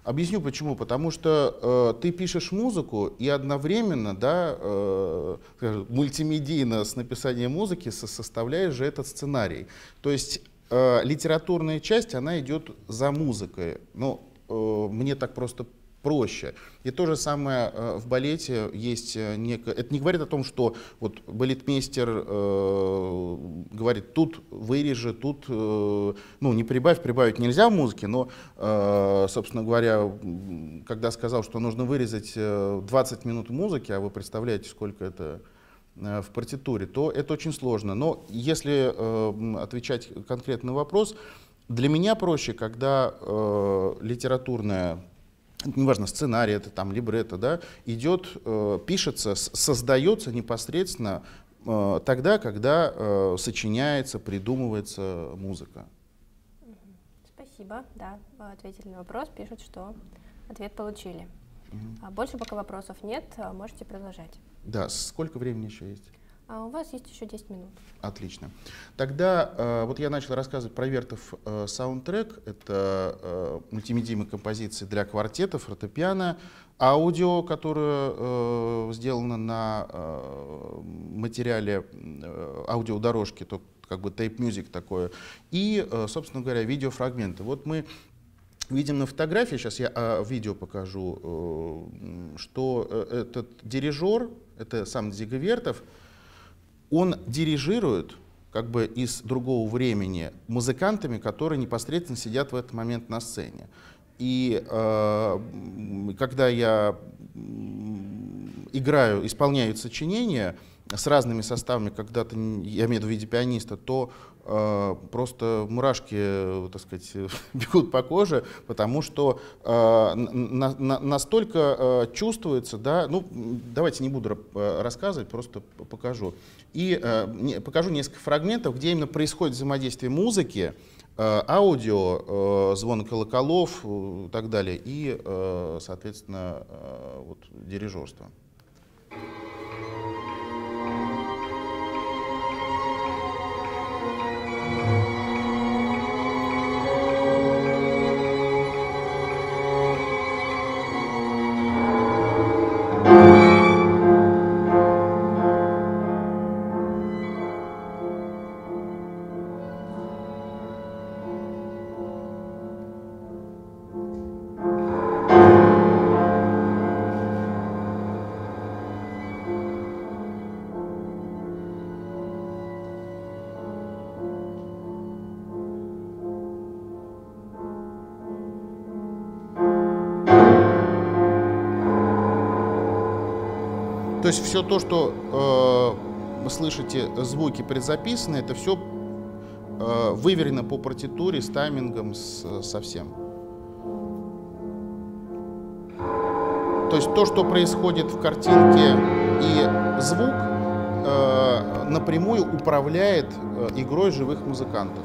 Speaker 5: Объясню почему. Потому что э, ты пишешь музыку и одновременно, да, э, мультимедийно с написанием музыки составляешь же этот сценарий. То есть э, литературная часть, она идет за музыкой. Ну, э, мне так просто проще. И то же самое э, в балете есть некое... Это не говорит о том, что вот балетмейстер э, говорит, тут вырежи, тут, э, ну, не прибавь, прибавить нельзя в музыке, но, э, собственно говоря, когда сказал, что нужно вырезать 20 минут музыки, а вы представляете, сколько это Э, в партитуре, то это очень сложно. Но если э, отвечать конкретно на вопрос, для меня проще, когда э, литературная неважно, сценарий это там, либретто, да, идет, э, пишется, создается непосредственно э, тогда, когда э, сочиняется, придумывается музыка.
Speaker 1: Спасибо, да, ответили на вопрос, пишут, что ответ получили. Угу. Больше пока вопросов нет, можете продолжать.
Speaker 5: Да, сколько времени еще есть?
Speaker 1: А у вас есть еще 10 минут.
Speaker 5: Отлично. Тогда э, вот я начал рассказывать про Вертов э, саундтрек. Это э, мультимедийные композиции для квартета, фортепиано, аудио, которое э, сделано на э, материале э, аудиодорожки, то как бы тейп-мюзик такое, и, э, собственно говоря, видеофрагменты. Вот мы видим на фотографии, сейчас я э, видео покажу, э, что э, этот дирижер, это сам Зиговертов, он дирижирует как бы из другого времени музыкантами, которые непосредственно сидят в этот момент на сцене. И э, когда я играю, исполняю сочинения с разными составами, когда-то, я имею в виду пианиста, то Э, просто мурашки, так сказать, бегут по коже, потому что э, на, на, настолько э, чувствуется, да, ну, давайте не буду рассказывать, просто покажу. И покажу несколько фрагментов, где именно происходит взаимодействие музыки, аудио, звон колоколов и так далее, и, соответственно, вот, дирижерство. То есть все то, что э, вы слышите, звуки предзаписаны, это все э, выверено по партитуре с таймингом, с, со всем. То есть то, что происходит в картинке и звук, э, напрямую управляет э, игрой живых музыкантов.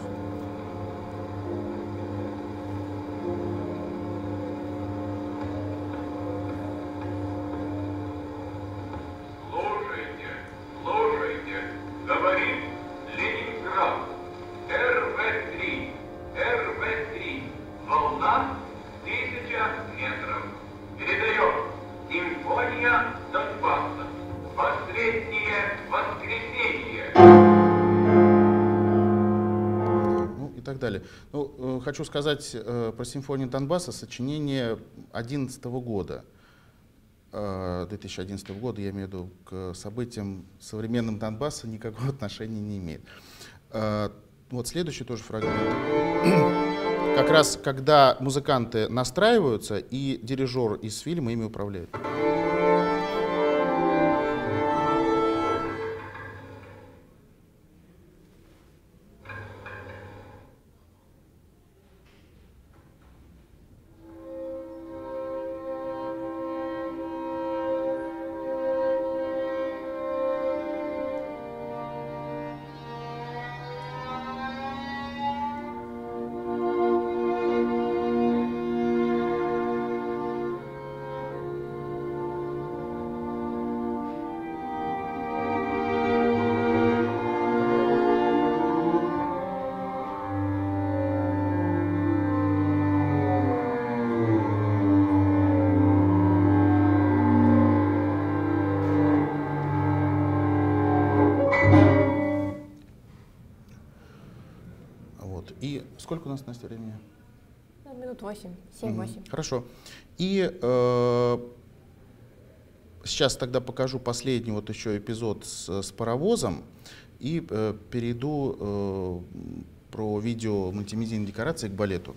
Speaker 5: Хочу сказать э, про симфонию Донбасса, сочинение 2011 года. 2011 э, года, я имею в виду, к событиям современным Донбасса никакого отношения не имеет. Э, вот следующий тоже фрагмент. Как раз когда музыканты настраиваются, и дирижер из фильма ими управляет.
Speaker 1: 7-8.
Speaker 5: Хорошо. И э, сейчас тогда покажу последний вот еще эпизод с, с паровозом и э, перейду э, про видео мультимедийной декорации к балету.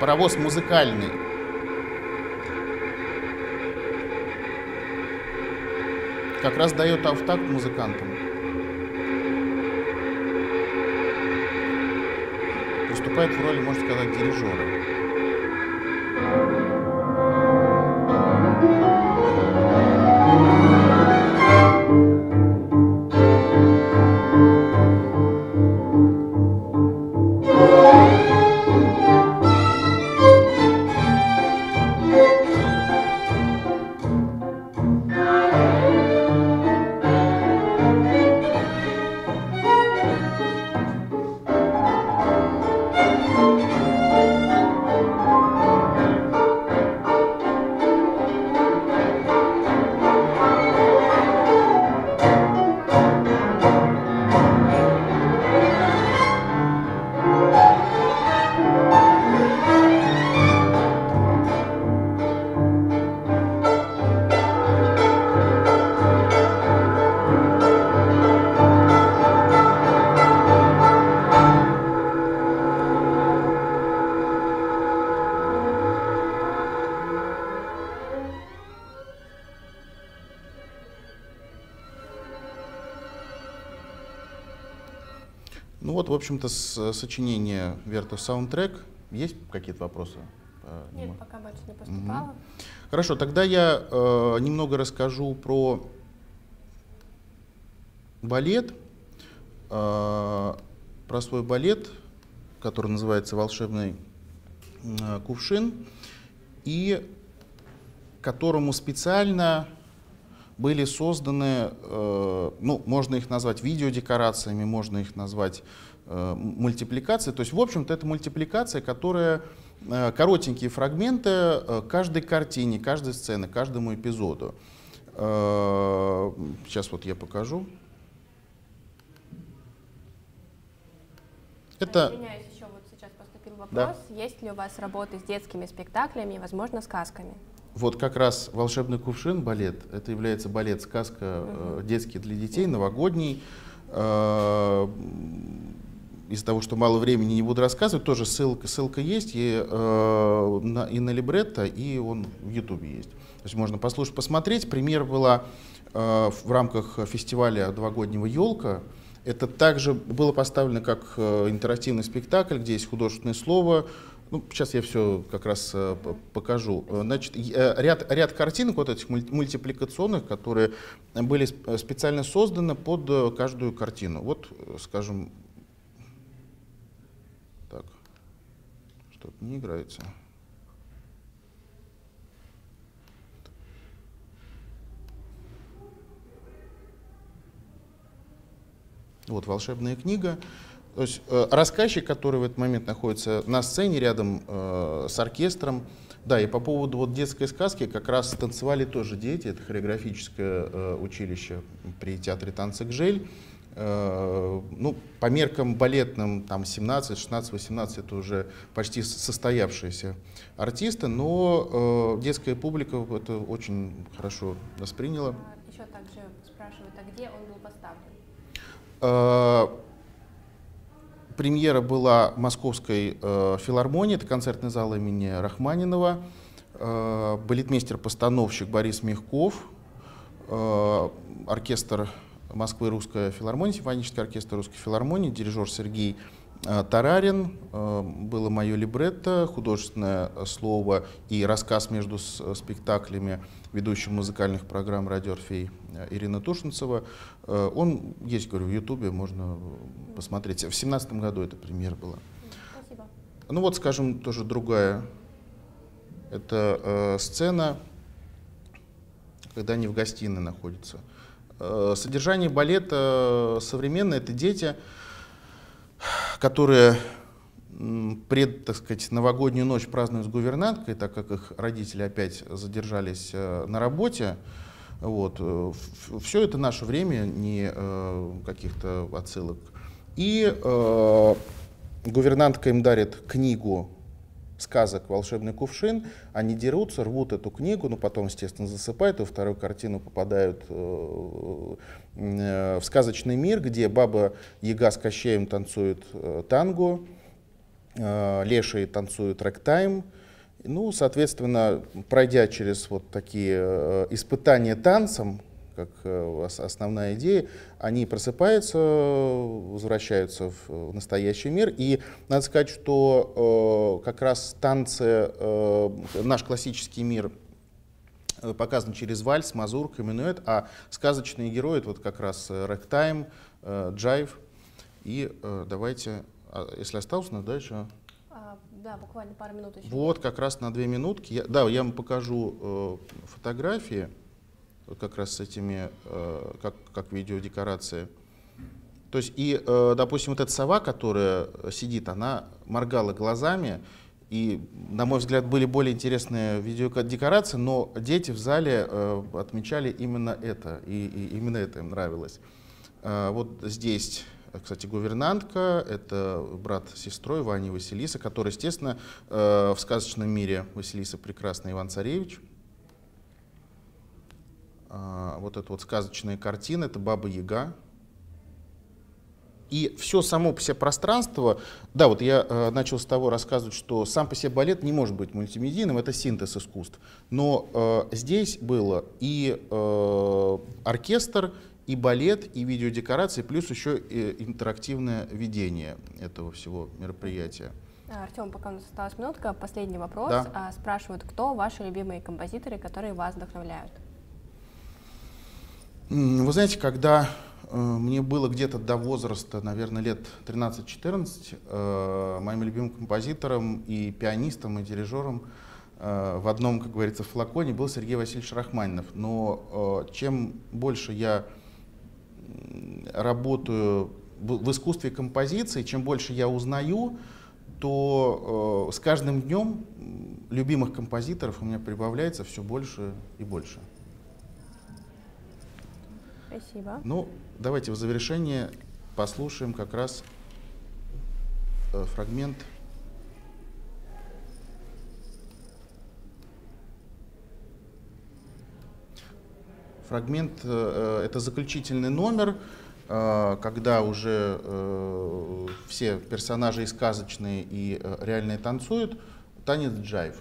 Speaker 5: Паровоз музыкальный. Как раз дает автакт музыкантам. Выступает в роли, можно сказать, дирижера. Общем-то, с, сочинение Верта саундтрек. Есть какие-то вопросы? по
Speaker 1: Нет, пока больше не поступало.
Speaker 5: Хорошо, тогда я э, немного расскажу про балет, э, про свой балет, который называется «Волшебный э, кувшин», и которому специально были созданы, э, ну, можно их назвать видеодекорациями, можно их назвать э, мультипликацией. То есть, в общем-то, это мультипликация, которая э, коротенькие фрагменты э, каждой картине, каждой сцены, каждому эпизоду. Сейчас вот я покажу. Это
Speaker 1: Извиняюсь, еще вот сейчас поступил
Speaker 5: Да.
Speaker 1: вопрос. Есть ли у вас работы с детскими спектаклями и, возможно, сказками?
Speaker 5: Вот как раз «Волшебный кувшин» балет, это является балет-сказка э, детский для детей, новогодний. Из-за того, что мало времени, не буду рассказывать, тоже ссылка, ссылка есть и, э, на, и на либретто, и он в Ютубе есть. То есть можно послушать, посмотреть. Премьера была э, в рамках фестиваля «Новогоднего елка». Это также было поставлено как э, интерактивный спектакль, где есть художественное слово, ну, сейчас я все как раз э, покажу. Значит, э, ряд, ряд картинок вот этих муль- мультипликационных, которые были э, специально созданы под э, каждую картину. Вот, э, скажем, что-то не играется. Вот волшебная книга. То есть э, рассказчик, который в этот момент находится на сцене рядом э, с оркестром. Да, и по поводу вот детской сказки как раз танцевали тоже дети. Это хореографическое э, училище при театре танца «Гжель». Э, ну, по меркам балетным, там 17, 16, 18 это уже почти состоявшиеся артисты, но э, детская публика это очень хорошо восприняла.
Speaker 1: А, Еще также спрашивают, а где он был поставлен?
Speaker 5: Э, Премьера была в Московской э, филармонии, это концертный зал имени Рахманинова. Э, балетмейстер-постановщик Борис Мягков, э, оркестр Москвы Русская филармония, симфонический оркестр Русской филармонии, дирижер Сергей э, Тарарин. Э, было мое либретто, художественное слово и рассказ между с- спектаклями ведущим музыкальных программ «Радио Орфей» э, Ирина Тушинцева. Э, Он есть, говорю, в Ютубе, можно посмотреть. В семнадцатом году эта премьера была.
Speaker 1: Спасибо.
Speaker 5: Ну вот, скажем, тоже другая. Это э, сцена, когда они в гостиной находятся. Э, содержание балета современное — это дети, которые пред, так сказать, новогоднюю ночь празднуют с гувернанткой, так как их родители опять задержались э, на работе. Вот. Все это наше время, не э, каких-то отсылок И э, гувернантка им дарит книгу сказок «Волшебный кувшин», они дерутся, рвут эту книгу, но потом, естественно, засыпают, и во вторую картину попадают э, э, в сказочный мир, где баба Яга с Кощеем танцует э, танго, леший танцует рэктайм, ну, соответственно, пройдя через вот такие испытания танцем, как э, основная идея, они просыпаются, возвращаются в настоящий мир. И надо сказать, что э, как раз танцы, э, наш классический мир показан через вальс, мазурка, минуэт, а сказочные герои, это вот как раз рэктайм, джайв. И давайте, а, если осталось, нас дальше...
Speaker 1: А, да, буквально пару минут еще.
Speaker 5: Вот, как раз на две минутки. Я, да, я вам покажу э, фотографии как раз с этими, э, как, как видеодекорации. То есть, и, э, допустим, вот эта сова, которая сидит, она моргала глазами, и, на мой взгляд, были более интересные видеодекорации, но дети в зале э, отмечали именно это, и, и именно это им нравилось. Вот здесь, кстати, гувернантка, это брат с сестрой Вани Василиса, который, естественно, в сказочном мире Василиса прекрасный Иван Царевич, а, вот эта вот сказочная картина, это Баба Яга. И все само по себе пространство, да, вот я э, начал с того рассказывать, что сам по себе балет не может быть мультимедийным, это синтез искусств. Но э, здесь было и э, оркестр, и балет, и видеодекорации, плюс еще и интерактивное ведение этого всего мероприятия.
Speaker 1: Артем, пока у нас осталась минутка, последний вопрос.
Speaker 5: Да.
Speaker 1: А, спрашивают, кто ваши любимые композиторы, которые вас вдохновляют?
Speaker 5: Вы знаете, когда э, мне было где-то до возраста, наверное, лет 13-14, э, моим любимым композитором и пианистом, и дирижером э, в одном, как говорится, флаконе был Сергей Васильевич Рахманинов. Но чем больше я работаю в искусстве композиции, чем больше я узнаю, то с каждым днем любимых композиторов у меня прибавляется все больше и больше.
Speaker 1: Спасибо.
Speaker 5: Ну, давайте в завершение послушаем как раз э, фрагмент Фрагмент э, — это заключительный номер, э, когда уже э, все персонажи и сказочные, и э, реальные танцуют, танец джайв.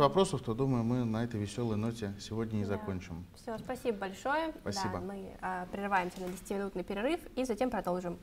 Speaker 5: Вопросов, то думаю, мы на этой веселой ноте сегодня и
Speaker 1: Да.
Speaker 5: закончим.
Speaker 1: Все, спасибо большое.
Speaker 5: Спасибо.
Speaker 1: Да, мы а, прерываемся на 10-минутный перерыв и затем продолжим.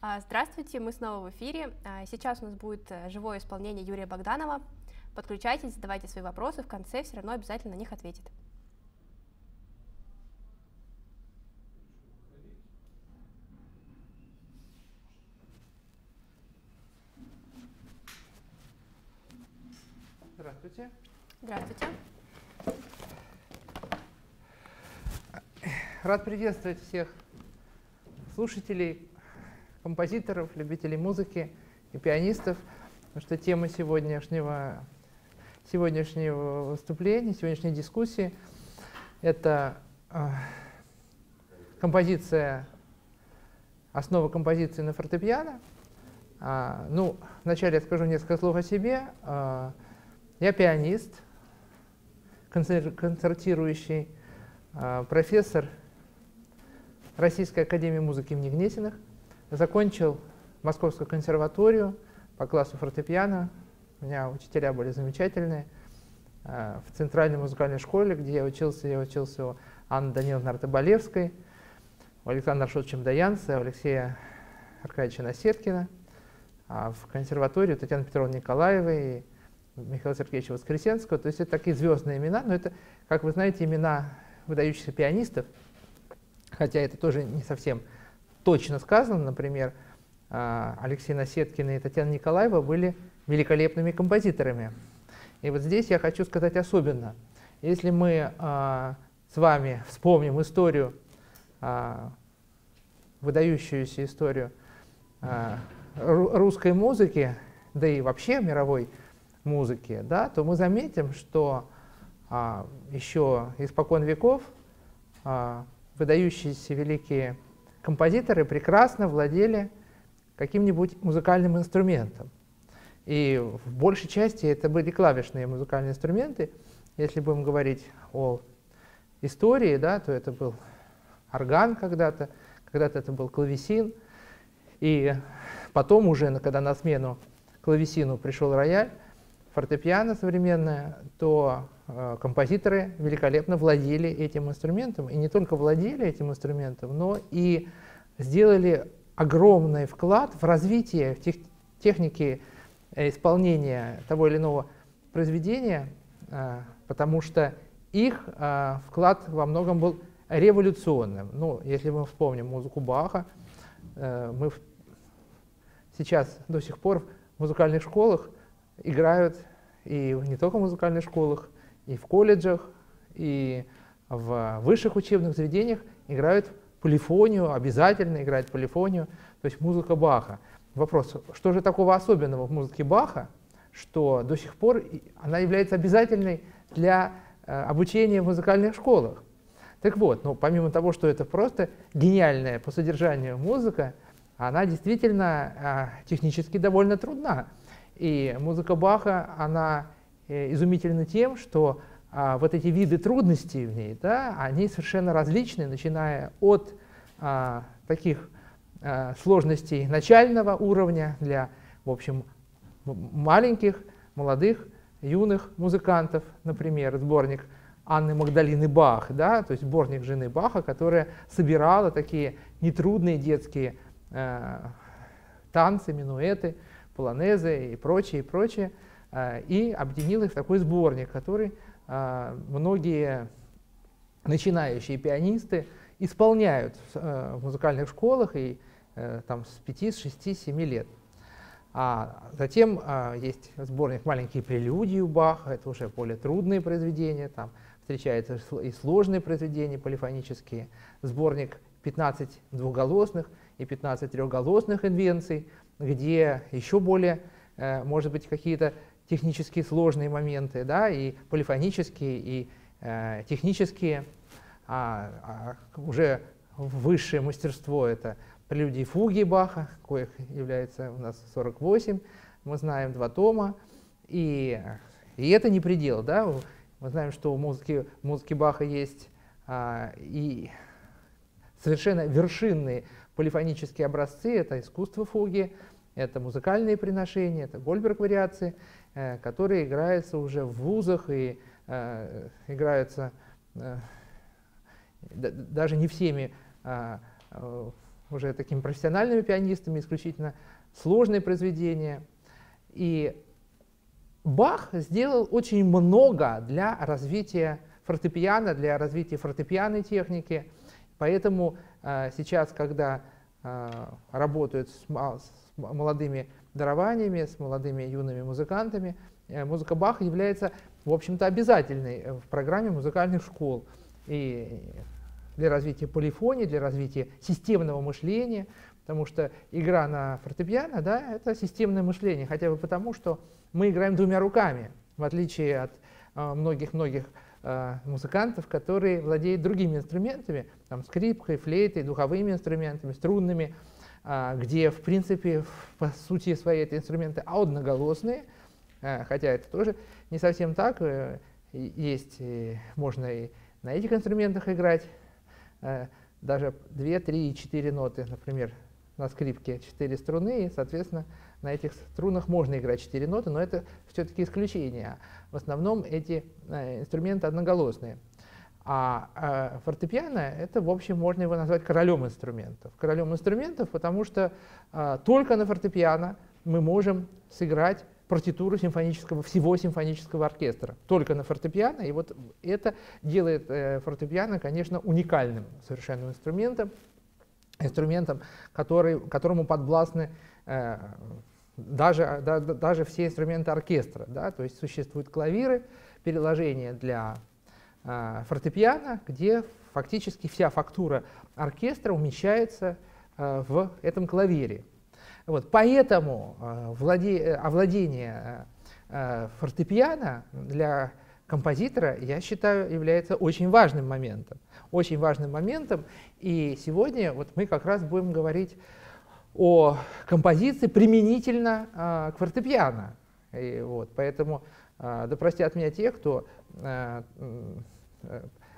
Speaker 1: Здравствуйте, мы снова в эфире. А, сейчас у нас будет э, живое исполнение Юрия Богданова. Подключайтесь, задавайте свои вопросы, в конце все равно обязательно на них ответит.
Speaker 6: Здравствуйте.
Speaker 1: Здравствуйте.
Speaker 6: Рад приветствовать всех слушателей, композиторов, любителей музыки и пианистов, потому что тема сегодняшнего, сегодняшнего выступления, сегодняшней дискуссии — это э, композиция, основа композиции на фортепиано. А, ну, вначале я скажу несколько слов о себе. А, я пианист, концертирующий, а, профессор Российской академии музыки имени Гнесиных. Закончил Московскую консерваторию по классу фортепиано. У меня учителя были замечательные. А, в Центральной музыкальной школе, где я учился, я учился у Анны Даниловны Артобалевской, у Александра Шотчем Даянца, у Алексея Аркадьевича Насеткина, а в консерватории у Татьяны Петровны Николаевой, Михаила Сергеевича Воскресенского. То есть это такие звездные имена, но это, как вы знаете, имена выдающихся пианистов, хотя это тоже не совсем точно сказано. Например, а, Алексей Насеткин и Татьяна Николаева были великолепными композиторами. И вот здесь я хочу сказать особенно, если мы а, с вами вспомним историю, а, выдающуюся историю русской музыки, да и вообще мировой музыки, да, то мы заметим, что еще испокон веков выдающиеся великие композиторы прекрасно владели каким-нибудь музыкальным инструментом. И в большей части это были клавишные музыкальные инструменты. Если будем говорить о истории, да, то это был орган когда-то, когда-то это был клавесин. И потом уже, когда на смену клавесину пришел рояль, фортепиано современное, то композиторы великолепно владели этим инструментом. И не только владели этим инструментом, но и сделали огромный вклад в развитие в тех, техники э, исполнения того или иного произведения, э, потому что их э, вклад во многом был революционным. Ну, если мы вспомним музыку Баха, э, мы сейчас до сих пор в музыкальных школах играют и не только в музыкальных школах, и в колледжах, и в высших учебных заведениях играют полифонию, обязательно играют полифонию, то есть музыка Баха. Вопрос, что же такого особенного в музыке Баха, что до сих пор она является обязательной для э, обучения в музыкальных школах? Так вот, ну, помимо того, что это просто гениальная по содержанию музыка, она действительно э, технически довольно трудна. И музыка Баха, она изумительна тем, что а, вот эти виды трудностей в ней, да, они совершенно различны, начиная от а, таких а, сложностей начального уровня для, в общем, маленьких, молодых, юных музыкантов, например, сборник Анны Магдалины Бах, да, то есть сборник жены Баха, которая собирала такие нетрудные детские э, танцы, минуэты, полонезы и прочее, и прочее, и объединил их в такой сборник, который а, многие начинающие пианисты исполняют в музыкальных школах и э, там с 5, с 6, 7 лет. А затем есть сборник «Маленькие прелюдии» у Баха, это уже более трудные произведения, там встречаются и сложные произведения полифонические, сборник 15 двухголосных и 15 трехголосных инвенций, где еще более, э, может быть, какие-то технические сложные моменты, да, и полифонические, и э, технические, а, а уже высшее мастерство — это прелюдии фуги Баха, коих является у нас 48, мы знаем два тома, и, и это не предел, да, мы знаем, что у музыки, музыки Баха есть а, и совершенно вершинные полифонические образцы, это искусство фуги, это музыкальные приношения, это Гольберг-вариации, которые играются уже в вузах и э, играются э, даже не всеми уже такими профессиональными пианистами, исключительно сложные произведения. И Бах сделал очень много для развития фортепиано, для развития фортепианной техники. Поэтому э, сейчас, когда э, работают с, с молодыми дарованиями, с молодыми юными музыкантами, э, музыка Баха является, в общем-то, обязательной в программе музыкальных школ. И для развития полифонии, для развития системного мышления, потому что игра на фортепиано, да, это системное мышление, хотя бы потому, что мы играем двумя руками, в отличие от многих-многих э, музыкантов, которые владеют другими инструментами, там, скрипкой, флейтой, духовыми инструментами, струнными, э, где, в принципе, по сути свои эти инструменты одноголосные, э, хотя это тоже не совсем так, э, есть, можно и на этих инструментах играть, э, даже 2, 3 и 4 ноты, например, на скрипке 4 струны, и, соответственно, на этих струнах можно играть 4 ноты, но это все-таки исключение. В основном эти э, инструменты одноголосные. А э, фортепиано, это, в общем, можно его назвать королем инструментов. Королем инструментов, потому что э, только на фортепиано мы можем сыграть партитуру симфонического, всего симфонического оркестра, только на фортепиано. И вот это делает э, фортепиано, конечно, уникальным совершенно инструментом, инструментом, который, которому подвластны э, даже, да, даже все инструменты оркестра. Да? То есть существуют клавиры, переложения для фортепиано, где фактически вся фактура оркестра умещается э, в этом клавире. Вот, поэтому э, владе, э, овладение фортепиано для композитора, я считаю, является очень важным моментом. Очень важным моментом. И сегодня вот мы как раз будем говорить о композиции применительно к фортепиано. И вот, поэтому э, да простят меня те, кто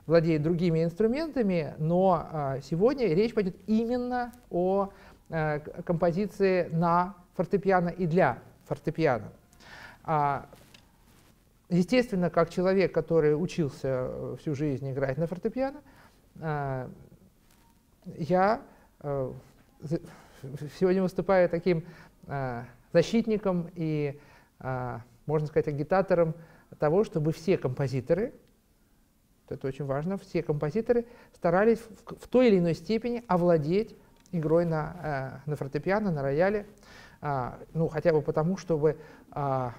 Speaker 6: владеет другими инструментами, но э, сегодня речь пойдет именно о Э, композиции на фортепиано и для фортепиано. А, естественно, как человек, который учился э, всю жизнь играть на фортепиано, э, я сегодня выступаю таким защитником и, можно сказать, агитатором того, чтобы все композиторы, это очень важно, все композиторы старались в той или иной степени овладеть игрой на, э, на фортепиано, на рояле, а, ну, хотя бы потому, чтобы а,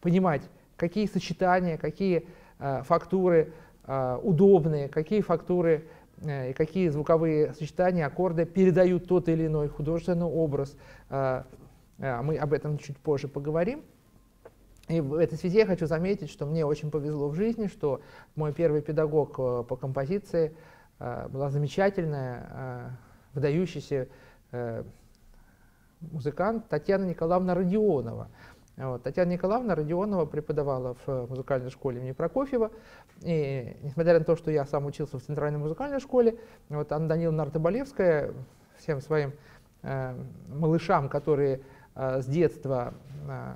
Speaker 6: понимать, какие сочетания, какие а, фактуры а, удобные, какие фактуры а, и какие звуковые сочетания, аккорды передают тот или иной художественный образ. А, а, мы об этом чуть позже поговорим. И в этой связи я хочу заметить, что мне очень повезло в жизни, что мой первый педагог по композиции была замечательная э, музыкант Татьяна Николаевна Родионова. Вот. Татьяна Николаевна Родионова преподавала в музыкальной школе имени Прокофьева. И несмотря на то, что я сам учился в Центральной музыкальной школе, вот Анна Даниловна Артоболевская всем своим э, малышам, которые э, с детства э,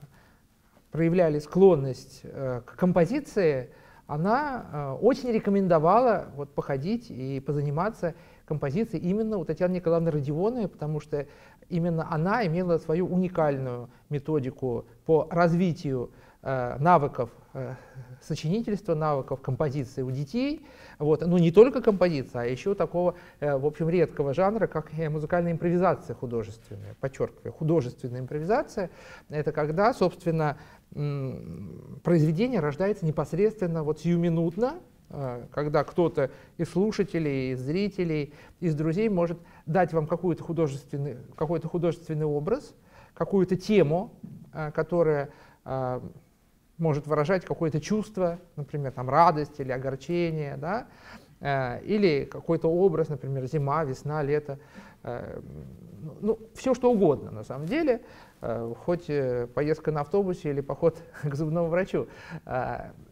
Speaker 6: проявляли склонность э, к композиции, она э, очень рекомендовала вот, походить и позаниматься композиции именно у Татьяны Николаевны Родионовой, потому что именно она имела свою уникальную методику по развитию э, навыков сочинительства, навыков композиции у детей. Вот. Ну, не только композиция, а еще такого, в общем, редкого жанра, как музыкальная импровизация художественная. Подчеркиваю, художественная импровизация — это когда, собственно, произведение рождается непосредственно вот сиюминутно, а, когда кто-то из слушателей, из зрителей, из друзей может дать вам какой-то художественный, какой художественный образ, какую-то тему, а, которая а, может выражать какое-то чувство, например, там, радость или огорчение, да? или какой-то образ, например, зима, весна, лето, ну, все что угодно на самом деле, хоть э, поездка на автобусе или поход к зубному врачу.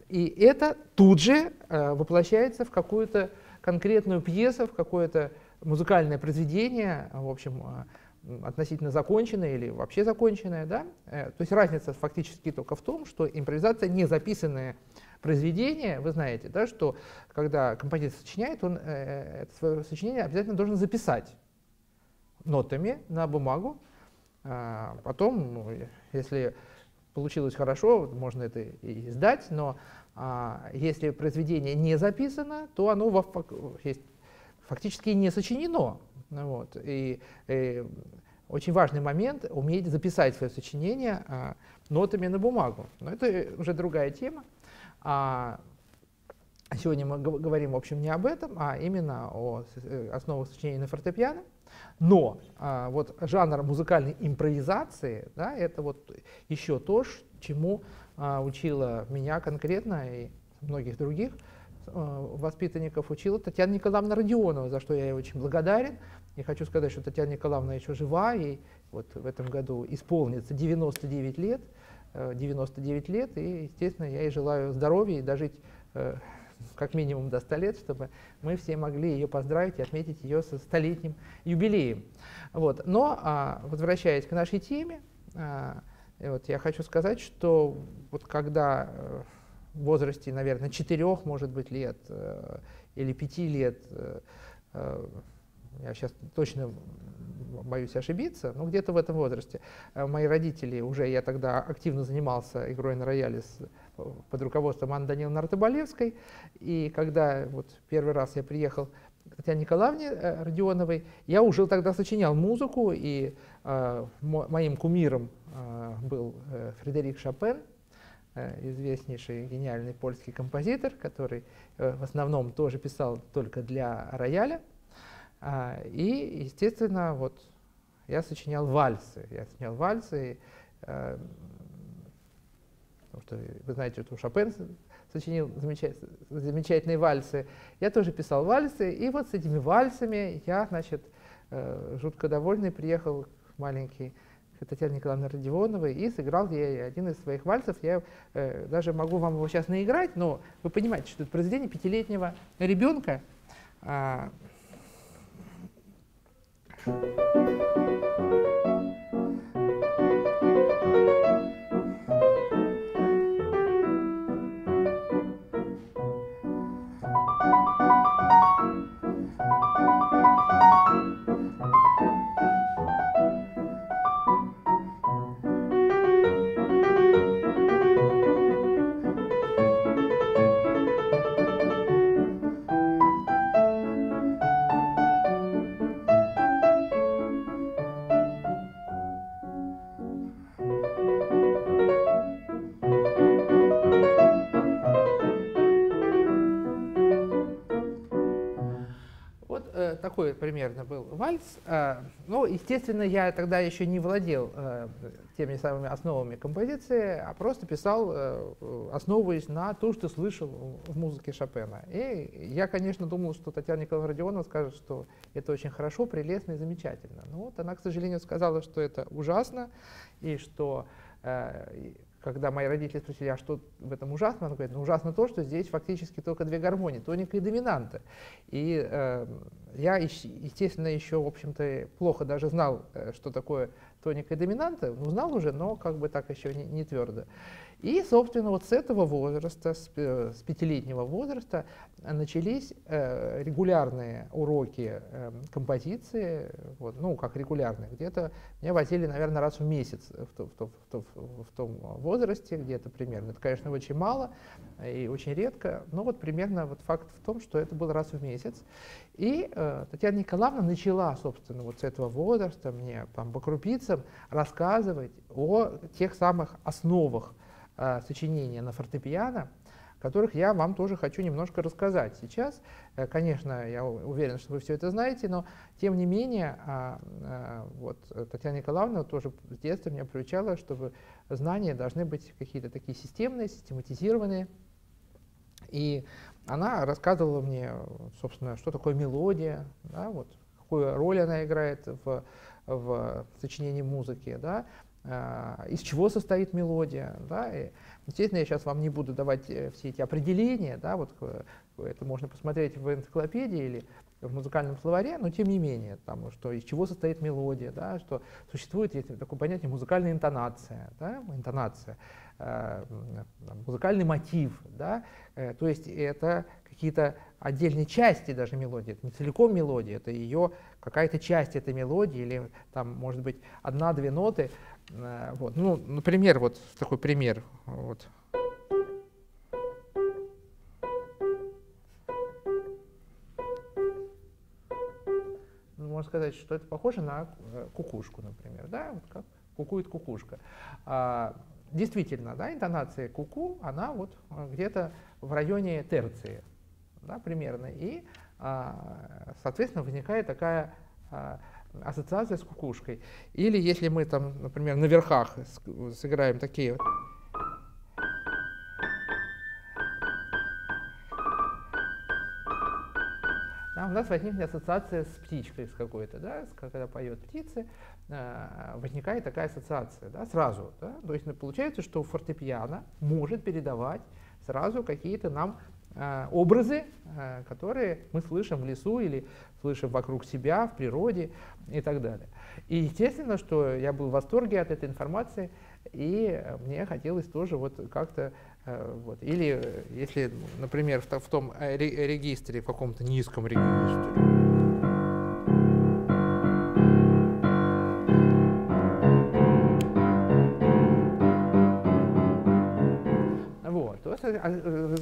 Speaker 6: И это тут же э, воплощается в какую-то конкретную пьесу, в какое-то музыкальное произведение, в общем, э, относительно законченное или вообще законченное. Да? Э, то есть разница фактически только в том, что импровизация не записанное произведение, вы знаете, да, что когда композитор сочиняет, он э, это свое сочинение обязательно должен записать. нотами на бумагу. А потом, ну, если получилось хорошо, можно это и сдать, но а, если произведение не записано, то оно во, есть, фактически не сочинено. Вот. И, и очень важный момент — уметь записать свое сочинение а, нотами на бумагу. Но это уже другая тема. А, сегодня мы говорим, в общем, не об этом, а именно о э, основах сочинения на фортепиано. Но а, вот жанр музыкальной импровизации, да, это вот еще то, чему а, учила меня конкретно и многих других а, воспитанников учила Татьяна Николаевна Родионова, за что я ей очень благодарен. И хочу сказать, что Татьяна Николаевна еще жива, и вот в этом году исполнится 99 лет, 99 э, лет, и, естественно, я ей желаю здоровья и дожить э, как минимум до 100 лет, чтобы мы все могли ее поздравить и отметить ее со столетним юбилеем. Вот. Но, а, возвращаясь к нашей теме, а, вот я хочу сказать, что вот когда э, в возрасте, наверное, 4, может быть, лет э, или 5 лет, э, я сейчас точно боюсь ошибиться, но где-то в этом возрасте, мои родители, уже я тогда активно занимался игрой на рояле с под руководством Анны Даниловны Артобалевской. И когда вот первый раз я приехал к Татьяне Николаевне э, Родионовой, я уже тогда сочинял музыку, и э, моим кумиром э, был э, Фредерик Шопен, э, известнейший гениальный польский композитор, который э, в основном тоже писал только для рояля. А, и, естественно, вот я сочинял вальсы. Я сочинял вальсы, и, что вы знаете, что Шопен сочинил замечательные, вальсы. Я тоже писал вальсы, и вот с этими вальсами я, значит, э, жутко довольный приехал маленький к Татьяне Николаевне Родионовой и сыграл ей один из своих вальсов. Я э, даже могу вам его сейчас наиграть, но вы понимаете, что это произведение пятилетнего ребенка. А, такой примерно был вальс. А, ну, естественно, я тогда еще не владел э, теми самыми основами композиции, а просто писал, э, основываясь на то, что слышал в музыке Шопена. И я, конечно, думал, что Татьяна Николаевна Родионова скажет, что это очень хорошо, прелестно и замечательно. Но вот она, к сожалению, сказала, что это ужасно, и что э, когда мои родители спросили, а что в этом ужасно, она говорит, ну ужасно то, что здесь фактически только две гармонии, тоника и доминанта. И э, я, естественно, еще, в общем-то, плохо даже знал, э, что такое тоника и доминанта, ну, знал уже, но как бы так еще не, не твердо. И, собственно, вот с этого возраста, с, э, с пятилетнего возраста, начались э, регулярные уроки э, композиции, вот, ну, как регулярные, где-то меня возили, наверное, раз в месяц в, то, в, то, в, то, в том возрасте, где-то примерно. Это, конечно, очень мало и очень редко, но вот примерно вот факт в том, что это было раз в месяц. И э, Татьяна Николаевна начала, собственно, вот с этого возраста мне там, по крупицам рассказывать о тех самых основах э, сочинения на фортепиано, которых я вам тоже хочу немножко рассказать сейчас. Э, конечно, я уверен, что вы все это знаете, но тем не менее, а, а, вот Татьяна Николаевна тоже с детства меня приучала, чтобы знания должны быть какие-то такие системные, систематизированные. И она рассказывала мне, собственно, что такое мелодия, да, вот, какую роль она играет в, в сочинении музыки, да, а, из чего состоит мелодия. Да, и, естественно, я сейчас вам не буду давать э, все эти определения, да, вот, э, это можно посмотреть в энциклопедии или в музыкальном словаре, но тем не менее, там, что из чего состоит мелодия, да, что существует есть такое понятие музыкальная интонация, да, интонация, музыкальный мотив, да, э, то есть это какие-то отдельные части даже мелодии, это не целиком мелодия, это ее какая-то часть этой мелодии или там может быть одна-две ноты, э, вот, ну, например, вот такой пример, вот. можно сказать, что это похоже на э, кукушку, например, да, вот как кукует кукушка. Действительно, да, интонация куку, она вот э, где-то в районе терции, да, примерно, и, а, соответственно, возникает такая а, ассоциация с кукушкой. Или если мы там, например, на верхах сыграем такие вот нас возникнет ассоциация с птичкой с какой-то, да, когда поет птицы, э, возникает такая ассоциация, да, сразу, да, то есть ну, получается, что фортепиано может передавать сразу какие-то нам э, образы, э, которые мы слышим в лесу или слышим вокруг себя, в природе и так далее. И естественно, что я был в восторге от этой информации, и мне хотелось тоже вот как-то вот. Или э, если, например, в, в том э, регистре, в каком-то низком регистре,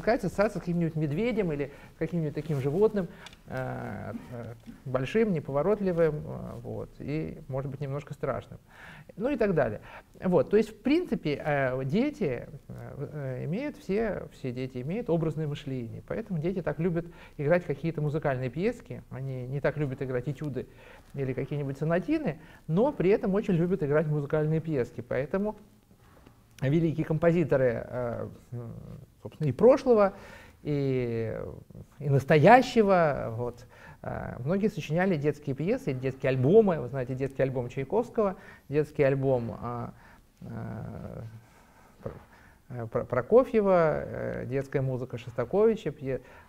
Speaker 6: возникает ассоциация с каким-нибудь медведем или каким-нибудь таким животным, э, э, большим, неповоротливым, э, вот, и, может быть, немножко страшным. Ну и так далее. Вот, то есть, в принципе, дети имеют все, все дети имеют образное мышление, поэтому дети так любят играть какие-то музыкальные пьески, они не так любят играть этюды или какие-нибудь сонатины, но при этом очень любят играть музыкальные пьески, поэтому великие композиторы собственно, и прошлого, и, и настоящего. Вот. А, многие сочиняли детские пьесы, детские альбомы. Вы знаете, детский альбом Чайковского, детский альбом а, а, Прокофьева, э, детская музыка Шостаковича,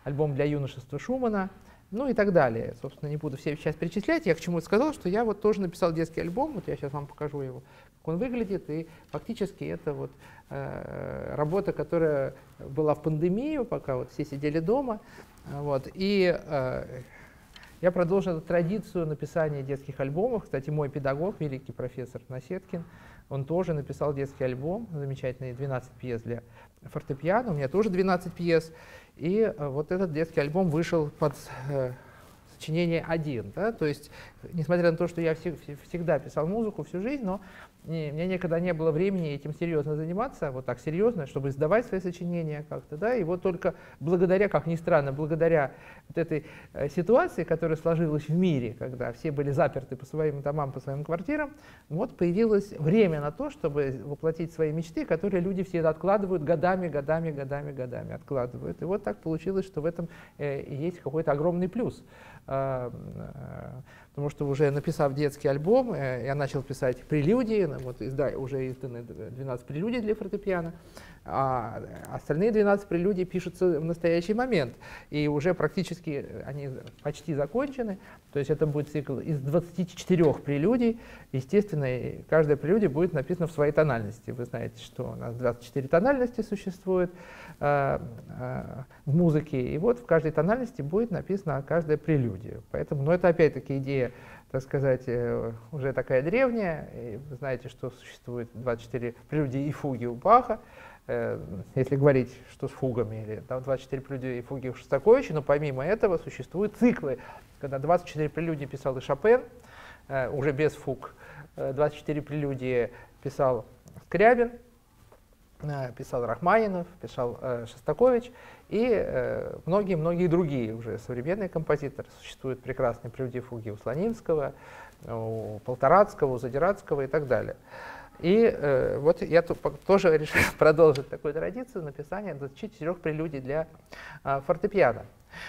Speaker 6: альбом для юношества Шумана – ну и так далее. Собственно, не буду все сейчас перечислять. Я к чему сказал, что я вот тоже написал детский альбом, вот я сейчас вам покажу его, как он выглядит, и фактически это вот работа, которая была в пандемию, пока вот все сидели дома, вот, и э, я продолжил традицию написания детских альбомов. Кстати, мой педагог, великий профессор Насеткин, он тоже написал детский альбом, замечательный, 12 пьес для фортепиано, у меня тоже 12 пьес, и э, вот этот детский альбом вышел под э, сочинение один. Да? То есть, несмотря на то, что я всегда писал музыку всю жизнь, но не, у меня никогда не было времени этим серьезно заниматься, вот так серьезно, чтобы издавать свои сочинения как-то, да, и вот только благодаря, как ни странно, благодаря вот этой э, ситуации, которая сложилась в мире, когда все были заперты по своим домам, по своим квартирам, вот появилось время на то, чтобы воплотить свои мечты, которые люди все откладывают годами, годами, годами, годами откладывают. И вот так получилось, что в этом э, есть какой-то огромный плюс. Э, э, потому что уже написав детский альбом, э, я начал писать прелюдии, вот изда, уже изданы 12 прелюдий для фортепиано, а остальные 12 прелюдий пишутся в настоящий момент, и уже практически они почти закончены, то есть это будет цикл из 24 прелюдий, естественно, каждая прелюдия будет написана в своей тональности. Вы знаете, что у нас 24 тональности существует э, э, в музыке, и вот в каждой тональности будет написана каждая прелюдия. Поэтому, ну это опять-таки идея так сказать, э, уже такая древняя. И вы знаете, что существует 24 прелюдии и фуги у Баха. Э, если говорить, что с фугами, или там 24 прелюдии и фуги Шостаковича, но помимо этого существуют циклы, когда 24 прелюдии писал и Шопен, э, уже без фуг, 24 э, прелюдии писал Скрябин, писал Рахманинов, писал Шостакович и многие-многие другие уже современные композиторы. Существуют прекрасные прелюдии фуги у Слонимского, у Полторацкого, у Задиратского и так далее. И э, вот я тоже решил продолжить такую традицию написания 24 прелюдий для э, фортепиано.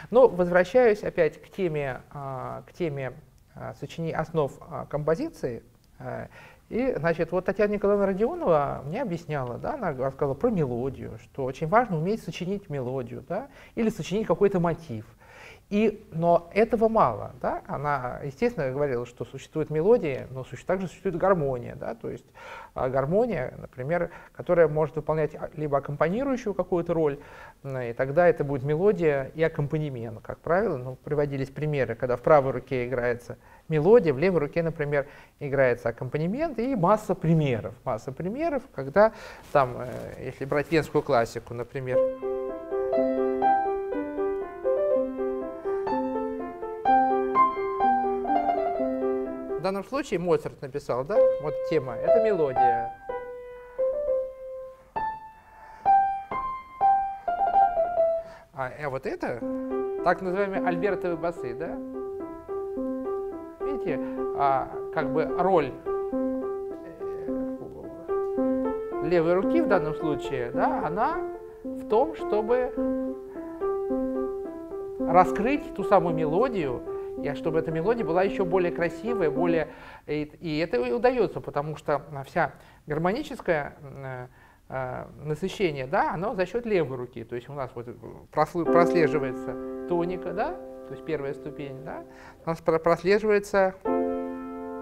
Speaker 6: Но возвращаюсь опять к теме, э, к теме э, сочинений основ э, композиции. Э, и, значит, вот Татьяна Николаевна Родионова мне объясняла, да, она рассказала про мелодию, что очень важно уметь сочинить мелодию, да, или сочинить какой-то мотив. И, но этого мало. Да? Она, естественно, говорила, что существует мелодия, но также существует гармония. Да? То есть а, гармония, например, которая может выполнять либо аккомпанирующую какую-то роль, и тогда это будет мелодия и аккомпанемент. Как правило, ну, приводились примеры, когда в правой руке играется мелодия, в левой руке, например, играется аккомпанемент, и масса примеров. Масса примеров, когда там, э, если брать венскую классику, например, данном случае Моцарт написал, да, вот тема, это мелодия. А, а вот это, так называемые альбертовые басы, да? Видите, а, как бы роль э, левой руки в данном случае, да, она в том, чтобы раскрыть ту самую мелодию, и чтобы эта мелодия была еще более красивая, более... И, и это и удается, потому что вся гармоническое э, э, насыщение, да, оно за счет левой руки. То есть у нас вот прослеживается тоника, да, то есть первая ступень, да, у нас прослеживается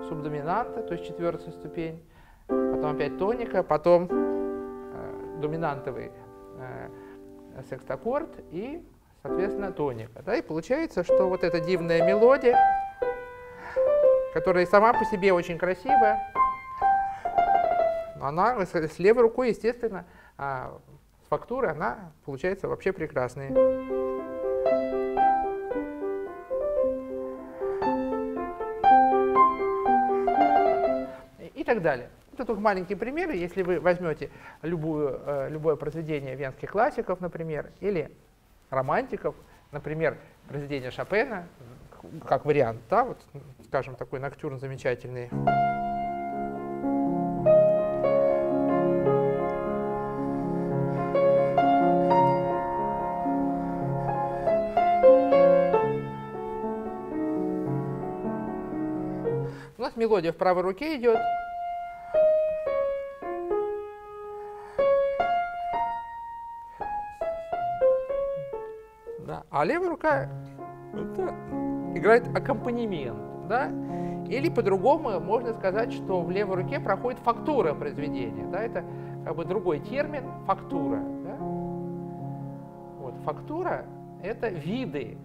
Speaker 6: субдоминанта, то есть четвертая ступень, потом опять тоника, потом э, доминантовый э, секстаккорд и соответственно, тоника. Да? И получается, что вот эта дивная мелодия, которая сама по себе очень красивая, она с левой рукой, естественно, а с фактурой она получается вообще прекрасная. И так далее. Это только маленькие примеры. Если вы возьмете любую, э, любое произведение венских классиков, например, или романтиков, например, произведение Шопена, как вариант, да, вот, скажем, такой ноктюрн замечательный. У нас мелодия в правой руке идет, а левая рука это играет аккомпанемент. Да? Или по-другому можно сказать, что в левой руке проходит фактура произведения. Да? Это как бы другой термин – фактура. Да? Вот, фактура – это виды,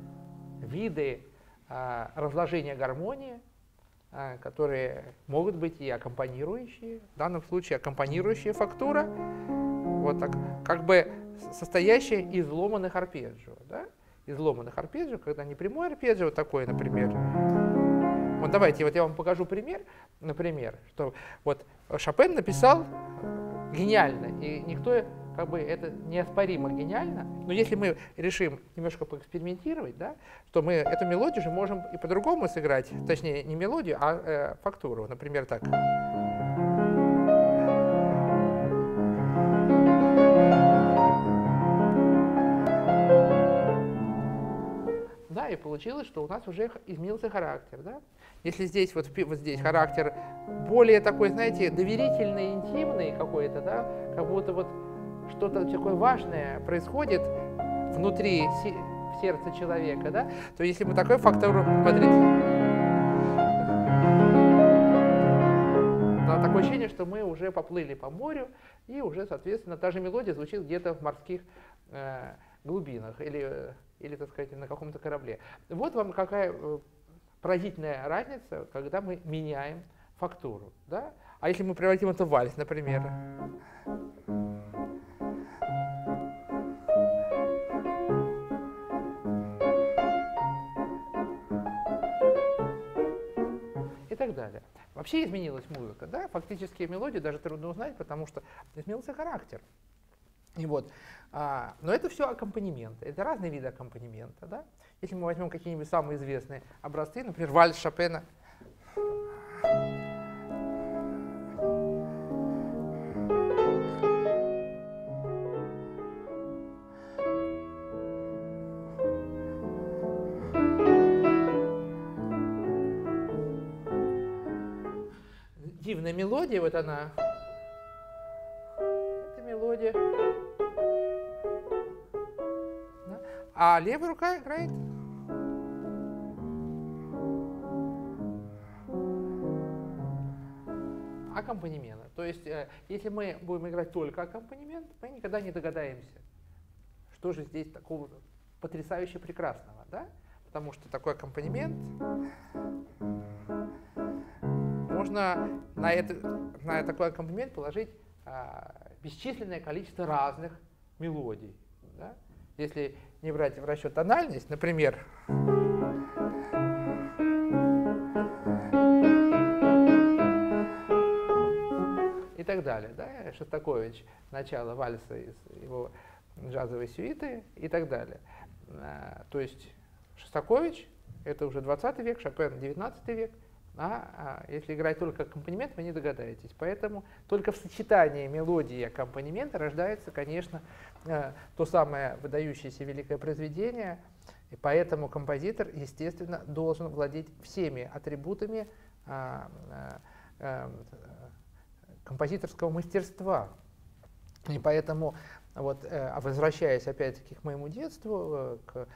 Speaker 6: виды а, разложения гармонии, а, которые могут быть и аккомпанирующие. В данном случае аккомпанирующая фактура, вот так, как бы состоящая из ломаных арпеджио. Да? Изломанных арпеджио, когда не прямой арпеджио, такой, например. Вот давайте, вот я вам покажу пример, например, что вот Шопен написал гениально, и никто как бы это неоспоримо гениально, но если мы решим немножко поэкспериментировать, да, то мы эту мелодию же можем и по-другому сыграть, точнее не мелодию, а э, фактуру, например, так. И получилось, что у нас уже изменился характер. Да? Если здесь, вот, вот здесь характер более такой, знаете, доверительный, интимный какой-то, да, как будто вот что-то такое важное происходит внутри сердца человека, да, то если мы такой фактор, смотрите, такое ощущение, что мы уже поплыли по морю, и уже, соответственно, та же мелодия звучит где-то в морских э, глубинах или или, так сказать, на каком-то корабле. Вот вам какая э, поразительная разница, когда мы меняем фактуру. Да? А если мы превратим это в вальс, например, и так далее. Вообще изменилась музыка, да? Фактически мелодию даже трудно узнать, потому что изменился характер. И вот, а, но это все аккомпанементы, это разные виды аккомпанемента. Да? Если мы возьмем какие-нибудь самые известные образцы, например, вальс Шопена, дивная мелодия, вот она, эта мелодия. а левая рука играет. аккомпанемента. То есть, э, если мы будем играть только аккомпанемент, мы никогда не догадаемся, что же здесь такого потрясающе прекрасного, да? Потому что такой аккомпанемент можно на, это, на такой аккомпанемент положить а, бесчисленное количество разных мелодий. Да? Если не брать в расчет тональность, например, и так далее. Да? Шостакович, начало вальса из его джазовой сюиты и так далее. А, то есть Шостакович – это уже 20 век, Шопен – 19 век, а, а если играть только аккомпанемент, вы не догадаетесь. Поэтому только в сочетании мелодии и аккомпанемента рождается, конечно, э, то самое выдающееся великое произведение, и поэтому композитор, естественно, должен владеть всеми атрибутами а, а, а, композиторского мастерства. И поэтому, вот, э, возвращаясь опять-таки к моему детству, э, к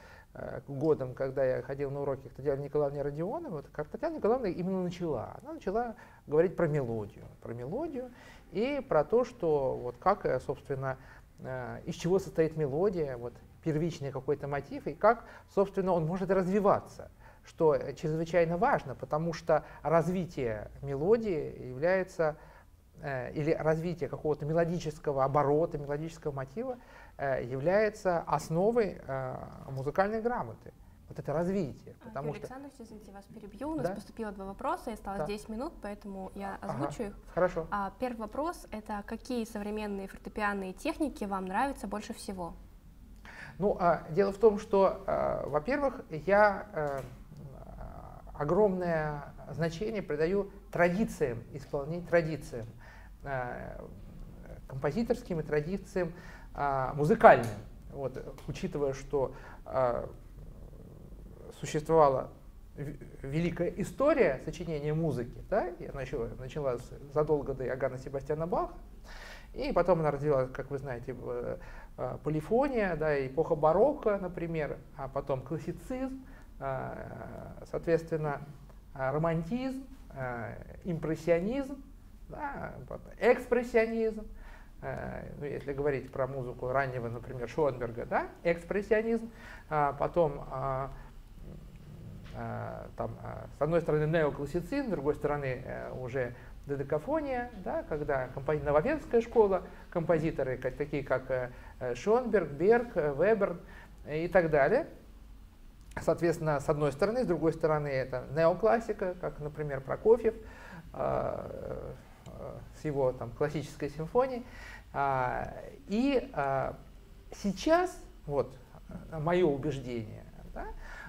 Speaker 6: годом, когда я ходил на уроки к Татьяне Николаевне Родионовой, вот, как Татьяна Николаевна именно начала. Она начала говорить про мелодию, про мелодию и про то, что вот как, э, собственно, э, из чего состоит мелодия, вот первичный какой-то мотив, и как, собственно, он может развиваться, что чрезвычайно важно, потому что развитие мелодии является или развитие какого-то мелодического оборота, мелодического мотива Э, является основой э, музыкальной грамоты. Вот это развитие.
Speaker 1: А, потому Юрий что... Извините, вас перебью. У нас да? поступило два вопроса, и осталось да. 10 минут, поэтому я озвучу ага. их.
Speaker 6: Хорошо.
Speaker 1: А, первый вопрос — это какие современные фортепианные техники вам нравятся больше всего?
Speaker 6: Ну, а, дело в том, что, а, во-первых, я а, огромное значение придаю традициям, исполнению традициям, а, композиторским и традициям музыкальным. Вот, учитывая, что а, существовала великая история сочинения музыки, да, и она еще началась задолго до Иоганна Себастьяна Баха, и потом она развилась, как вы знаете, э, полифония, да, эпоха барокко, например, а потом классицизм, соответственно, романтизм, импрессионизм, да, экспрессионизм, ну, если говорить про музыку раннего, например, Шонберга, да, экспрессионизм, а потом а, а, там, с одной стороны неоклассицизм, с другой стороны э, уже додекафония, да, когда компози... нововенская школа, композиторы такие как э, Шонберг, Берг, Вебер и так далее. Соответственно, с одной стороны, с другой стороны это неоклассика, как, например, Прокофьев, с его там, классической симфонией. А, и а, сейчас, вот мое убеждение, да,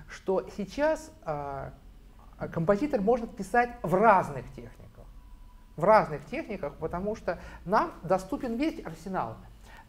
Speaker 6: что сейчас а, композитор может писать в разных техниках. В разных техниках, потому что нам доступен весь арсенал.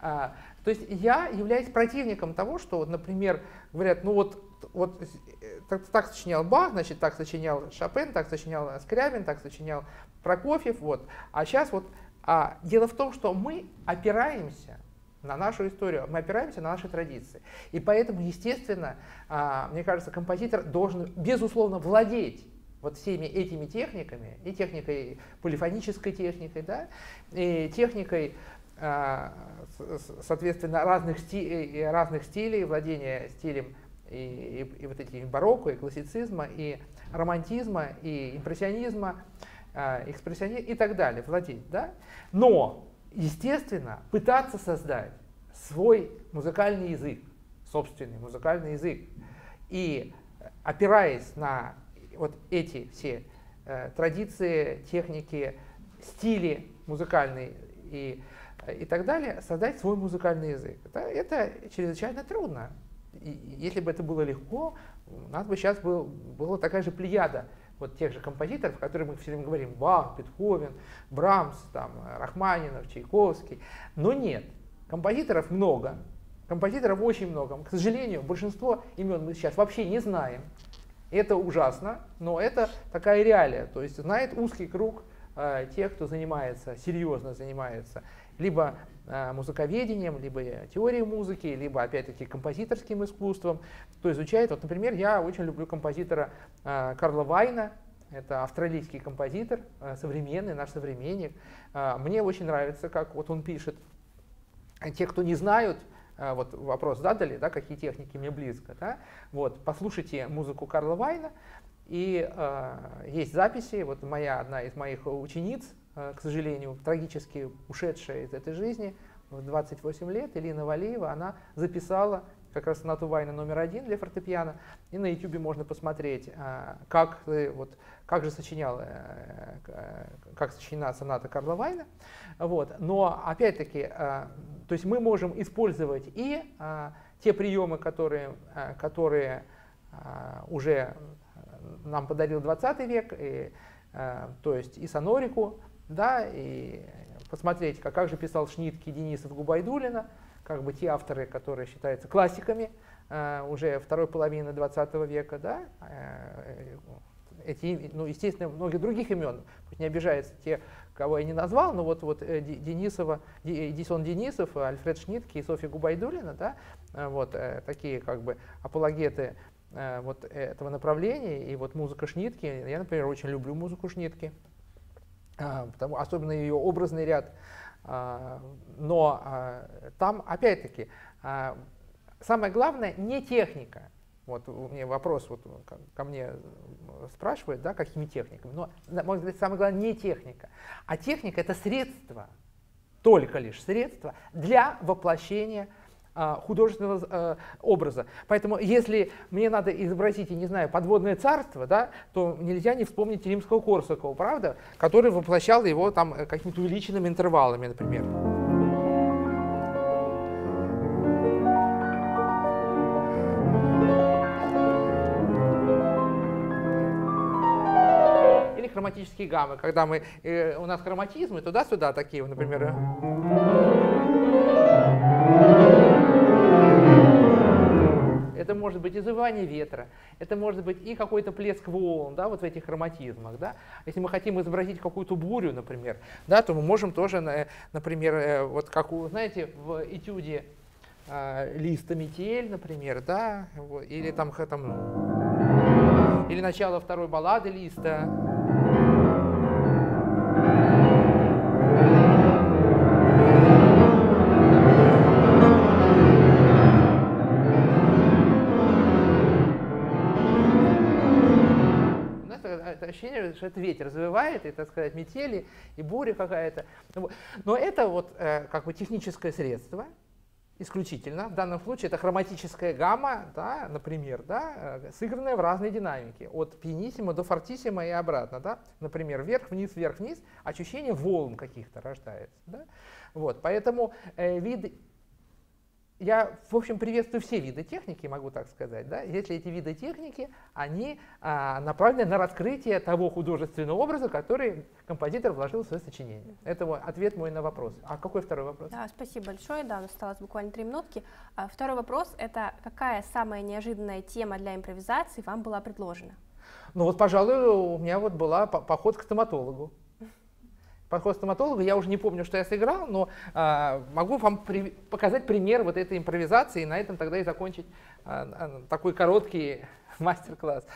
Speaker 6: То есть я являюсь противником того, что, вот, например, говорят, ну вот, вот э, так, так сочинял Бах, значит, так сочинял Шопен, так сочинял Скрябин, так сочинял Прокофьев, вот. А сейчас вот а, дело в том, что мы опираемся на нашу историю, мы опираемся на наши традиции. И поэтому, естественно, а, мне кажется, композитор должен, безусловно, владеть вот всеми этими техниками, и техникой, полифонической техникой, да, и техникой, а, соответственно, разных, сти, разных стилей, владения стилем и, и, и вот этих барокко, и классицизма, и романтизма, и импрессионизма, а, экспрессионизм и так далее, владеть, да? Но, естественно, пытаться создать свой музыкальный язык, собственный музыкальный язык, и опираясь на вот эти все э, традиции, техники, стили музыкальные и, и так далее, создать свой музыкальный язык. Да? Это чрезвычайно трудно. И если бы это было легко, у нас бы сейчас был, была такая же плеяда вот тех же композиторов, которые мы все время говорим, Бах, Бетховен, Брамс, там, Рахманинов, Чайковский. Но нет, композиторов много, композиторов очень много. К сожалению, большинство имен мы сейчас вообще не знаем. Это ужасно, но это такая реалия. То есть знает узкий круг э, тех, кто занимается, серьезно занимается либо музыковедением, либо теорией музыки, либо опять-таки композиторским искусством, кто изучает. Вот, например, я очень люблю композитора э, Карла Вайна, Это австралийский композитор, э, современный, наш современник. Мне очень нравится, как вот он пишет. Те, кто не знают, вот вопрос задали, да, какие техники мне близко, да, вот, послушайте музыку Карла Вайна, и э, есть записи, вот моя, одна из моих учениц, к сожалению, трагически ушедшая из этой жизни, в 28 лет, Элина Валиева, она записала как раз сонату Вайна номер один для фортепиано, и на YouTube можно посмотреть, э, как, вот, как же сочиняла, э, э, как сочинена соната Карла Вайна. Вот. Но опять-таки, э, то есть мы можем использовать и э, те приемы, которые, э, которые э, уже нам подарил 20 век, и, э, то есть и сонорику, да, и посмотреть, как, как же писал Шнитки, Денисов, Губайдулина, как бы те авторы, которые считаются классиками э, уже второй половины 20 века, да, э, эти, ну, естественно, многих других имен, пусть не обижаются те, кого я не назвал, но вот, вот Денисова, Эдисон Денисов, Альфред Шнитки и Софья Губайдулина, да, вот такие как бы апологеты Э, вот этого направления. И вот музыка Шнитки, я, например, очень люблю музыку Шнитки, потому, особенно ее образный ряд. А, но а, там, опять-таки, самое главное не техника. Вот у меня вопрос вот ко мне спрашивают, да, какими техниками. Но, может быть, самое главное не техника, а техника это средство, только лишь средство для воплощения а, художественного э, образа. Поэтому если мне надо изобразить, я не знаю, подводное царство, да, то нельзя не вспомнить римского Корсакова, правда, который воплощал его там э, какими-то увеличенными интервалами, например. Или хроматические гаммы, когда мы, э, у нас хроматизмы туда-сюда такие, например. Это может быть изывание ветра, это может быть и какой-то плеск волн, да, вот в этих хроматизмах, да. Если мы хотим изобразить какую-то бурю, например, да, то мы можем тоже, например, э, вот как, у, знаете, в этюде э, листа метель, например, да, или там, там или начало второй баллады листа. Ощущение, что это ветер завывает, и, так сказать, метели, и буря какая-то. Но это вот э, как бы техническое средство, исключительно. В данном случае это хроматическая гамма, да, например, да, э, сыгранная в разной динамике, от пианиссимо до фортиссимо и обратно. Да. Например, вверх-вниз, вверх-вниз, ощущение волн каких-то рождается. Да. Вот, поэтому э, вид я, в общем, приветствую все виды техники, могу так сказать, да, если эти виды техники, они а, направлены на раскрытие того художественного образа, который композитор вложил в свое сочинение. Это мой ответ мой на вопрос. А какой второй вопрос?
Speaker 1: Да, спасибо большое, да, у нас осталось буквально три минутки. А, второй вопрос – это какая самая неожиданная тема для импровизации вам была предложена?
Speaker 6: Ну вот, пожалуй, у меня вот была поход к стоматологу подход стоматолога, я уже не помню, что я сыграл, но а, могу вам при, показать пример вот этой импровизации, и на этом тогда и закончить а, а, такой короткий мастер-класс.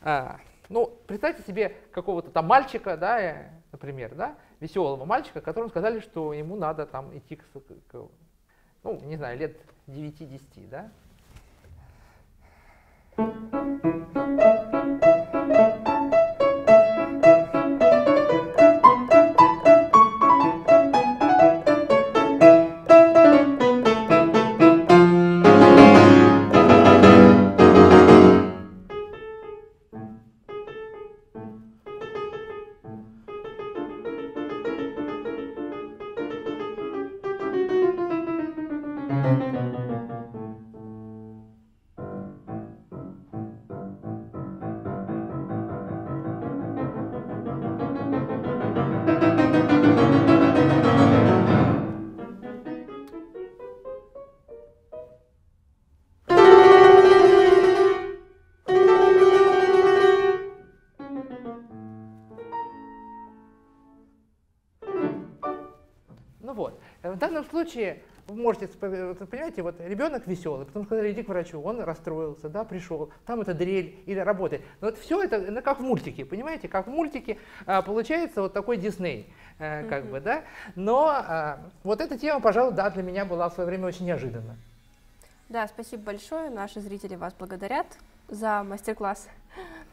Speaker 6: А, ну, представьте себе какого-то там мальчика, да, э, например, да, веселого мальчика, которому сказали, что ему надо там идти к, к ну, не знаю, лет 9-10, да. Случае вы можете, понимаете, вот ребенок веселый, потом сказали, иди к врачу, он расстроился, да, пришел, там это дрель или работает. Но вот все это ну, как в мультике, понимаете, как в мультике а, получается вот такой Дисней, а, как mm-hmm. бы, да. Но а, вот эта тема, пожалуй, да, для меня была в свое время очень неожиданна.
Speaker 1: Да, спасибо большое. Наши зрители вас благодарят за мастер-класс.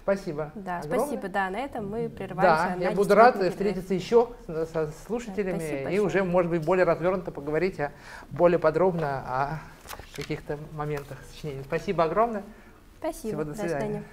Speaker 6: Спасибо.
Speaker 1: Да, огромное. спасибо. Да, на этом мы прерываемся.
Speaker 6: Да, я буду рад встретиться еще со слушателями да, и уже, может быть, более развернуто поговорить о, более подробно о каких-то моментах сочинения. Спасибо огромное.
Speaker 1: Спасибо. Всего, до свидания. До свидания.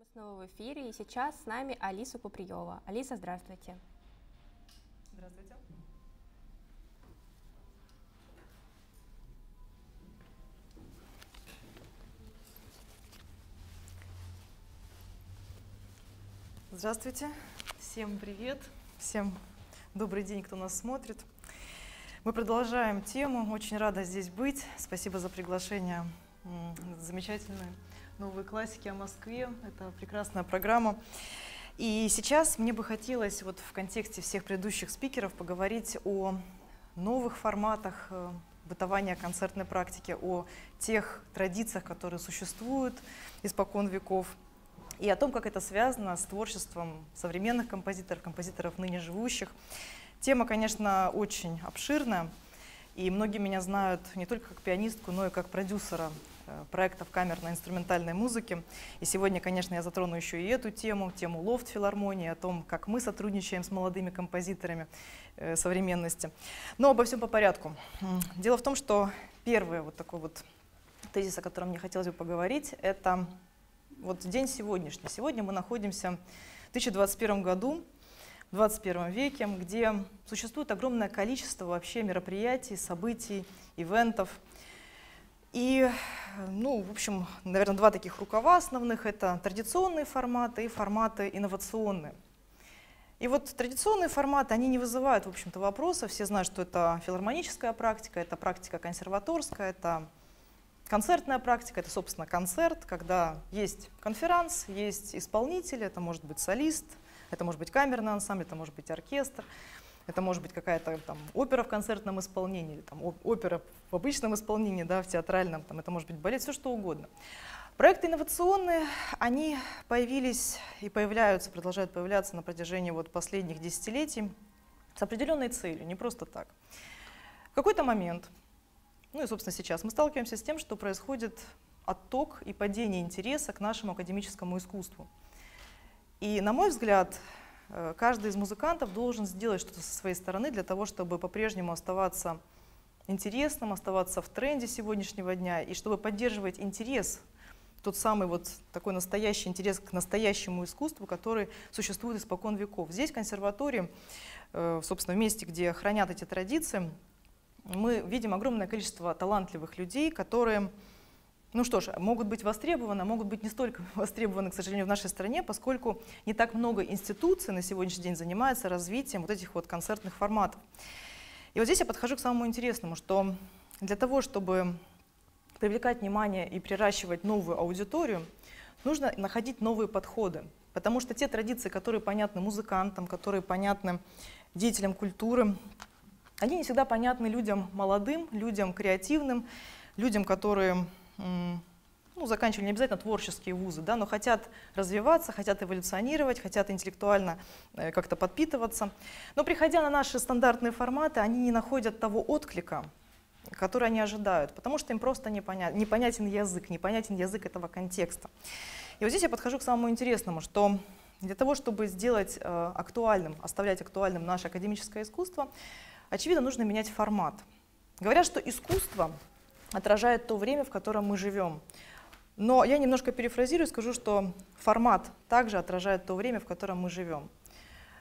Speaker 1: Мы снова в эфире, и сейчас с нами Алиса Куприева. Алиса, здравствуйте.
Speaker 7: Здравствуйте. Здравствуйте, всем привет, всем добрый день, кто нас смотрит. Мы продолжаем тему, очень рада здесь быть. Спасибо за приглашение. Замечательные новые классики о Москве. Это прекрасная программа. И сейчас мне бы хотелось вот в контексте всех предыдущих спикеров поговорить о новых форматах э, бытования концертной практики, о тех традициях, которые существуют испокон веков, и о том, как это связано с творчеством современных композиторов, композиторов ныне живущих. Тема, конечно, очень обширная, и многие меня знают не только как пианистку, но и как продюсера проектов камерно-инструментальной музыки. И сегодня, конечно, я затрону еще и эту тему, тему лофт-филармонии, о том, как мы сотрудничаем с молодыми композиторами э, современности. Но обо всем по порядку. Дело в том, что первый вот такой вот тезис, о котором мне хотелось бы поговорить, это вот день сегодняшний. Сегодня мы находимся в 2021 году, в 21 веке, где существует огромное количество вообще мероприятий, событий, ивентов. И, ну, в общем, наверное, два таких рукава основных – это традиционные форматы и форматы инновационные. И вот традиционные форматы, они не вызывают, в общем-то, вопросов. Все знают, что это филармоническая практика, это практика консерваторская, это Концертная практика — это, собственно, концерт, когда есть конферанс, есть исполнитель, это может быть солист, это может быть камерный ансамбль, это может быть оркестр, это может быть какая-то там опера в концертном исполнении, или там опера в обычном исполнении, да, в театральном, там, это может быть балет, все что угодно. Проекты инновационные, они появились и появляются, продолжают появляться на протяжении вот последних десятилетий с определенной целью, не просто так. В какой-то момент ну и, собственно, сейчас мы сталкиваемся с тем, что происходит отток и падение интереса к нашему академическому искусству. И, на мой взгляд, каждый из музыкантов должен сделать что-то со своей стороны для того, чтобы по-прежнему оставаться интересным, оставаться в тренде сегодняшнего дня, и чтобы поддерживать интерес, тот самый вот такой настоящий интерес к настоящему искусству, который существует испокон веков. Здесь, в консерватории, э, собственно, в месте, где хранят эти традиции, мы видим огромное количество талантливых людей, которые, ну что ж, могут быть востребованы, могут быть не столько востребованы, к сожалению, в нашей стране, поскольку не так много институций на сегодняшний день занимается развитием вот этих вот концертных форматов. И вот здесь я подхожу к самому интересному, что для того, чтобы привлекать внимание и приращивать новую аудиторию, нужно находить новые подходы. Потому что те традиции, которые понятны музыкантам, которые понятны деятелям культуры, они не всегда понятны людям молодым, людям креативным, людям, которые ну, заканчивали не обязательно творческие вузы, да, но хотят развиваться, хотят эволюционировать, хотят интеллектуально э, как-то подпитываться. Но приходя на наши стандартные форматы, они не находят того отклика, который они ожидают, потому что им просто непонят, непонятен язык, непонятен язык этого контекста. И вот здесь я подхожу к самому интересному, что для того, чтобы сделать э, актуальным, оставлять актуальным наше академическое искусство, очевидно, нужно менять формат. Говорят, что искусство отражает то время, в котором мы живем. Но я немножко перефразирую, скажу, что формат также отражает то время, в котором мы живем.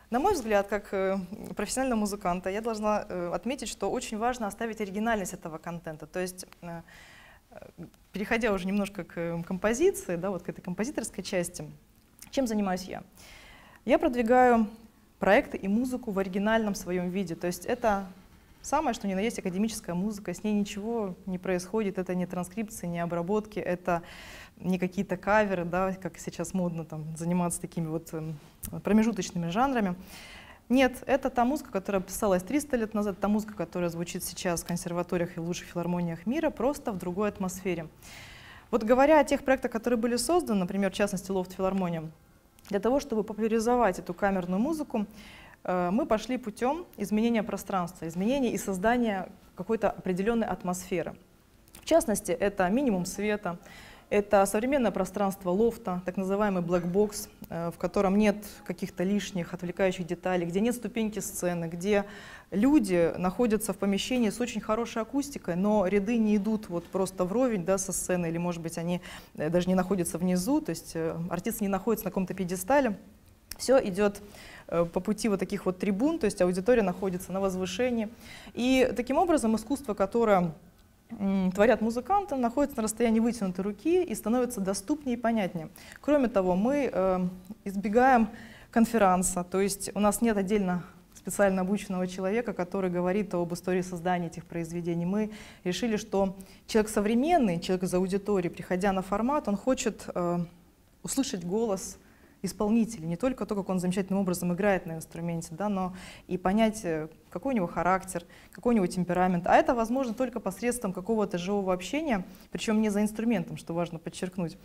Speaker 7: На мой взгляд, как э, профессионального музыканта, я должна э, отметить, что очень важно оставить оригинальность этого контента. То есть, э, переходя уже немножко к композиции, да, вот к этой композиторской части, чем занимаюсь я? Я продвигаю проекты и музыку в оригинальном своем виде. То есть это самое, что ни на есть академическая музыка, с ней ничего не происходит, это не транскрипции, не обработки, это не какие-то каверы, да, как сейчас модно там, заниматься такими вот э, промежуточными жанрами. Нет, это та музыка, которая писалась 300 лет назад, та музыка, которая звучит сейчас в консерваториях и лучших филармониях мира, просто в другой атмосфере. Вот говоря о тех проектах, которые были созданы, например, в частности, Лофт филармония, для того, чтобы популяризовать эту камерную музыку, мы пошли путем изменения пространства, изменения и создания какой-то определенной атмосферы. В частности, это минимум света, Это современное пространство лофта, так называемый э, в котором нет каких-то лишних отвлекающих деталей, где нет ступеньки сцены, где люди находятся в помещении с очень хорошей акустикой, но ряды не идут вот просто вровень да, со сцены, или, может быть, они э, даже не находятся внизу, то есть э, артист не находится на каком-то пьедестале. Все идет по пути вот таких вот трибун, то есть аудитория находится на возвышении. И таким образом искусство, которое творят музыканты, находятся на расстоянии вытянутой руки и становятся доступнее и понятнее. Кроме того, мы э, избегаем конферанса, то есть у нас нет отдельно специально обученного человека, который говорит об истории создания этих произведений. Мы решили, что человек современный, человек из аудитории, приходя на формат, он хочет э, услышать голос исполнителя, не только то, как он замечательным образом играет на инструменте, да, но и понять, э, какой у него характер, какой у него темперамент. А это возможно только посредством какого-то живого общения, причем не за инструментом, что важно подчеркнуть.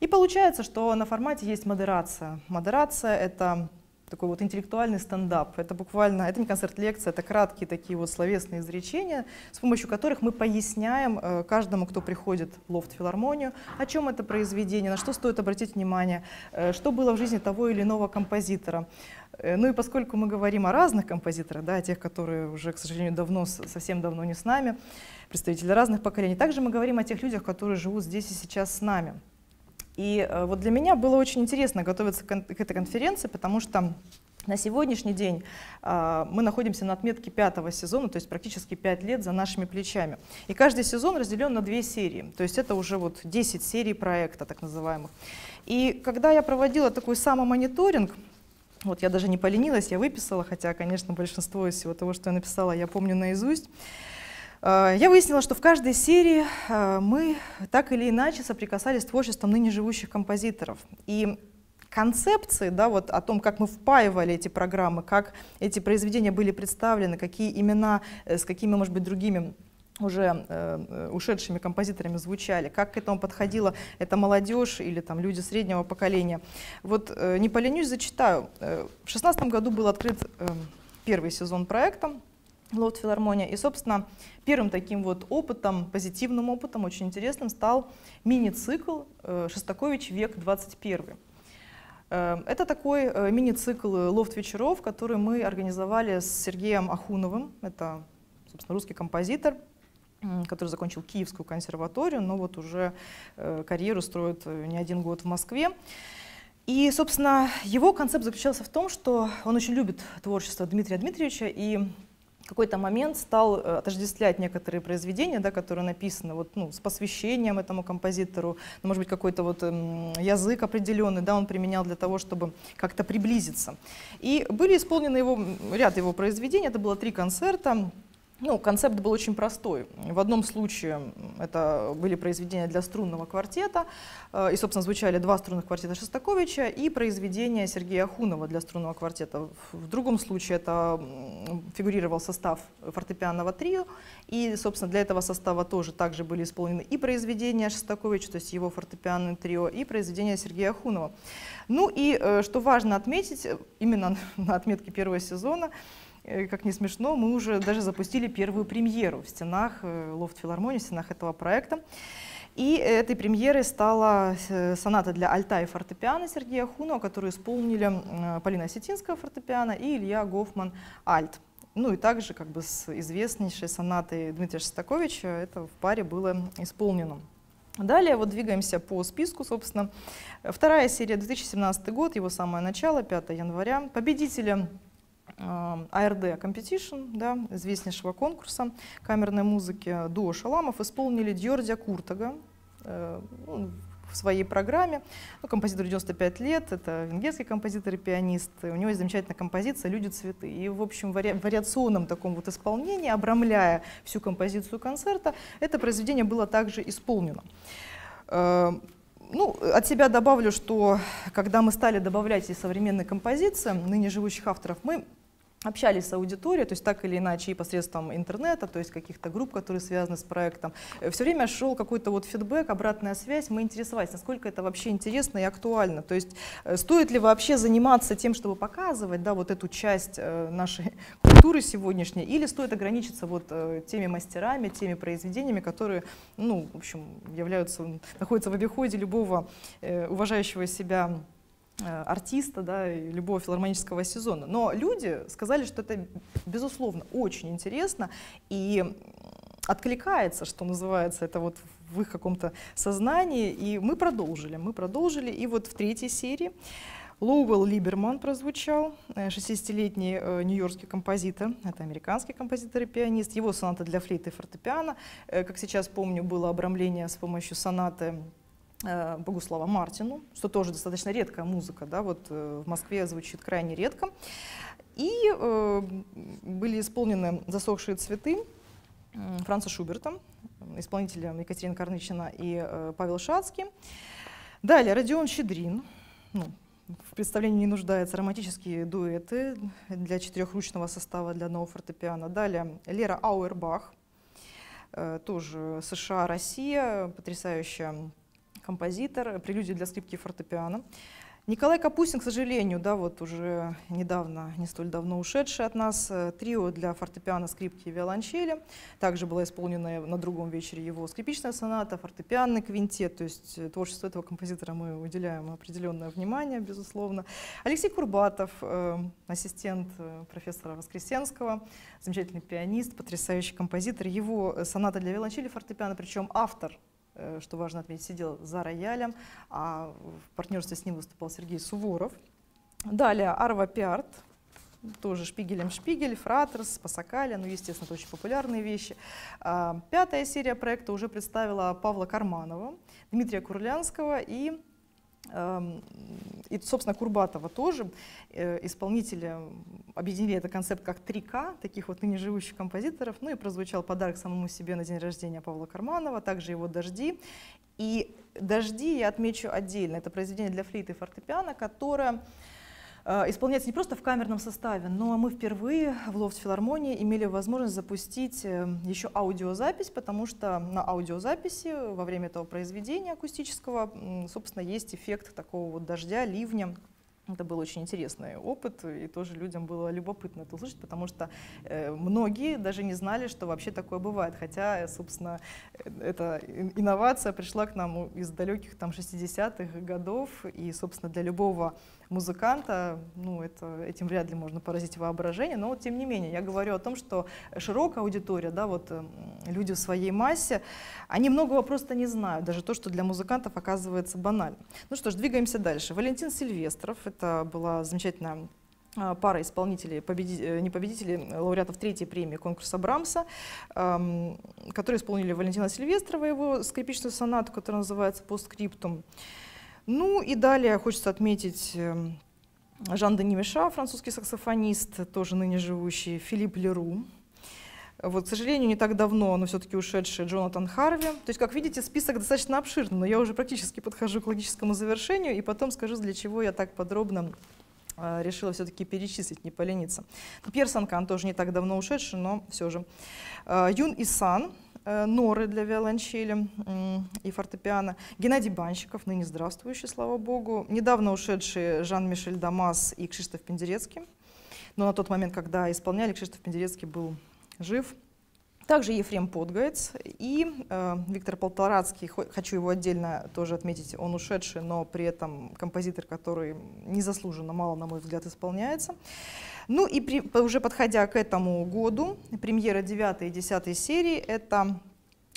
Speaker 7: И получается, что на формате есть модерация. Модерация — это такой вот интеллектуальный стендап. Это буквально, это не концерт-лекция, это краткие такие вот словесные изречения, с помощью которых мы поясняем э, каждому, кто приходит в лофт-филармонию, о чем это произведение, на что стоит обратить внимание, э, что было в жизни того или иного композитора. Э, ну и поскольку мы говорим о разных композиторах, да, о тех, которые уже, к сожалению, давно, совсем давно не с нами, представители разных поколений, также мы говорим о тех людях, которые живут здесь и сейчас с нами. И э, вот для меня было очень интересно готовиться к этой конференции, потому что на сегодняшний день э, мы находимся на отметке пятого сезона, то есть практически пять лет за нашими плечами. И каждый сезон разделен на две серии, то есть это уже вот 10 серий проекта так называемых. И когда я проводила такой самомониторинг, вот я даже не поленилась, я выписала, хотя, конечно, большинство из всего того, что я написала, я помню наизусть. Э, я выяснила, что в каждой серии э, мы так или иначе соприкасались с творчеством ныне живущих композиторов. И концепции, да, вот о том, как мы впаивали эти программы, как эти произведения были представлены, какие имена э, с какими, может быть, другими уже э, ушедшими композиторами звучали, как к этому подходила эта молодежь или там люди среднего поколения. Вот э, не поленюсь, зачитаю. В шестнадцатом году был открыт э, первый сезон проекта Лот филармония. И, собственно, первым таким вот опытом, позитивным опытом, очень интересным, стал мини-цикл э, «Шостакович. Век 21». Э, это такой э, мини-цикл лофт-вечеров, который мы организовали с Сергеем Ахуновым. Это, собственно, русский композитор, который закончил Киевскую консерваторию, но вот уже карьеру строит не один год в Москве. И, собственно, его концепт заключался в том, что он очень любит творчество Дмитрия Дмитриевича, и какой-то момент стал э, отождествлять некоторые произведения, да, которые написаны вот, ну, с посвящением этому композитору, ну, может быть, какой-то вот эм, язык определенный, да, он применял для того, чтобы как-то приблизиться. И были исполнены его, ряд его произведений, это было три концерта, ну, концепт был очень простой. В одном случае это были произведения для струнного квартета, э, и, собственно, звучали два струнных квартета Шостаковича и произведения Сергея Ахунова для струнного квартета. В другом случае это фигурировал состав фортепианного трио, и, собственно, для этого состава тоже также были исполнены и произведения Шостаковича, то есть его фортепианное трио, и произведения Сергея Ахунова. Ну и, э, что важно отметить, именно на отметке первого сезона, Э, как не смешно, мы уже даже запустили первую премьеру в стенах э, Лофт-филармонии, в стенах этого проекта. И этой премьерой стала э, соната для альта и фортепиано Сергея Хунова, которую исполнили Полина Осетинская фортепиано и Илья Гофман альт. Ну и также как бы с известнейшей сонатой Дмитрия Шостаковича это в паре было исполнено. Далее вот двигаемся по списку, собственно. Вторая серия, 2017 год, его самое начало, 5 января. Победителем ARD Competition, да, известнейшего конкурса камерной музыки, дуо Шаламов исполнили Дьордя Куртага э, ну, в своей программе. Ну, композитор 95 лет, это венгерский композитор и пианист. У него есть замечательная композиция «Люди цветы». И, в общем, в вариационном таком вот исполнении, обрамляя всю композицию концерта, это произведение было также исполнено. Э, ну, от себя добавлю, что когда мы стали добавлять эти современные композиции ныне живущих авторов, мы общались с аудиторией, то есть так или иначе и посредством интернета, то есть каких-то групп, которые связаны с проектом. Э, Все время шел какой-то вот фидбэк, обратная связь, мы интересовались, насколько это вообще интересно и актуально. То есть э, стоит ли вообще заниматься тем, чтобы показывать да, вот эту часть э, нашей культуры сегодняшней, или стоит ограничиться вот теми мастерами, теми произведениями, которые, ну, в общем, являются, находятся в обиходе любого уважающего себя артиста, да, и любого филармонического сезона. Но люди сказали, что это, безусловно, очень интересно и откликается, что называется, это вот в их каком-то сознании. И мы продолжили, мы продолжили. И вот в третьей серии Лоуэлл Либерман прозвучал, э, 60-летний э, нью-йоркский композитор, это американский композитор и пианист. Его соната для флейты и фортепиано, э, как сейчас помню, было обрамление с помощью сонаты э, Богуслава Мартину, что тоже достаточно редкая музыка, да, вот э, в Москве звучит крайне редко. И э, были исполнены «Засохшие цветы» Франца Шуберта, исполнителя Екатерина Корнычина и э, Павел Шацкий. Далее Родион Щедрин, ну, в представлении не нуждается, романтические дуэты для четырехручного состава для одного фортепиано. Далее Лера Ауэрбах, э, тоже США, Россия, потрясающая композитор, прелюдия для скрипки и фортепиано. Николай Капустин, к сожалению, да, вот уже недавно, не столь давно ушедший от нас, э, трио для фортепиано, скрипки и виолончели. Также была исполнена на другом вечере его скрипичная соната, фортепианный квинтет. То есть э, творчеству этого композитора мы уделяем определенное внимание, безусловно. Алексей Курбатов, э, ассистент профессора Воскресенского, замечательный пианист, потрясающий композитор. Его соната для виолончели фортепиано, причем автор что важно отметить, сидел за роялем, а в партнерстве с ним выступал Сергей Суворов. Далее Арва Пиарт, тоже Шпигелем Шпигель, Фратерс, Пасакаля, ну, естественно, это очень популярные вещи. А, Пятая серия проекта уже представила Павла Карманова, Дмитрия Курлянского и и, собственно, Курбатова тоже, э, исполнители объединили этот концепт как 3К, таких вот ныне живущих композиторов. Ну и прозвучал подарок самому себе на день рождения Павла Карманова, также его «Дожди». И «Дожди» я отмечу отдельно. Это произведение для флейты и фортепиано, которое исполняется не просто в камерном составе, но мы впервые в Лофт филармонии имели возможность запустить э, еще аудиозапись, потому что на аудиозаписи во время этого произведения акустического, собственно, есть эффект такого вот дождя, ливня. Это был очень интересный опыт, и тоже людям было любопытно это услышать, потому что э, многие даже не знали, что вообще такое бывает. Хотя, э, собственно, э, эта ин- инновация пришла к нам из далеких там 60-х годов, и, собственно, для любого музыканта, ну, это, этим вряд ли можно поразить воображение, но вот, тем не менее, я говорю о том, что широкая аудитория, да, вот м, люди в своей массе, они многого просто не знают, даже то, что для музыкантов оказывается банально. Ну что ж, двигаемся дальше. Валентин Сильвестров, это была замечательная а, пара исполнителей, победи- э, не победителей, э, лауреатов третьей премии конкурса Брамса, эм, которые исполнили Валентина Сильвестрова, его скрипичную сонату, которая называется «Постскриптум». Ну и далее хочется отметить эм, Жан Дени Миша, французский саксофонист, тоже ныне живущий, Филипп Леру. Вот, к сожалению, не так давно, но все-таки ушедший Джонатан Харви. То есть, как видите, список достаточно обширный, но я уже практически подхожу к логическому завершению, и потом скажу, для чего я так подробно э, решила все-таки перечислить, не полениться. Пьер Санкан тоже не так давно ушедший, но все же. Э, Юн Исан, норы для виолончели и фортепиано. Геннадий Банщиков, ныне здравствующий, слава богу. Недавно ушедший Жан-Мишель Дамас и Кшиштоф Пендерецкий. Но на тот момент, когда исполняли, Кшиштоф Пендерецкий был жив. Также Ефрем Подгайц и э, Виктор Полторацкий, хо- хочу его отдельно тоже отметить, он ушедший, но при этом композитор, который незаслуженно мало, на мой взгляд, исполняется. Ну и при- уже подходя к этому году, премьера 9 и 10 серии, это,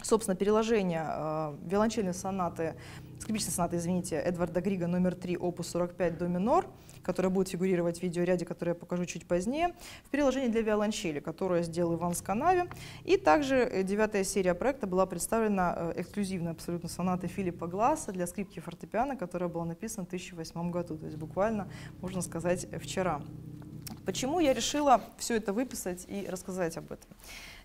Speaker 7: собственно, переложение э, виолончельной сонаты, скрипичной сонаты, извините, Эдварда Грига номер 3, опус 45 до минор, которая будет фигурировать в видеоряде, который я покажу чуть позднее, в переложении для виолончели, которое сделал Иван Сканави. И также э, девятая серия проекта была представлена э, эксклюзивной абсолютно сонатой Филиппа Гласса для скрипки и фортепиано, которая была написана в 2008 году, то есть буквально, можно сказать, вчера. Почему я решила все это выписать и рассказать об этом?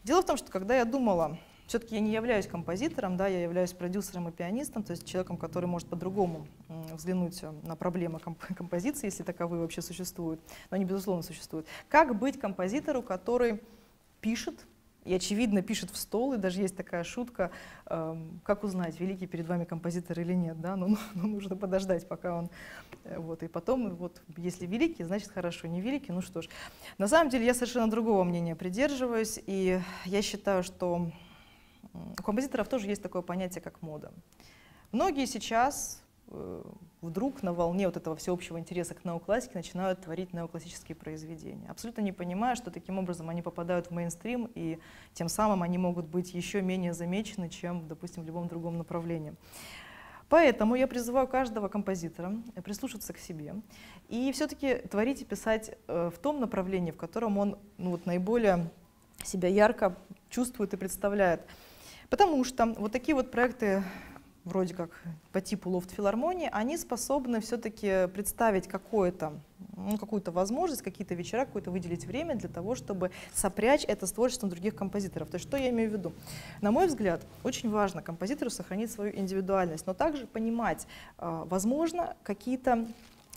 Speaker 7: Дело в том, что когда я думала все-таки я не являюсь композитором, да, я являюсь продюсером и пианистом, то есть человеком, который может по-другому взглянуть на проблемы комп композиции, если таковые вообще существуют, но они, безусловно, существуют. Как быть композитору, который пишет, и, очевидно, пишет в стол, и даже есть такая шутка, э, как узнать, великий перед вами композитор или нет, да, ну, ну нужно подождать, пока он, э, вот, и потом, вот, если великий, значит хорошо, не великий, ну что ж. На самом деле я совершенно другого мнения придерживаюсь, и я считаю, что у композиторов тоже есть такое понятие, как мода. Многие сейчас Э, вдруг на волне вот этого всеобщего интереса к неоклассике начинают творить неоклассические произведения, абсолютно не понимая, что таким образом они попадают в мейнстрим, и тем самым они могут быть еще менее замечены, чем, допустим, в любом другом направлении. Поэтому я призываю каждого композитора прислушаться к себе и все-таки творить и писать э, в том направлении, в котором он ну, вот, наиболее себя ярко чувствует и представляет. Потому что вот такие вот проекты вроде как по типу лофт-филармонии, они способны все-таки представить какое-то ну, какую-то возможность, какие-то вечера, какое-то выделить время для того, чтобы сопрячь это с творчеством других композиторов. То есть что я имею в виду? На мой взгляд, очень важно композитору сохранить свою индивидуальность, но также понимать, а, возможно, какие-то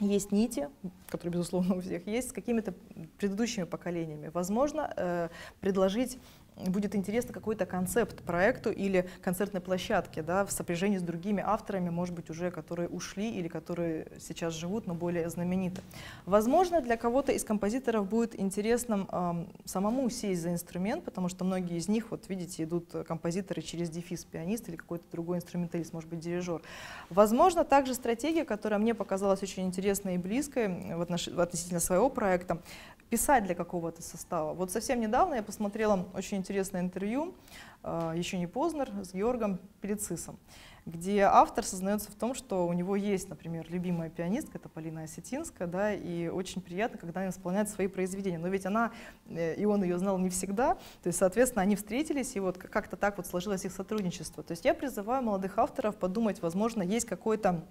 Speaker 7: есть нити, которые, безусловно, у всех есть, с какими-то предыдущими поколениями. Возможно, э, предложить будет интересно какой-то концепт проекту или концертной площадке, да, в сопряжении с другими авторами, может быть, уже которые ушли или которые сейчас живут, но более знамениты. Возможно, для кого-то из композиторов будет интересным э, самому сесть за инструмент, потому что многие из них, вот видите, идут композиторы через дефис, пианист или какой-то другой инструменталист, может быть, дирижер. Возможно, также стратегия, которая мне показалась очень интересной и близкой в относительно своего проекта, писать для какого-то состава. Вот совсем недавно я посмотрела очень интересное интервью, э, еще не Познер, с Георгом Пелицисом, где автор сознается в том, что у него есть, например, любимая пианистка, это Полина Осетинская, да, и очень приятно, когда она исполняет свои произведения. Но ведь она, э, и он ее знал не всегда, то есть, соответственно, они встретились, и вот как-то так вот сложилось их сотрудничество. То есть я призываю молодых авторов подумать, возможно, есть какой-то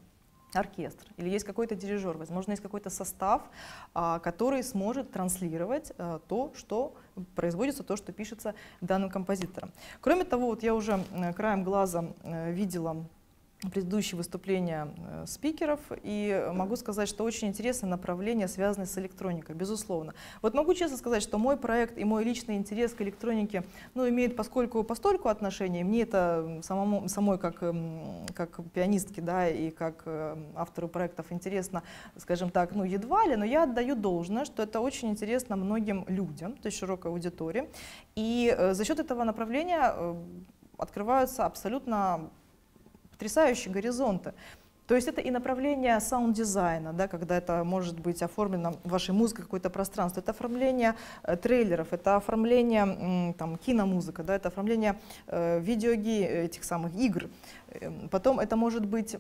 Speaker 7: оркестр или есть какой-то дирижер, возможно, есть какой-то состав, а, который сможет транслировать а, то, что производится, то, что пишется данным композитором. Кроме того, вот я уже краем глаза э, видела предыдущие выступления э, спикеров, и могу сказать, что очень интересное направление, связанное с электроникой, безусловно. Вот могу честно сказать, что мой проект и мой личный интерес к электронике ну, имеет поскольку постольку отношения, мне это самому, самой как, эм, как пианистке да, и как эм, автору проектов интересно, скажем так, ну едва ли, но я отдаю должное, что это очень интересно многим людям, то есть широкой аудитории, и э, за счет этого направления э, открываются абсолютно потрясающие горизонты. То есть это и направление саунд-дизайна, да, когда это может быть оформлено вашей музыкой какое-то пространство, это оформление э, трейлеров, это оформление там, киномузыка, да, это оформление э, видеоигр этих самых игр. Эм, потом это может быть,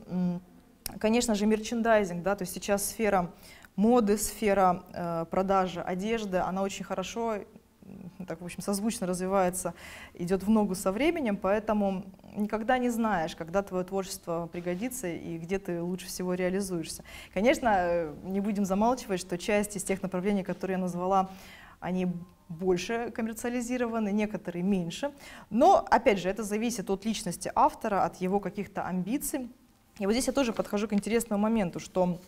Speaker 7: конечно же, мерчендайзинг, да, то есть сейчас сфера моды, сфера э, продажи одежды, она очень хорошо так, в общем, созвучно развивается, идет в ногу со временем, поэтому никогда не знаешь, когда твое творчество пригодится и где ты лучше всего реализуешься. Конечно, э, не будем замалчивать, что часть из тех направлений, которые я назвала, они больше коммерциализированы, некоторые меньше. Но, опять же, это зависит от личности автора, от его каких-то амбиций. И вот здесь я тоже подхожу к интересному моменту, что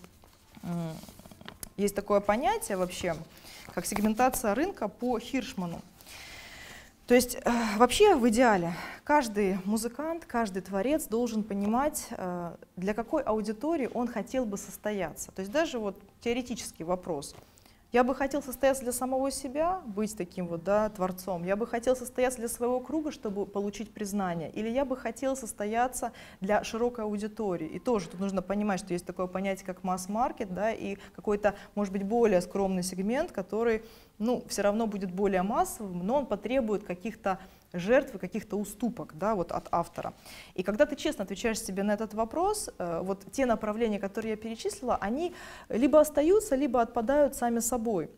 Speaker 7: есть такое понятие вообще, как сегментация рынка по Хиршману. То есть э, вообще в идеале каждый музыкант, каждый творец должен понимать, э, для какой аудитории он хотел бы состояться. То есть даже вот теоретический вопрос – я бы хотел состояться для самого себя, быть таким вот, да, творцом. Я бы хотел состояться для своего круга, чтобы получить признание. Или я бы хотел состояться для широкой аудитории. И тоже тут нужно понимать, что есть такое понятие, как масс-маркет, да, и какой-то, может быть, более скромный сегмент, который, ну, все равно будет более массовым, но он потребует каких-то жертвы каких-то уступок да, вот от автора. И когда ты честно отвечаешь себе на этот вопрос, э, вот те направления, которые я перечислила, они либо остаются, либо отпадают сами собой.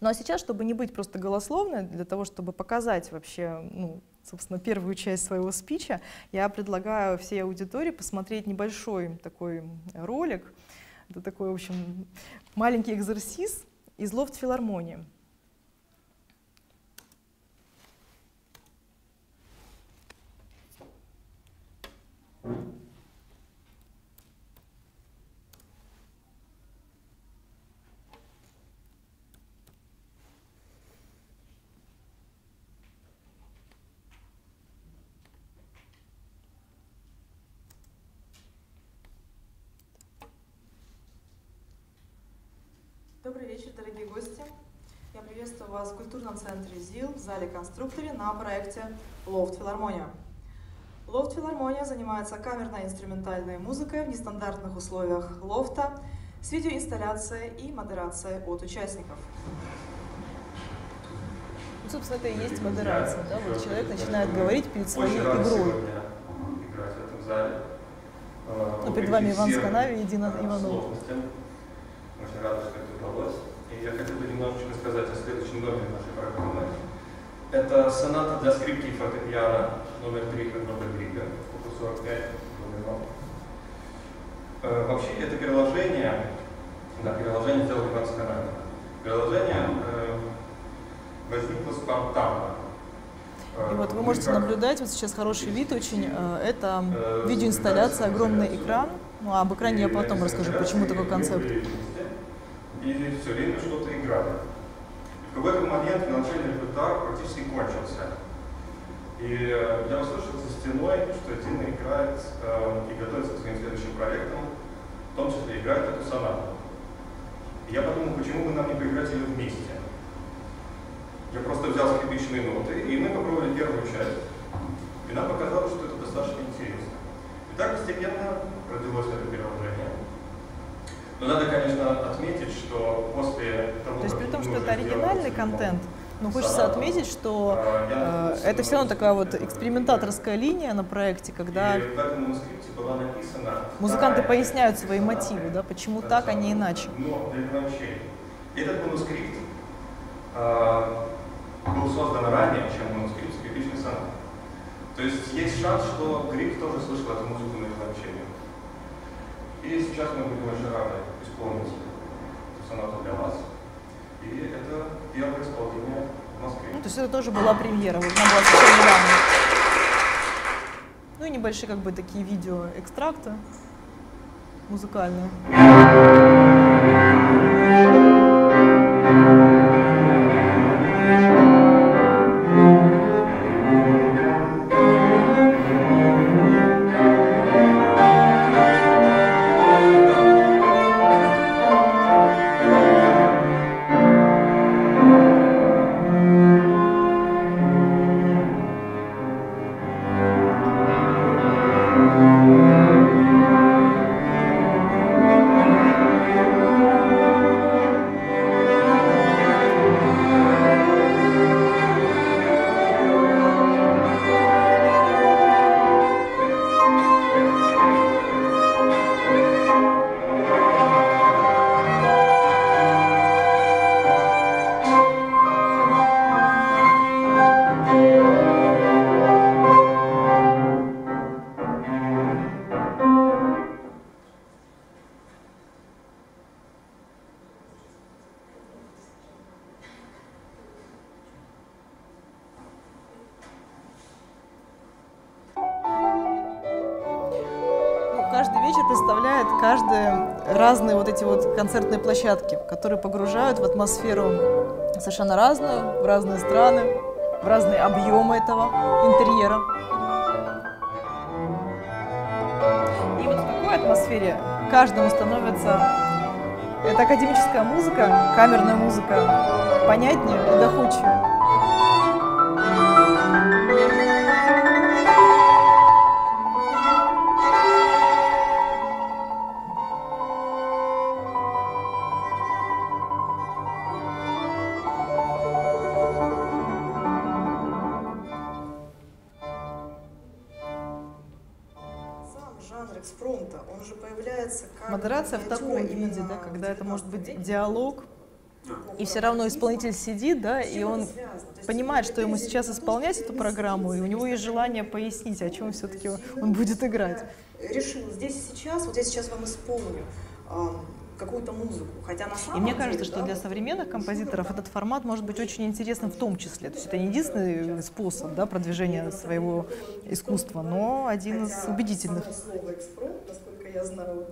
Speaker 7: Ну а сейчас, чтобы не быть просто голословной, для того, чтобы показать вообще, ну, собственно, первую часть своего спича, я предлагаю всей аудитории посмотреть небольшой такой ролик. Это такой, в общем, маленький экзерсис из лофт-филармонии.
Speaker 8: Добрый вечер, дорогие гости. Я приветствую вас в культурном центре ЗИЛ в зале конструкторе на проекте «Лофт Филармония». Лофт Филармония занимается камерной инструментальной музыкой в нестандартных условиях лофта с видеоинсталляцией и модерацией от участников.
Speaker 7: Ну, собственно, это и есть модерация. Да? Вот человек начинает говорить перед своей игрой.
Speaker 9: этом зале. Э,
Speaker 7: Ну, перед вами Иван Сканави и Дина
Speaker 9: э, сложностям. Очень рад, что это удалось. И я хотел бы немножечко сказать о следующем номере нашей программы. Это соната для скрипки и фортепиано номер 3 Херберта Грига, опус 45, номер Э, Вообще это переложение, да, переложение сделал Иван Сканави. Переложение э, возникло спонтанно. Э,
Speaker 7: И вот вы можете наблюдать, вот сейчас хороший вид очень, э, это видеоинсталляция, огромный экран. Ну, а об экране я потом расскажу, почему такой концепт.
Speaker 9: И все время что-то играли. И в какой-то момент виолончельный репертуар практически кончился. И э, я услышал за стеной, что Дина играет э, и готовится к своим следующим проектам, в том числе играет эту сонату. И я подумал, почему бы нам не поиграть ее вместе. Я просто взял скрипичные ноты, и мы попробовали первую часть. И нам показалось, что это достаточно интересно. И так постепенно родилось это переложение. Но надо, конечно, отметить, что после того,
Speaker 7: То есть при том, что это оригинальный контент, но хочется отметить, что
Speaker 9: э, я
Speaker 7: э, это все равно такая вот экспериментаторская линия на проекте, когда музыканты поясняют свои мотивы, да, почему так, а не иначе.
Speaker 9: Но. Этот манускрипт э, был создан ранее, чем манускрипт скрипичной сонаты. То есть есть шанс, что Грик тоже слышал эту музыку на виолончели. И сейчас мы будем очень рады исполнить сонату для вас. И это первое исполнение в Москве.
Speaker 7: Ну, то есть это тоже была премьера, вот она была совсем недавно. Ну и небольшие как бы такие видео экстракты музыкальные. Концертные площадки, которые погружают в атмосферу совершенно разную, в разные страны, в разные объемы этого интерьера. И вот в такой атмосфере каждому становится эта академическая музыка, камерная музыка понятнее и доходчивее. Таком виде,
Speaker 8: именно
Speaker 7: да, когда это может быть
Speaker 8: 19 веке.
Speaker 7: диалог, и все равно исполнитель сидит, да, и он понимает, что ему сейчас исполнять
Speaker 8: что
Speaker 7: эту программу, и у него есть желание пояснить, о чем все-таки он будет играть.
Speaker 8: решил здесь и сейчас, вот я сейчас вам исполню какую-то музыку, хотя на самом
Speaker 7: И мне
Speaker 8: деле,
Speaker 7: кажется, что
Speaker 8: да,
Speaker 7: для
Speaker 8: вот
Speaker 7: современных композиторов этот формат может быть очень интересным в том числе. То есть это не единственный способ да, продвижения своего искусства, но один из убедительных.
Speaker 8: само слово экспромт, насколько я знаю,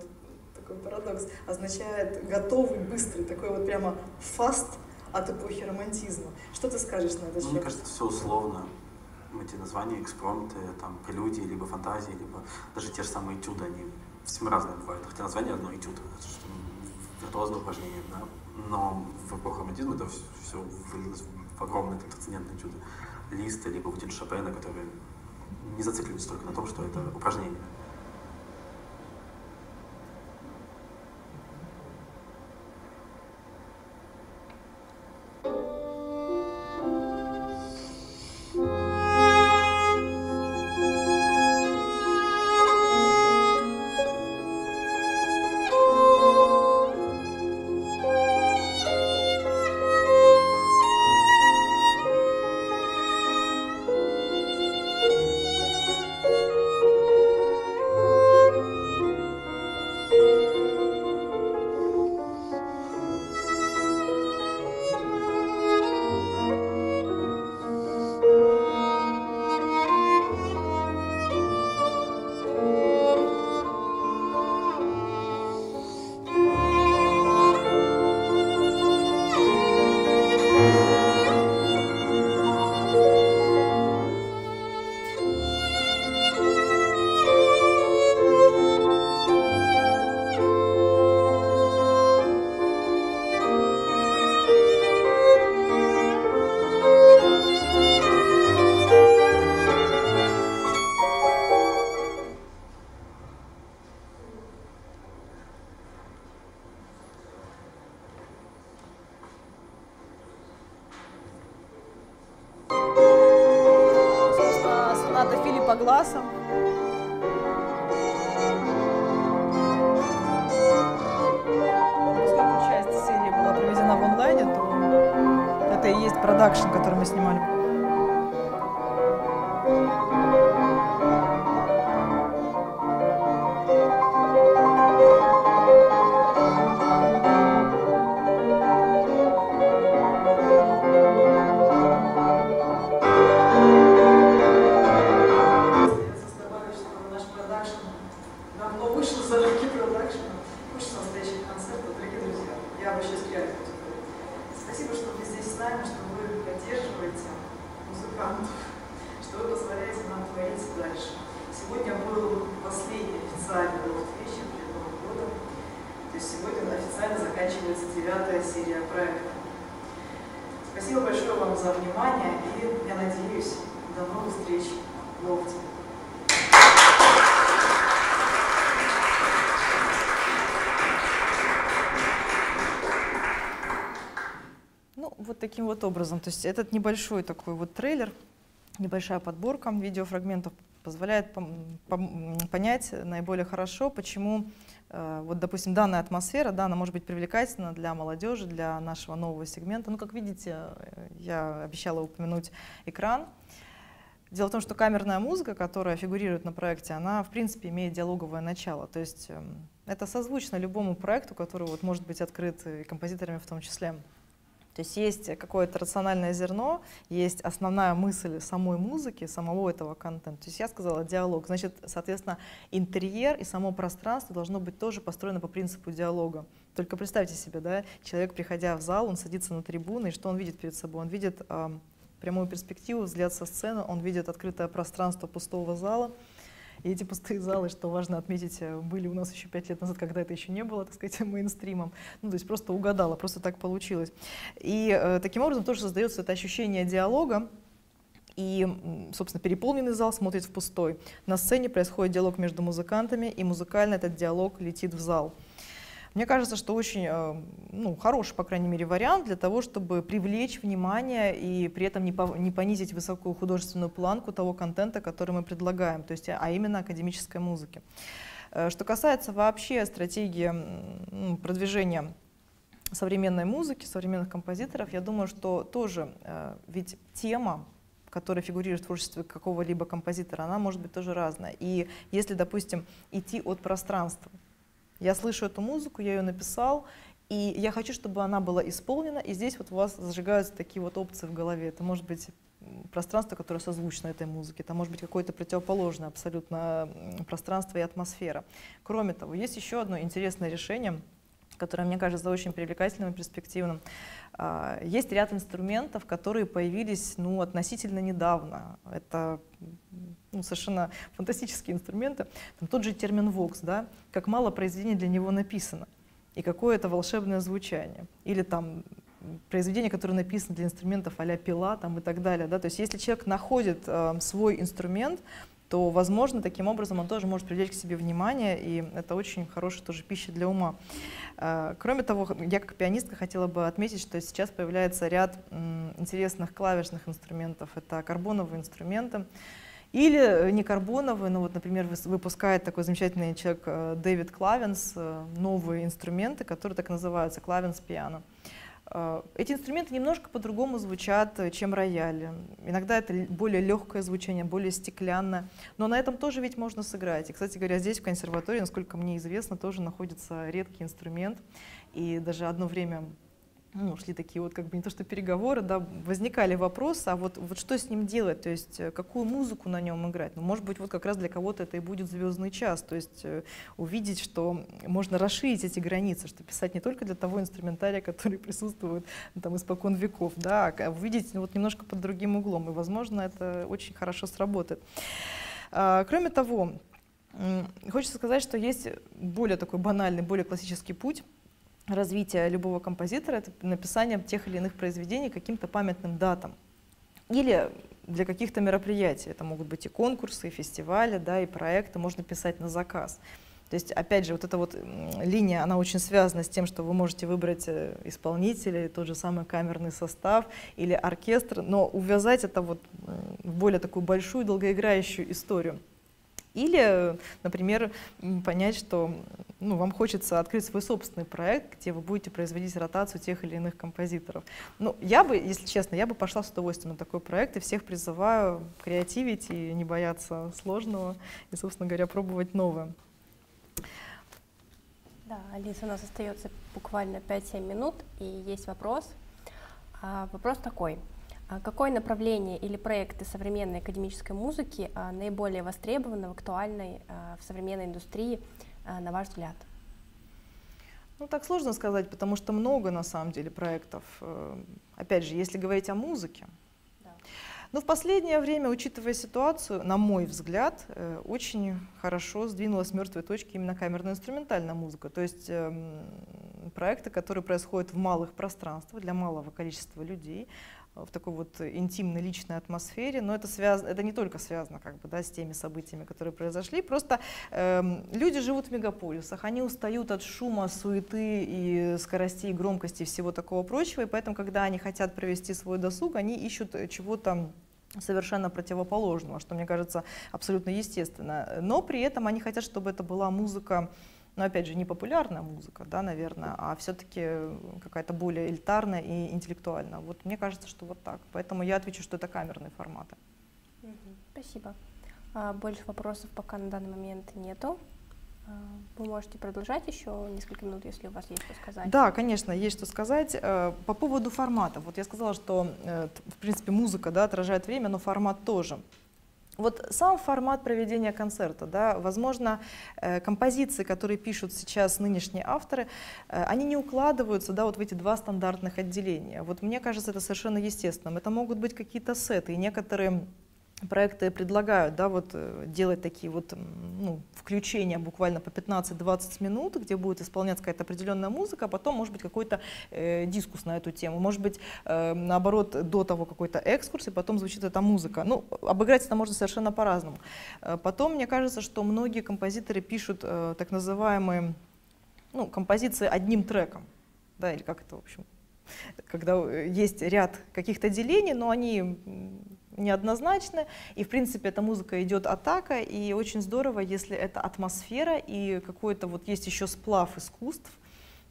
Speaker 8: такой парадокс, означает готовый, быстрый, такой вот прямо фаст от эпохи романтизма. Что ты скажешь на этот
Speaker 10: Ну, мне кажется, все условно. Эти названия, экспромты, там, прелюдии, либо фантазии, либо даже те же самые этюды, они всем разные бывают. Хотя название одно этюд. Это что, виртуозное упражнение, да. Но в эпоху романтизма это все вылилось в огромное трансцендентное чудо. Листа, либо Вудин Шопена, которые не зацикливаются только на том, что это упражнение.
Speaker 7: классом. Поскольку часть серии была проведена в онлайне, то это и есть продакшн, который мы снимали. Таким вот образом. То есть этот небольшой такой вот трейлер, небольшая подборка видеофрагментов позволяет понять наиболее хорошо, почему, э, вот, допустим, данная атмосфера, да, она может быть привлекательна для молодежи, для нашего нового сегмента. Ну, как видите, я обещала упомянуть экран. Дело в том, что камерная музыка, которая фигурирует на проекте, она, в принципе, имеет диалоговое начало. То есть эм, это созвучно любому проекту, который вот, может быть открыт и композиторами в том числе. То есть есть какое-то рациональное зерно, есть основная мысль самой музыки, самого этого контента. То есть я сказала диалог. Значит, соответственно, интерьер и само пространство должно быть тоже построено по принципу диалога. Только представьте себе, да, человек, приходя в зал, он садится на трибуны, и что он видит перед собой? Он видит э, прямую перспективу, взгляд со сцены, он видит открытое пространство пустого зала, и эти пустые залы, что важно отметить, э, были у нас еще пять лет назад, когда это еще не было, так сказать, мейнстримом. Ну, то есть просто угадала, просто так получилось. И э, таким образом тоже создается это ощущение диалога, и, собственно, переполненный зал смотрит в пустой. На сцене происходит диалог между музыкантами, и музыкально этот диалог летит в зал. Мне кажется, что очень э, ну, хороший, по крайней мере, вариант для того, чтобы привлечь внимание и при этом не, по, не понизить высокую художественную планку того контента, который мы предлагаем, то есть, а именно академической музыки. Э, что касается вообще стратегии ну, продвижения современной музыки, современных композиторов, я думаю, что тоже э, ведь тема которая фигурирует в творчестве какого-либо композитора, она может быть тоже разная. И если, допустим, идти от пространства, я слышу эту музыку, я ее написал, и я хочу, чтобы она была исполнена, и здесь вот у вас зажигаются такие вот опции в голове. Это может быть пространство, которое созвучно этой музыке, это может быть какое-то противоположное абсолютно пространство и атмосфера. Кроме того, есть еще одно интересное решение, которое мне кажется очень привлекательным и перспективным. А, есть ряд инструментов, которые появились ну, относительно недавно. Это ну, совершенно фантастические инструменты. Там тот же термин «вокс», да, как мало произведений для него написано. и какое-то волшебное звучание. Или там произведение, которое написано для инструментов а-ля пила там, и так далее. Да? То есть если человек находит э, свой инструмент, то, возможно, таким образом он тоже может привлечь к себе внимание, и это очень хорошая тоже пища для ума. Э, кроме того, я как пианистка хотела бы отметить, что сейчас появляется ряд интересных клавишных инструментов. Это карбоновые инструменты, или э, не карбоновые, но вот, например, выпускает такой замечательный человек э, Дэвид Клавенс новые инструменты, которые так называются, Клавенс пиано. А, эти инструменты немножко по-другому звучат, э, чем рояль. Иногда это более легкое звучание, более стеклянное. Но на этом тоже ведь можно сыграть. И, кстати говоря, здесь в консерватории, насколько мне известно, тоже находится редкий инструмент. И даже одно время ну, шли такие вот как бы не то что переговоры, да, возникали вопросы, а вот, вот что с ним делать, то есть э, какую музыку на нем играть. Ну, может быть, вот как раз для кого-то это и будет звездный час, то есть э, увидеть, что можно расширить эти границы, что писать не только для того инструментария, который присутствует ну, там испокон веков, да, а увидеть вот немножко под другим углом, и, возможно, это очень хорошо сработает. А, кроме того, хочется сказать, что есть более такой банальный, более классический путь, развития любого композитора — это написание тех или иных произведений каким-то памятным датам. Или для каких-то мероприятий. Это могут быть и конкурсы, и фестивали, да, и проекты, можно писать на заказ. То есть, опять же, вот эта вот линия, она очень связана с тем, что вы можете выбрать э, исполнителя, тот же самый камерный состав или оркестр, но увязать это вот в более такую большую, долгоиграющую историю. Или, например, понять, что ну, вам хочется открыть свой собственный проект, где вы будете производить ротацию тех или иных композиторов. Ну, я бы, если честно, я бы пошла с удовольствием на такой проект и всех призываю креативить и не бояться сложного и, собственно говоря, пробовать новое.
Speaker 1: Да, Алиса, у нас остается буквально 5-7 минут, и есть вопрос. А, вопрос такой. А какое направление или проекты современной академической музыки а, наиболее востребованы, актуальны а, в современной индустрии, на ваш взгляд?
Speaker 7: Ну, так сложно сказать, потому что много, на самом деле, проектов. Э, опять же, если говорить о музыке. Да. Но в последнее время, учитывая ситуацию, на мой взгляд, э, очень хорошо сдвинулась с мертвой точки именно камерно-инструментальная музыка. То есть эм, проекты, которые происходят в малых пространствах для малого количества людей, в такой вот интимной личной атмосфере, но это, связано, это не только связано как бы, да, с теми событиями, которые произошли, просто э, люди живут в мегаполисах, они устают от шума, суеты и скорости, и громкости и всего такого прочего, и поэтому, когда они хотят провести свой досуг, они ищут чего-то совершенно противоположного, что мне кажется абсолютно естественно. Но при этом они хотят, чтобы это была музыка но опять же не популярная музыка, да, наверное, а все-таки какая-то более элитарная и интеллектуальная. Вот мне кажется, что вот так. Поэтому я отвечу, что это камерные форматы.
Speaker 1: Спасибо. А, больше вопросов пока на данный момент нету. А, вы можете продолжать еще несколько минут, если у вас есть что сказать.
Speaker 7: Да, конечно, есть что сказать. Э, по поводу формата. Вот я сказала, что, э, в принципе, музыка да, отражает время, но формат тоже. Вот сам формат проведения концерта, да, возможно, э, композиции, которые пишут сейчас нынешние авторы, э, они не укладываются да, вот в эти два стандартных отделения. Вот мне кажется, это совершенно естественным. Это могут быть какие-то сеты, и некоторые проекты предлагают да, вот, э, делать такие вот, ну, включения буквально по 15-20 минут, где будет исполняться какая-то определенная музыка, а потом может быть какой-то э, дискус на эту тему. Может быть, э, наоборот, до того какой-то экскурс, и потом звучит эта музыка. Ну, обыграть это можно совершенно по-разному. Э, потом, мне кажется, что многие композиторы пишут э, так называемые ну, композиции одним треком. Да, или как это, в общем, когда э, есть ряд каких-то делений, но они неоднозначны, и, в принципе, эта музыка идет атака, и очень здорово, если это атмосфера, и какой-то вот есть еще сплав искусств,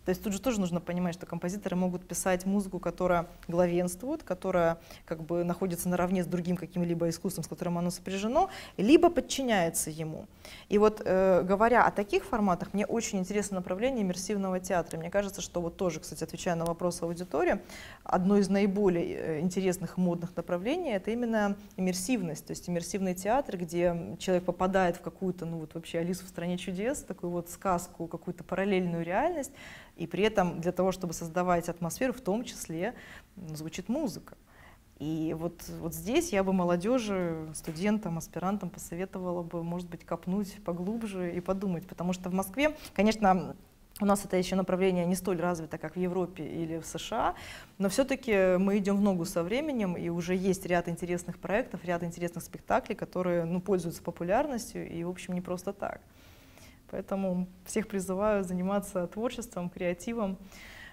Speaker 7: то есть тут же тоже нужно понимать, что композиторы могут писать музыку, которая главенствует, которая как бы находится наравне с другим каким-либо искусством, с которым оно сопряжено, либо подчиняется ему. И вот э, говоря о таких форматах, мне очень интересно направление иммерсивного театра. Мне кажется, что вот тоже, кстати, отвечая на вопрос аудитории, одно из наиболее э, интересных модных направлений это именно иммерсивность, то есть иммерсивный театр, где человек попадает в какую-то, ну вот вообще Алису в стране чудес, такую вот сказку, какую-то параллельную реальность, и при этом для того, чтобы создавать атмосферу, в том числе звучит музыка. И вот, вот здесь я бы молодежи, студентам, аспирантам посоветовала бы, может быть, копнуть поглубже и подумать. Потому что в Москве, конечно, У нас это еще направление не столь развито, как в Европе или в США, но все-таки мы идем в ногу со временем, и уже есть ряд интересных проектов, ряд интересных спектаклей, которые ну, пользуются популярностью, и, в общем, не просто так. Поэтому всех призываю заниматься творчеством, креативом,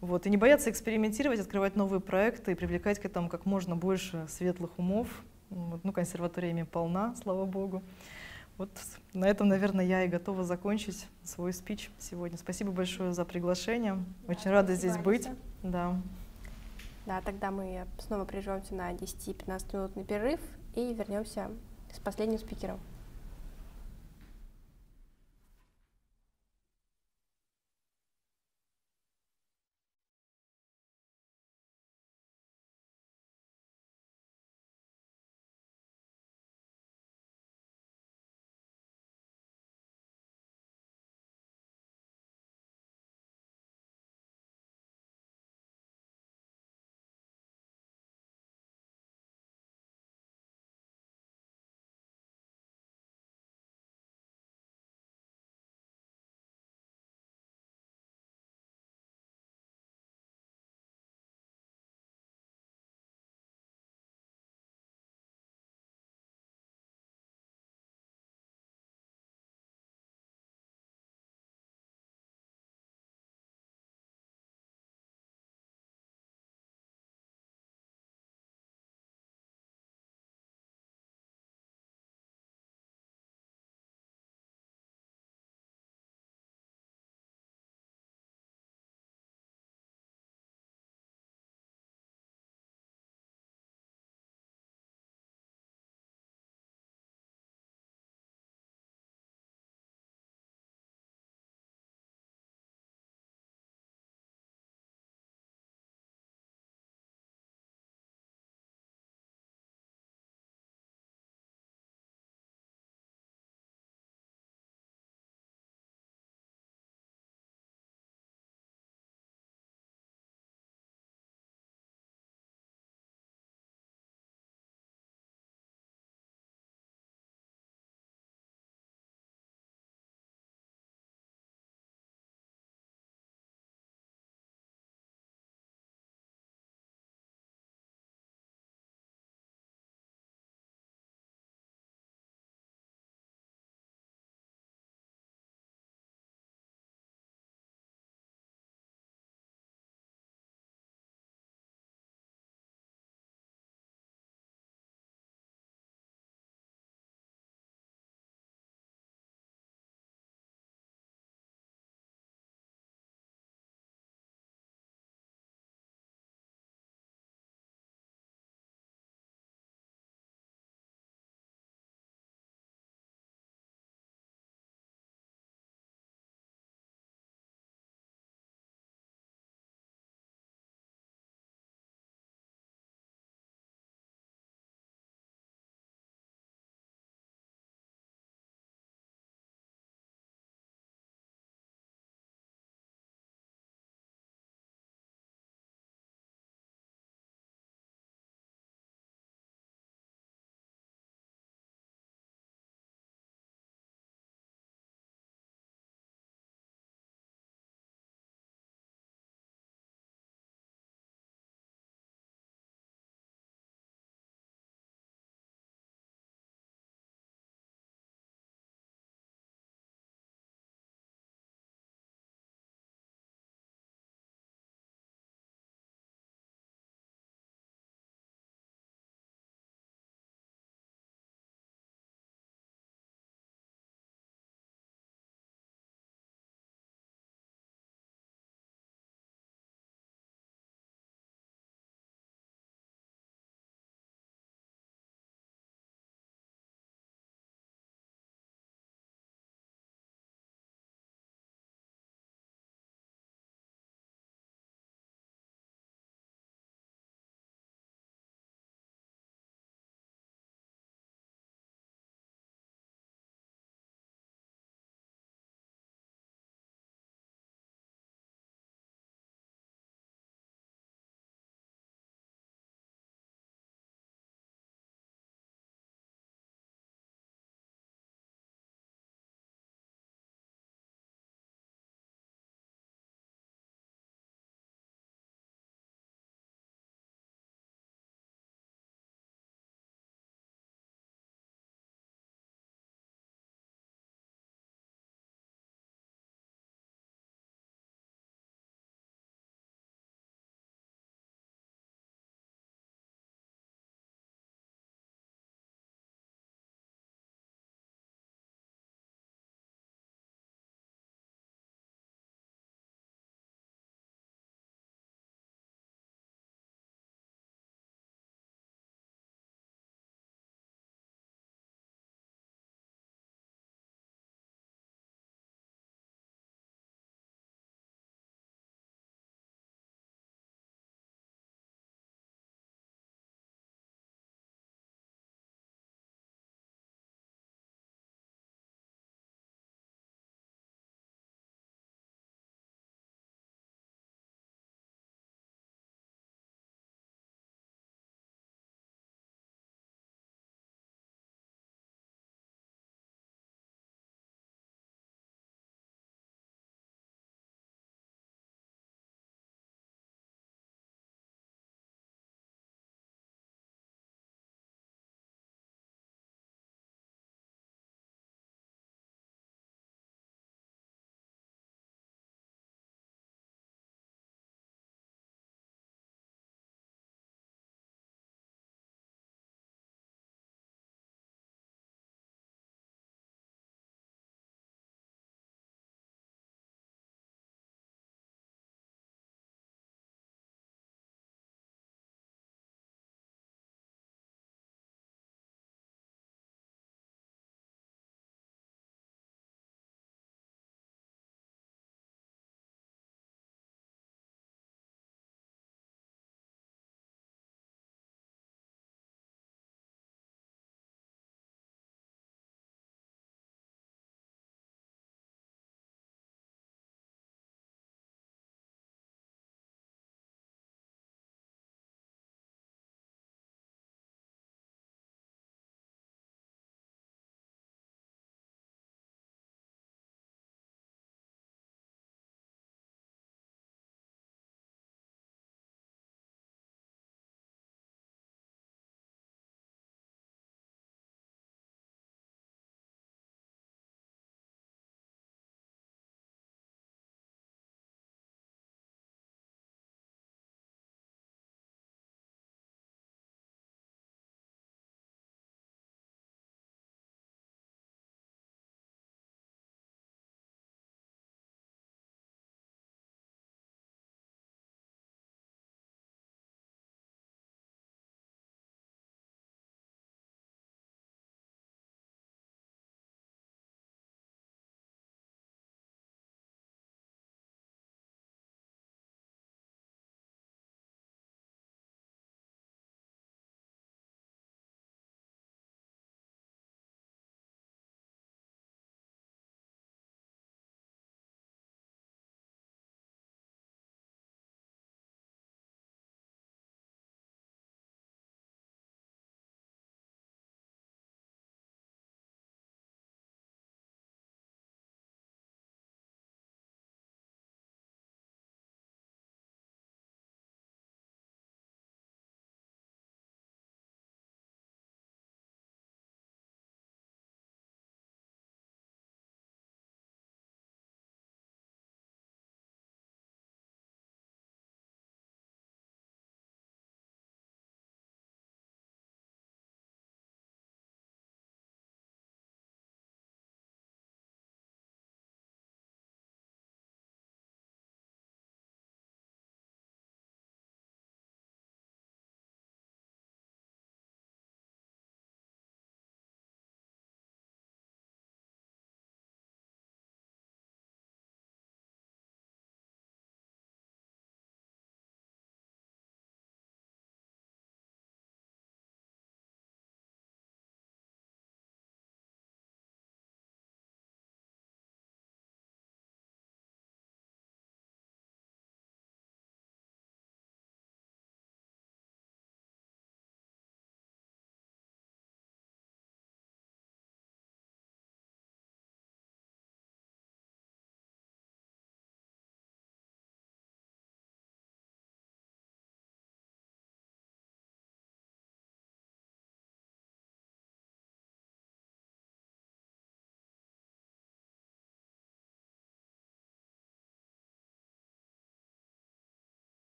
Speaker 7: вот, и не бояться экспериментировать, открывать новые проекты и привлекать к этому как можно больше светлых умов. Вот, ну, консерватория ими полна, слава богу. Вот на этом, наверное, я и готова закончить свой спич сегодня. Спасибо большое за приглашение. Очень да, рада здесь быть. Да.
Speaker 1: Да, тогда мы снова прервемся на 10-15 минутный перерыв и вернемся с последним спикером.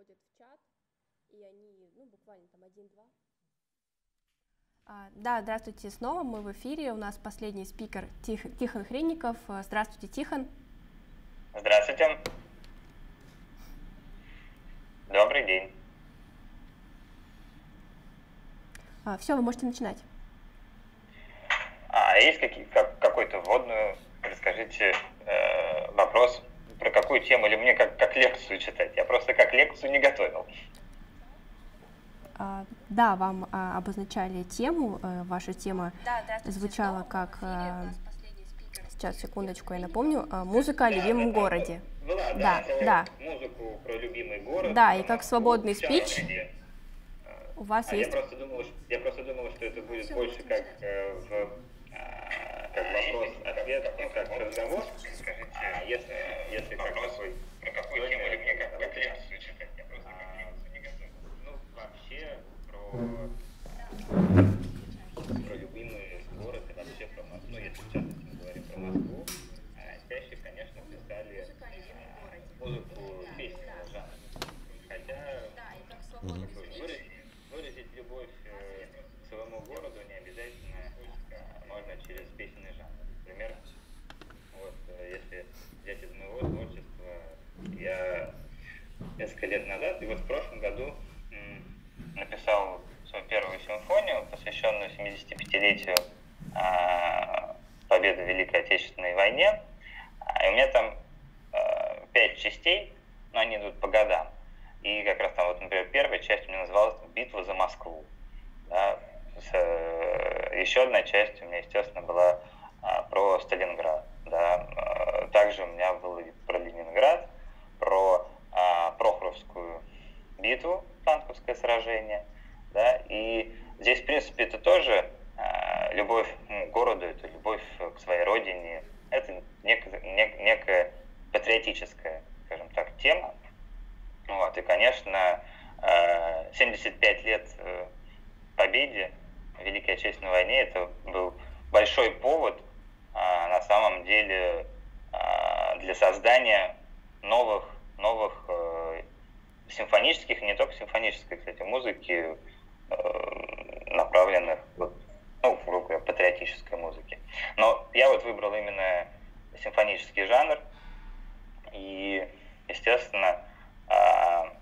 Speaker 1: Заходят в чат, и они, ну, буквально там один-два. А, да, здравствуйте снова, мы в эфире, у нас последний спикер Тих, Тихон Хренников. А, здравствуйте, Тихон.
Speaker 11: Здравствуйте. Добрый день.
Speaker 1: А, все, вы можете начинать.
Speaker 11: А есть какие, как, какой-то вводную, расскажите, э, вопрос, про какую тему, или мне как, как лекцию читать? Я просто как лекцию не готовил.
Speaker 1: А, да, вам а, обозначали тему, а, ваша тема да, звучала как... А, сейчас, секундочку, я напомню. Музыка о любимом городе.
Speaker 11: Была,
Speaker 1: да, да. да.
Speaker 11: Музыку про любимый город.
Speaker 1: Да, и как свободный спич у вас
Speaker 11: а
Speaker 1: есть...
Speaker 11: Я просто думала, что, я просто думала, что это будет больше как э, в э, как вопрос-ответ, ну, как разговор. Скажите, а если, если как такой... Про какую тему или мне как, лекцию читать? Я просто не готовил. Ну, вообще про, про любимый город и вообще про Москву. Ну, если в частности мы говорим про Москву, чаще, конечно, писали музыку песенного жанра. Хотя выразить выразить любовь э, к своему городу не обязательно э, можно через песенный жанр. Например, вот э, если взять из моего творчества, я несколько лет назад, и вот в прошлом году написал свою первую симфонию, посвященную 75-летию э, победы в Великой Отечественной войне. И у меня там э, пять частей, но они идут по годам. И как раз там, вот, например, первая часть у меня называлась «Битва за Москву». Да. С, э, еще одна часть у меня, естественно, была а, про Сталинград. Да. А, также у меня было про Ленинград, про а, Прохоровскую битву, Танковское сражение. Да. И здесь, в принципе, это тоже а, любовь к городу, это любовь к своей родине. Это некая, некая патриотическая, скажем так, тема, вот, и, конечно, 75 э, лет э, победе в Великой Отечественной войне это был большой повод а, на самом деле а, для создания новых, новых э, симфонических, не только симфонической, кстати, музыки, направленных вот, ну, грубо говоря, патриотической музыки. Но я вот выбрал именно симфонический жанр, и, естественно, а,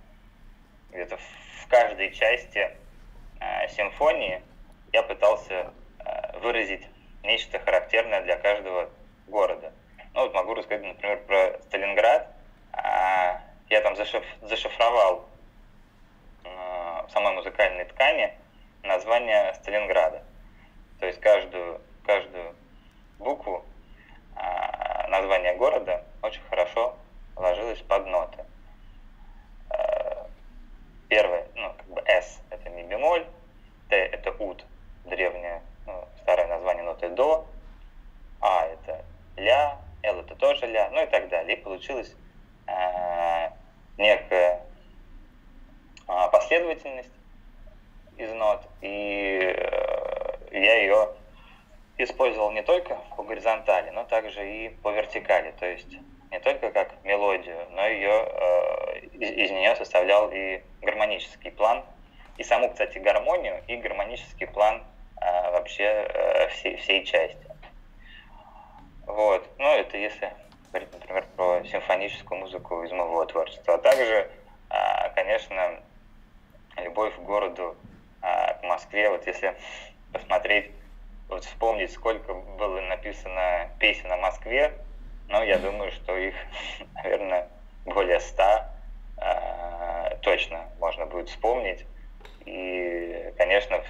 Speaker 11: где-то в каждой части а, симфонии я пытался а, выразить нечто характерное для каждого города. Ну вот могу рассказать, например, про Сталинград. Я там зашиф, зашифровал в самой музыкальной ткани название Сталинграда. То есть каждую, каждую букву названия города очень хорошо ложилось под ноты. Первое, ну, как бы S – это ми бемоль, Т – это ут, древнее, ну, старое название ноты до, А – это ля, Л – это тоже ля, ну и так далее. И получилась э, некая э, последовательность из нот, и э, я ее использовал не только по горизонтали, но также и по вертикали, то есть не только как мелодию, но ее, э, из, из нее составлял и гармонический план, и саму, кстати, гармонию, и гармонический план э, вообще э, всей, всей части. Вот. Ну, это если говорить, например, про симфоническую музыку из моего творчества. А также, э, конечно, любовь к городу, э, к Москве. Вот если посмотреть, вот вспомнить, сколько было написано песен о Москве, ну, я думаю, что их, наверное, более ста э, точно можно будет вспомнить. И, конечно,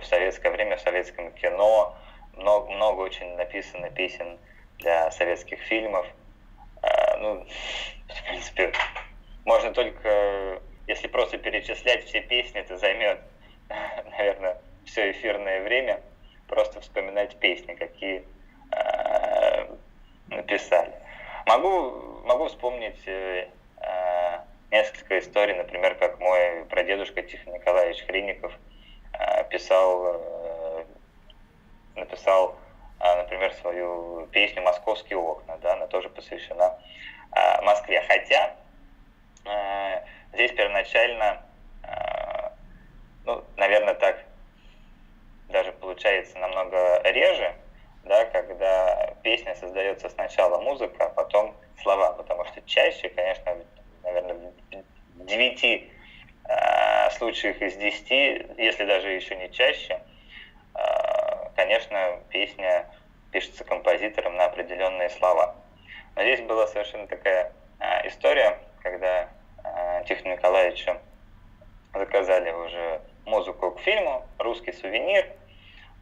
Speaker 11: в советское время, в советском кино много, много очень написано песен для советских фильмов. Э, ну, в принципе, можно только, если просто перечислять все песни, это займет, наверное, все эфирное время, просто вспоминать песни, какие э, написали. Могу, могу вспомнить э, э, несколько историй, например, как мой прадедушка Тихон Николаевич Хренников э, писал, э, написал, например, свою песню «Московские окна», да, она тоже посвящена э, Москве. Хотя э, здесь первоначально ну, наверное, так даже получается намного реже, да, когда песня создается сначала музыка, а потом слова, потому что чаще, конечно, наверное, в 9 э, случаях из 10, если даже еще не чаще, конечно, песня пишется композитором на определенные слова. Но здесь была совершенно такая э, история, когда э, Тихону Николаевичу заказали уже музыку к фильму «Русский сувенир»,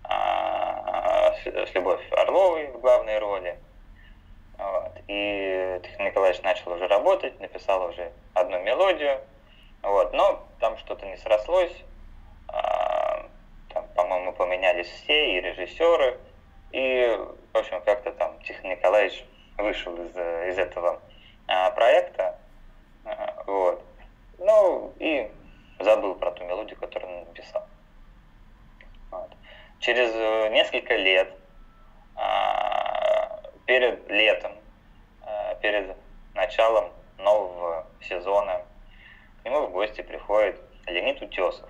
Speaker 11: э, с Любовь Орловой в главной роли. Вот. И Тихон Николаевич начал уже работать, написал уже одну мелодию, вот. но там что-то не срослось, поменялись все, и режиссеры, и, в общем, как-то там Тихон Николаевич вышел из, из этого а, проекта, а, вот. Ну, и забыл про ту мелодию, которую он написал. Вот. Через э, несколько лет, а, перед летом, а, перед началом нового сезона, к нему в гости приходит Леонид Утесов.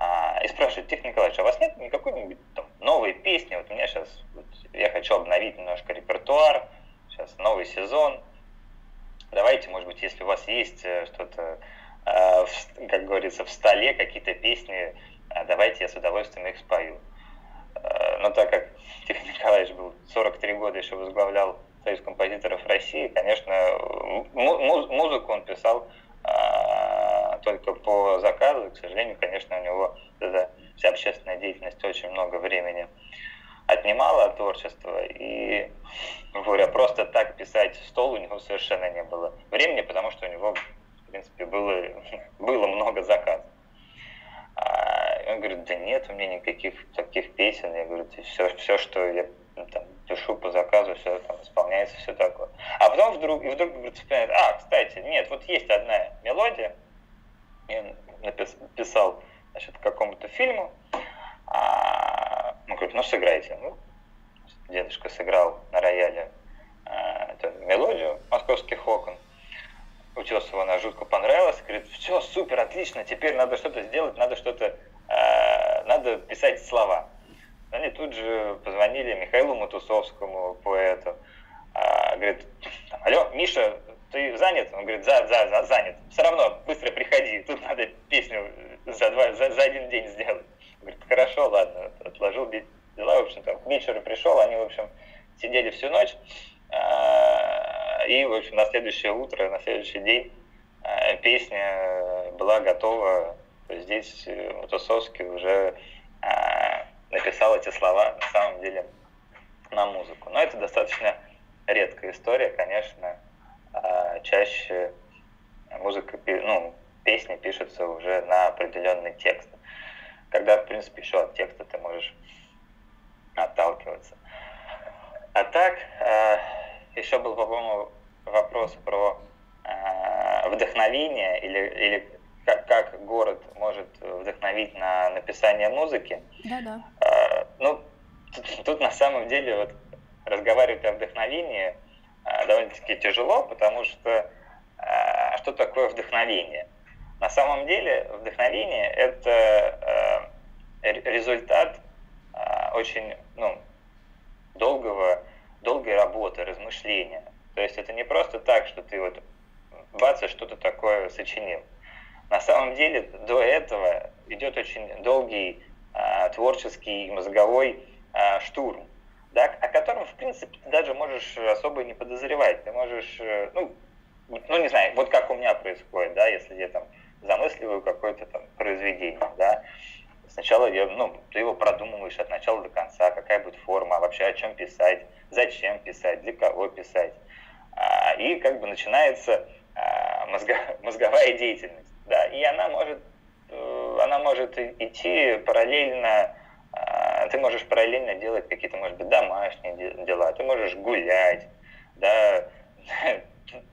Speaker 11: А, и спрашивает, Тихо Николаевич, а у вас нет никакой-нибудь там новой песни? Вот у меня сейчас, вот, я хочу обновить немножко репертуар, сейчас новый сезон. Давайте, может быть, если у вас есть э, что-то, э, как говорится, в столе, какие-то песни, э, давайте я с удовольствием их спою. Но так как Тихо Николаевич был 43 года еще возглавлял Союз композиторов России, конечно, музыку он писал только по заказу. К сожалению, конечно, у него эта вся общественная деятельность очень много времени отнимала от творчества. И, говоря, просто так писать стол у него совершенно не было времени, потому что у него, в принципе, было, было много заказов. А он говорит, да нет у меня никаких таких песен. Я говорю, все, все что я ну, там, пишу по заказу, все там исполняется, все такое. А потом вдруг, и вдруг говорит, вспоминает, а, кстати, нет, вот есть одна мелодия, я написал, значит, какому-то фильму, а, он говорит, ну сыграйте. Ну, дедушка сыграл на рояле а, эту мелодию «Московских окон». Утесову она жутко понравилась, говорит, все, супер, отлично, теперь надо что-то сделать, надо что-то, а, надо писать слова. Они тут же позвонили Михаилу Матусовскому, поэту, а, говорит, алло, Миша, ты занят? Он говорит, за, за, за, занят. Все равно быстро приходи, тут надо песню за, два, за, за один день сделать. Говорит, хорошо, ладно, отложил дела, в общем, там, к вечеру пришел, они, в общем, сидели всю ночь, а, и, в общем, на следующее утро, на следующий день а, песня была готова, здесь Матусовский уже а, написал эти слова, на самом деле, на музыку. Но это достаточно редкая история, конечно, чаще музыка, ну, песни пишется уже на определенный текст когда, в принципе, еще от текста ты можешь отталкиваться. А так, э, еще был, по-моему, вопрос про э, вдохновение или, или как, как город может вдохновить на написание музыки.
Speaker 1: Да, да.
Speaker 11: Э, ну, тут, тут на самом деле вот разговаривать о вдохновении довольно-таки тяжело, потому что э, что такое вдохновение? На самом деле вдохновение – это э, результат очень ну, долгого, долгой работы, размышления. То есть это не просто так, что ты вот бац, что-то такое сочинил. На самом деле до этого идет очень долгий творческий мозговой штурм, да, о котором, в принципе, ты даже можешь особо не подозревать. Ты можешь, э, ну, ну, не знаю, вот как у меня происходит, да, если я там замысливаю какое-то там произведение, да, сначала я, ну, ты его продумываешь от начала до конца, какая будет форма, а вообще о чем писать, зачем писать, для кого писать. А, и как бы начинается а, мозго, мозговая деятельность, да, и она может, э, она может идти параллельно, ты можешь параллельно делать какие-то, может быть, домашние дела, ты можешь гулять, да,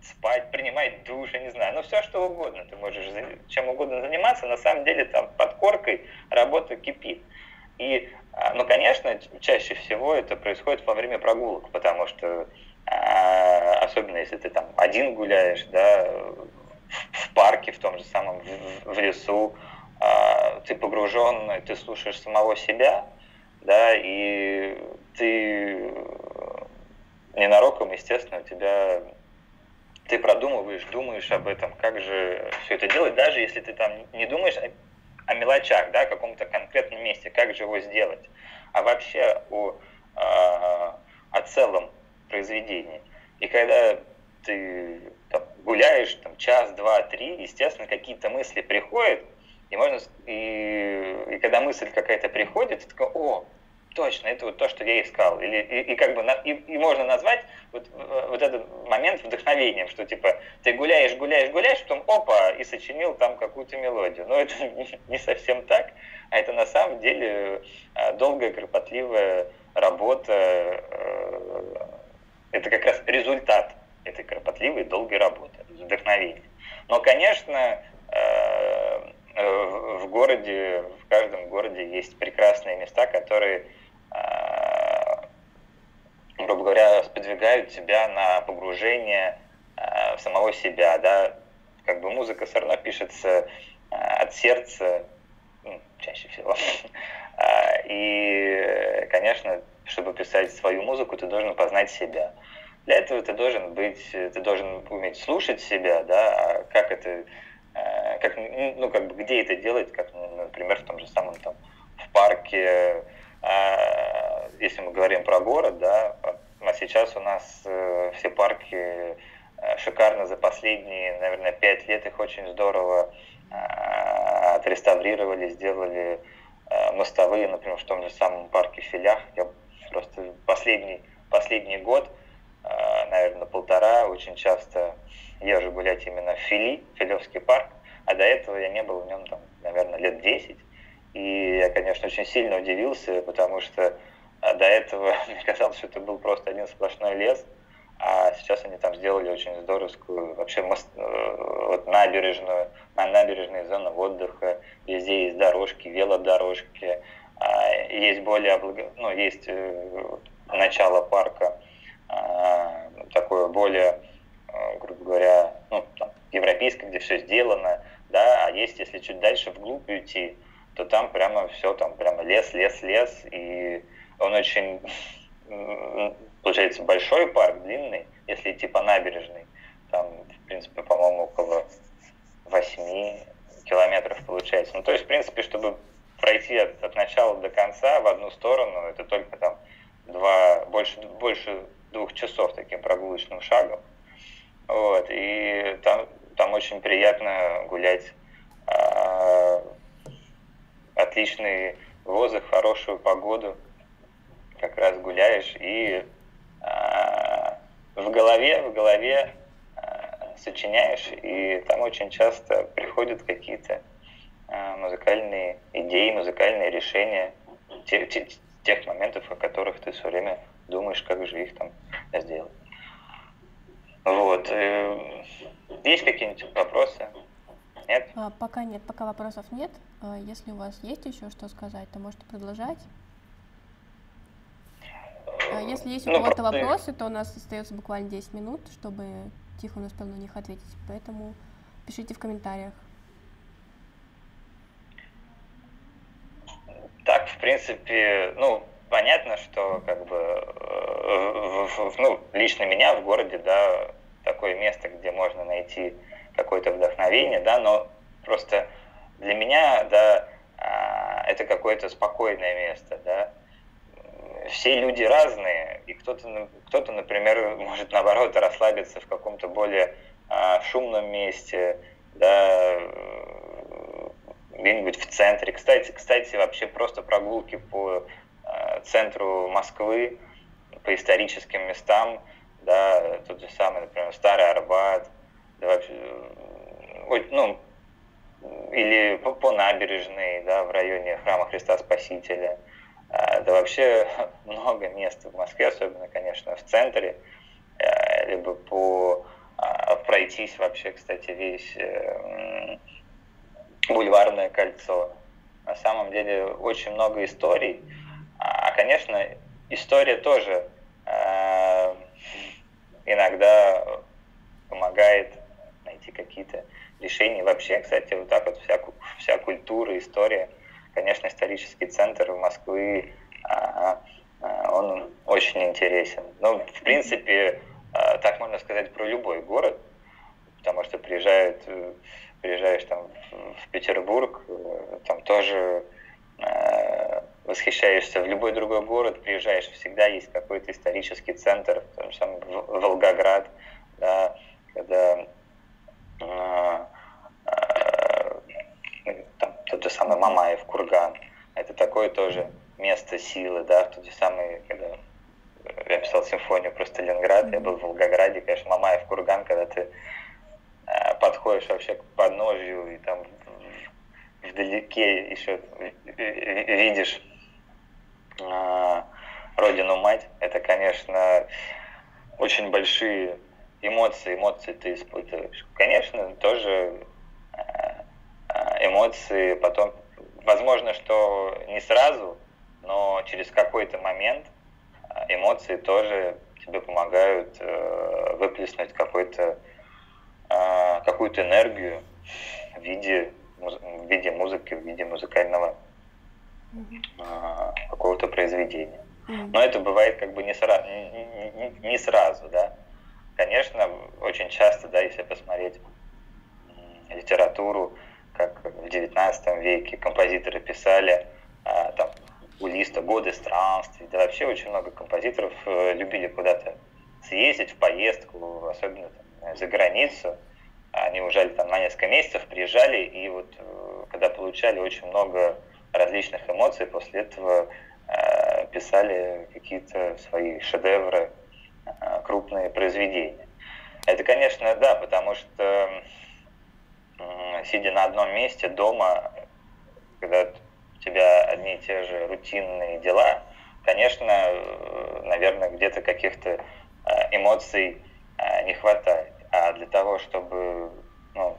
Speaker 11: спать, принимать душ, я не знаю, ну все что угодно, ты можешь чем угодно заниматься, на самом деле там под коркой работа кипит. И, а, ну, конечно, чаще всего это происходит во время прогулок, потому что, а, особенно если ты там один гуляешь, да, в парке, в том же самом, в, лесу, а, ты погружен, ты слушаешь самого себя, да, и ты ненароком, естественно, у тебя ты продумываешь, думаешь об этом, как же все это делать, даже если ты там не думаешь о, о мелочах, да, о каком-то конкретном месте, как же его сделать, а вообще о, о, о целом произведении. И когда ты там, гуляешь там, час, два, три, естественно, какие-то мысли приходят, и можно и, и когда мысль какая-то приходит, ты такой, о, точно, это вот то, что я искал. Или, и, и как бы и, и можно назвать вот, вот этот момент вдохновением, что типа ты гуляешь, гуляешь, гуляешь, потом опа, и сочинил там какую-то мелодию. Но это не, не совсем так, а это на самом деле а, долгая, кропотливая работа. Э, это как раз результат этой кропотливой, долгой работы, вдохновения. Но, конечно, э, в городе, в каждом городе есть прекрасные места, которые Э, грубо говоря, сподвигают тебя на погружение э, в самого себя, да, как бы музыка все равно пишется э, от сердца, ну, чаще всего. И, конечно, чтобы писать свою музыку, ты должен познать себя. Для этого ты должен быть, ты должен уметь слушать себя, да, а как это, как, ну, как бы, где это делать, как, например, в том же самом там, в парке, а, если мы говорим про город, да, а сейчас у нас э, все парки э, шикарно за последние, наверное, пять лет их очень здорово отреставрировали, сделали э, мостовые, например, в том же самом парке Филях. Я просто последний, последний год, наверное, полтора, очень часто езжу гулять именно в Фили, Филевский парк, а до этого я не был в нем, там, наверное, лет 10. И я, конечно, очень сильно удивился, потому что а, до этого мне казалось, что это был просто один сплошной лес, а сейчас они там сделали очень здоровскую вообще мост, э, вот набережную, на набережной зоны отдыха, везде есть дорожки, велодорожки, а, есть более ну, есть э, начало парка а, такое более, грубо говоря, ну, там, европейское, где все сделано, да, а есть, если чуть дальше вглубь уйти, то там прямо все, там прямо лес, лес, лес, и он очень, получается, большой парк, длинный, если идти по набережной, там, в принципе, по-моему, около 8 километров получается. Ну, то есть, в принципе, чтобы пройти от, от начала до конца в одну сторону, это только там два, больше, больше двух часов таким прогулочным шагом. Вот, и там, там очень приятно гулять а, отличный воздух, хорошую погоду, как раз гуляешь и э, в голове, в голове э, сочиняешь, и там очень часто приходят какие-то э, музыкальные идеи, музыкальные решения тех, тех, тех моментов, о которых ты все время думаешь, как же их там сделать. Вот. Э, есть какие-нибудь вопросы? Нет?
Speaker 1: А, пока нет, пока вопросов нет. А, если у вас есть еще что сказать, то можете продолжать. А если есть у ну, кого-то вопросы, то у нас остается буквально 10 минут, чтобы Тихон успел на них ответить. Поэтому пишите в комментариях.
Speaker 11: Так, в принципе, ну, понятно, что как бы, э, ну, лично меня в городе, да, такое место, где можно найти какое-то вдохновение, да, но просто для меня, да, а, это какое-то спокойное место, да. Все люди разные, и кто-то, кто-то, например, может наоборот расслабиться в каком-то более а, шумном месте, да, где-нибудь в центре. Кстати, кстати, вообще просто прогулки по а, центру Москвы, по историческим местам, да, тот же самый, например, Старый Арбат, да, вообще, ну, или по, по набережной, да, в районе храма Христа Спасителя. А, да вообще много мест в Москве, особенно, конечно, в центре, а, либо по а, пройтись вообще, кстати, весь э, бульварное кольцо. На самом деле очень много историй. А, конечно, история тоже иногда помогает найти какие-то лишений. Вообще, кстати, вот так вот вся, вся культура, история, конечно, исторический центр Москвы, а, а, он очень интересен. Ну, в принципе, а, так можно сказать про любой город, потому что приезжают, э, приезжаешь там в Петербург, э, там тоже э, восхищаешься. В любой другой город, приезжаешь, всегда есть какой-то исторический центр, там самый Волгоград, да, когда э, э, там, тот же самый Мамаев, Курган, это такое тоже место силы, да, тот же самый, когда я писал симфонию про Сталинград, я был в Волгограде, конечно, Мамаев, Курган, когда ты э, подходишь вообще к подножью и там вдалеке еще видишь э, родину мать, это, конечно, очень большие эмоции, эмоции ты испытываешь. Конечно, тоже э, э, эмоции потом, возможно, что не сразу, но через какой-то момент э, эмоции тоже тебе помогают выплеснуть какой-то какую-то энергию в виде, в виде музыки, в виде музыкального какого-то произведения. Но это бывает как бы не сразу, не, не, не сразу, да. Конечно, очень часто, да, если посмотреть литературу, как в XIX веке композиторы писали, а, там, у Листа «Годы странствий», да вообще очень много композиторов э, любили куда-то съездить в поездку, особенно там, за границу. Они уезжали там на несколько месяцев, приезжали, и вот э, когда получали очень много различных эмоций, после этого э, писали какие-то свои шедевры, Э, крупные произведения. Это, конечно, да, потому что сидя на одном месте дома, когда у тебя одни и те же рутинные дела, конечно, э, наверное, где-то каких-то э, эмоций не хватает. А для того, чтобы ну,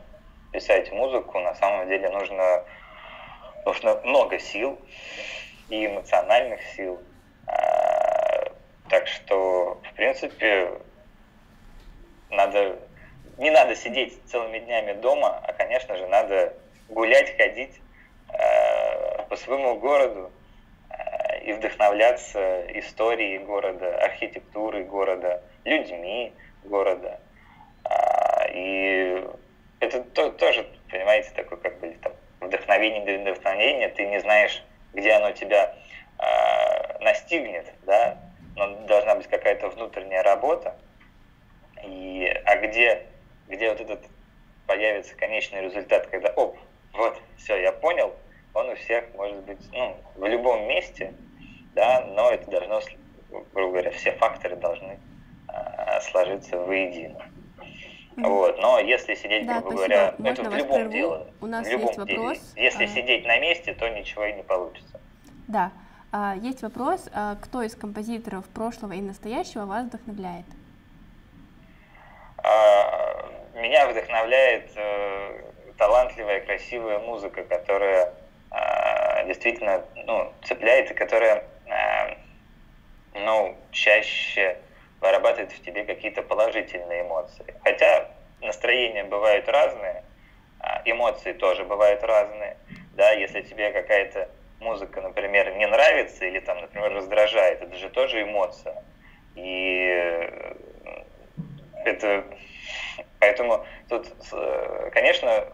Speaker 11: писать музыку, на самом деле нужно, нужно много сил и эмоциональных сил, так что, в принципе, надо, не надо сидеть целыми днями дома, а, конечно же, надо гулять, ходить э, по своему городу э, и вдохновляться историей города, архитектурой города, людьми города. И это то, тоже, понимаете, такое как бы там вдохновение для вдохновения, ты не знаешь, где оно тебя э, настигнет, да, но должна быть какая-то внутренняя работа. И, а где, где вот этот появится конечный результат, когда, оп, вот, все, я понял, он у всех может быть, ну, в любом месте, да, но это должно, грубо говоря, все факторы должны э, сложиться воедино. Вот, но если сидеть,
Speaker 1: да,
Speaker 11: грубо говоря,
Speaker 1: Можно
Speaker 11: это в любом деле,
Speaker 1: у нас
Speaker 11: в любом
Speaker 1: есть вопрос.
Speaker 11: Деле. Если
Speaker 1: а...
Speaker 11: сидеть на месте, то ничего и не получится.
Speaker 1: Да. А, есть вопрос, а, кто из композиторов прошлого и настоящего вас вдохновляет?
Speaker 11: А, меня вдохновляет э, талантливая, красивая музыка, которая действительно ну, цепляет и которая ну, чаще вырабатывает в тебе какие-то положительные эмоции. Хотя настроения бывают разные, эмоции тоже бывают разные. Да, если тебе какая-то музыка, например, не нравится или там, например, раздражает, это же тоже эмоция. И э, это поэтому тут, э, конечно,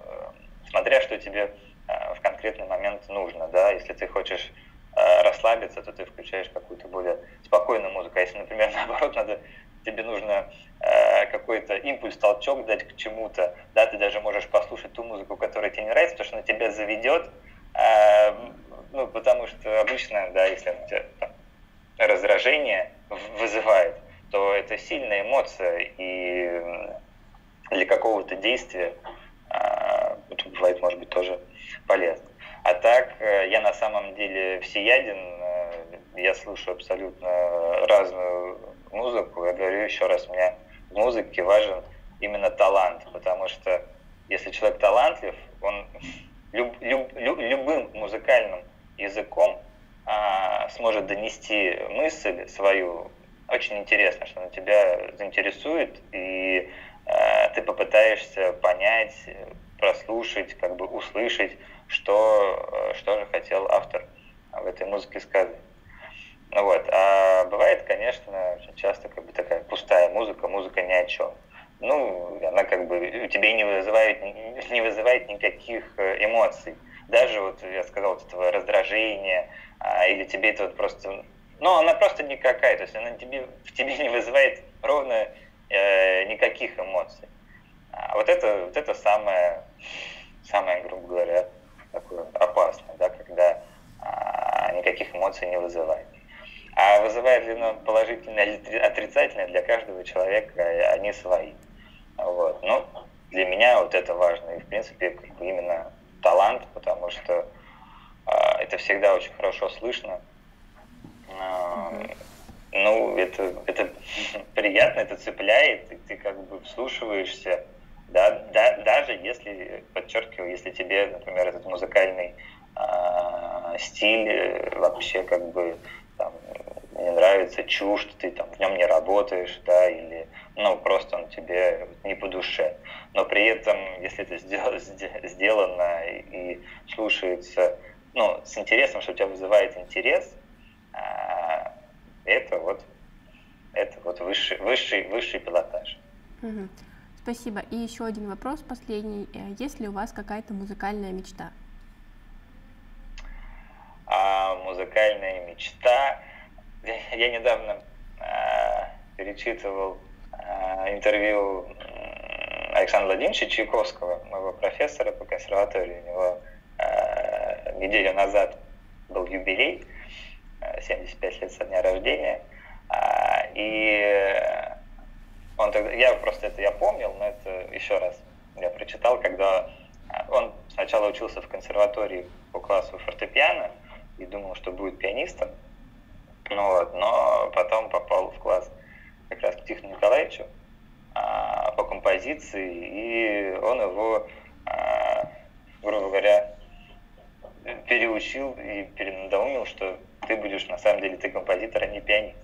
Speaker 11: смотря что тебе в конкретный момент нужно, да, если ты хочешь расслабиться, то ты включаешь какую-то более спокойную музыку. А если, например, наоборот, надо, тебе нужно какой-то импульс, толчок дать к чему-то, да, ты даже можешь послушать ту музыку, которая тебе не нравится, потому что она тебя заведет, ну, потому что обычно, да, если там, раздражение вызывает, то это сильная эмоция, и для какого-то действия а, это бывает, может быть, тоже полезно. А так, э, я на самом деле всеяден, э, я слушаю абсолютно разную музыку. Я говорю еще раз, мне в музыке важен именно талант, потому что если человек талантлив, он люб, люб, люб, любым музыкальным языком а, сможет донести мысль свою, очень интересно, что она тебя заинтересует и э, ты попытаешься понять, прослушать, как бы услышать, что, э, что же хотел автор в этой музыке сказать. Ну вот. А бывает, конечно, очень часто как бы такая пустая музыка, музыка ни о чем. Ну, она как бы у тебя не вызывает, не вызывает никаких э, эмоций. Даже вот я сказал, вот этого раздражения, а, или тебе это вот просто... Ну, она просто никакая, то есть она тебе, в тебе не вызывает ровно э, никаких эмоций. А вот это, вот это самое, самое, грубо говоря, такое опасное, да, когда а, никаких эмоций не вызывает. А вызывает ли оно положительное или отрицательное, для каждого человека они свои. Вот. Ну, для меня вот это важно. И, в принципе, как бы именно талант, потому что э, это всегда очень хорошо слышно. Э, ну, это, это приятно, это цепляет, и ты как бы вслушиваешься, да, да, даже если, подчеркиваю, если тебе, например, этот музыкальный э, стиль вообще как бы там, не нравится, чушь, ты там в нем не работаешь, да, или ну просто он тебе не по душе. Но при этом, если это сделано и слушается, ну, с интересом, что у тебя вызывает интерес, а, это вот это вот высший, высший, высший пилотаж.
Speaker 1: Угу. Спасибо. И еще один вопрос, последний. Э, есть ли у вас какая-то музыкальная мечта?
Speaker 11: А, музыкальная мечта. Я недавно а, перечитывал а, интервью Александра Владимировича Чайковского, моего профессора по консерватории. У него а, неделю назад был юбилей, 75 лет со дня рождения. А, и он тогда, я просто это я помнил, но это еще раз я прочитал, когда он сначала учился в консерватории по классу фортепиано и думал, что будет пианистом. Ну вот, но потом попал в класс как раз к Тихону Николаевичу а, по композиции, и он его, а, грубо говоря, переучил и перенадоумил, что ты будешь на самом деле ты композитор, а не пианист.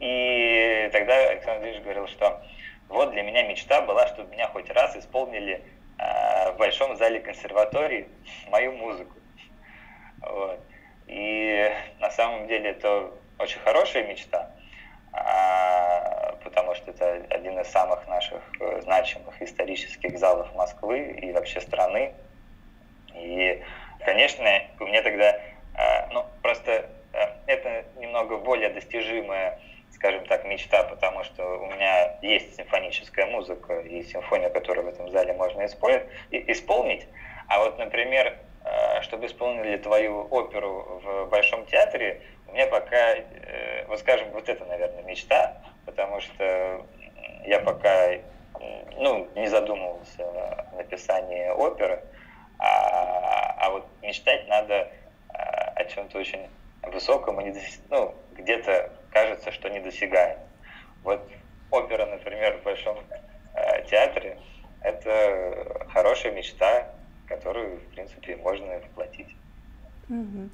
Speaker 11: И тогда Александр Ильич говорил, что вот для меня мечта была, чтобы меня хоть раз исполнили э, в большом зале консерватории мою музыку. Вот. И на самом деле это очень хорошая мечта, а, потому что это один из самых наших э, значимых исторических залов Москвы и вообще страны. И, конечно, у меня тогда, а, ну, просто э, это немного более достижимая, скажем так, мечта, потому что у меня есть симфоническая музыка и симфония, которую в этом зале можно исполнить. А вот, например, Э, чтобы исполнили твою оперу в Большом театре, у меня пока, э, вот скажем, вот это, наверное, мечта, потому что я пока ну, не задумывался о написании оперы, а, а вот мечтать надо э, о чем-то очень высоком и ну, где-то кажется, что недосягаем. Вот опера, например, в Большом театре, это хорошая мечта, которую, в принципе, можно воплотить.
Speaker 1: Угу.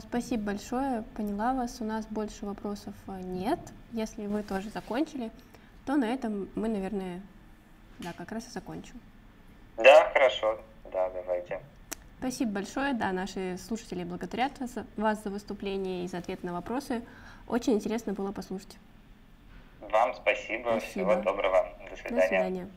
Speaker 1: Спасибо большое, поняла вас. У нас больше вопросов а, нет. Если вы тоже закончили, то на этом мы, наверное, да, как раз и закончим.
Speaker 11: Да, хорошо. Да, давайте.
Speaker 1: Спасибо большое. Да, наши слушатели благодарят вас за выступление и за ответ на вопросы. Очень интересно было послушать.
Speaker 11: Вам спасибо. спасибо. Всего доброго. До свидания. До свидания.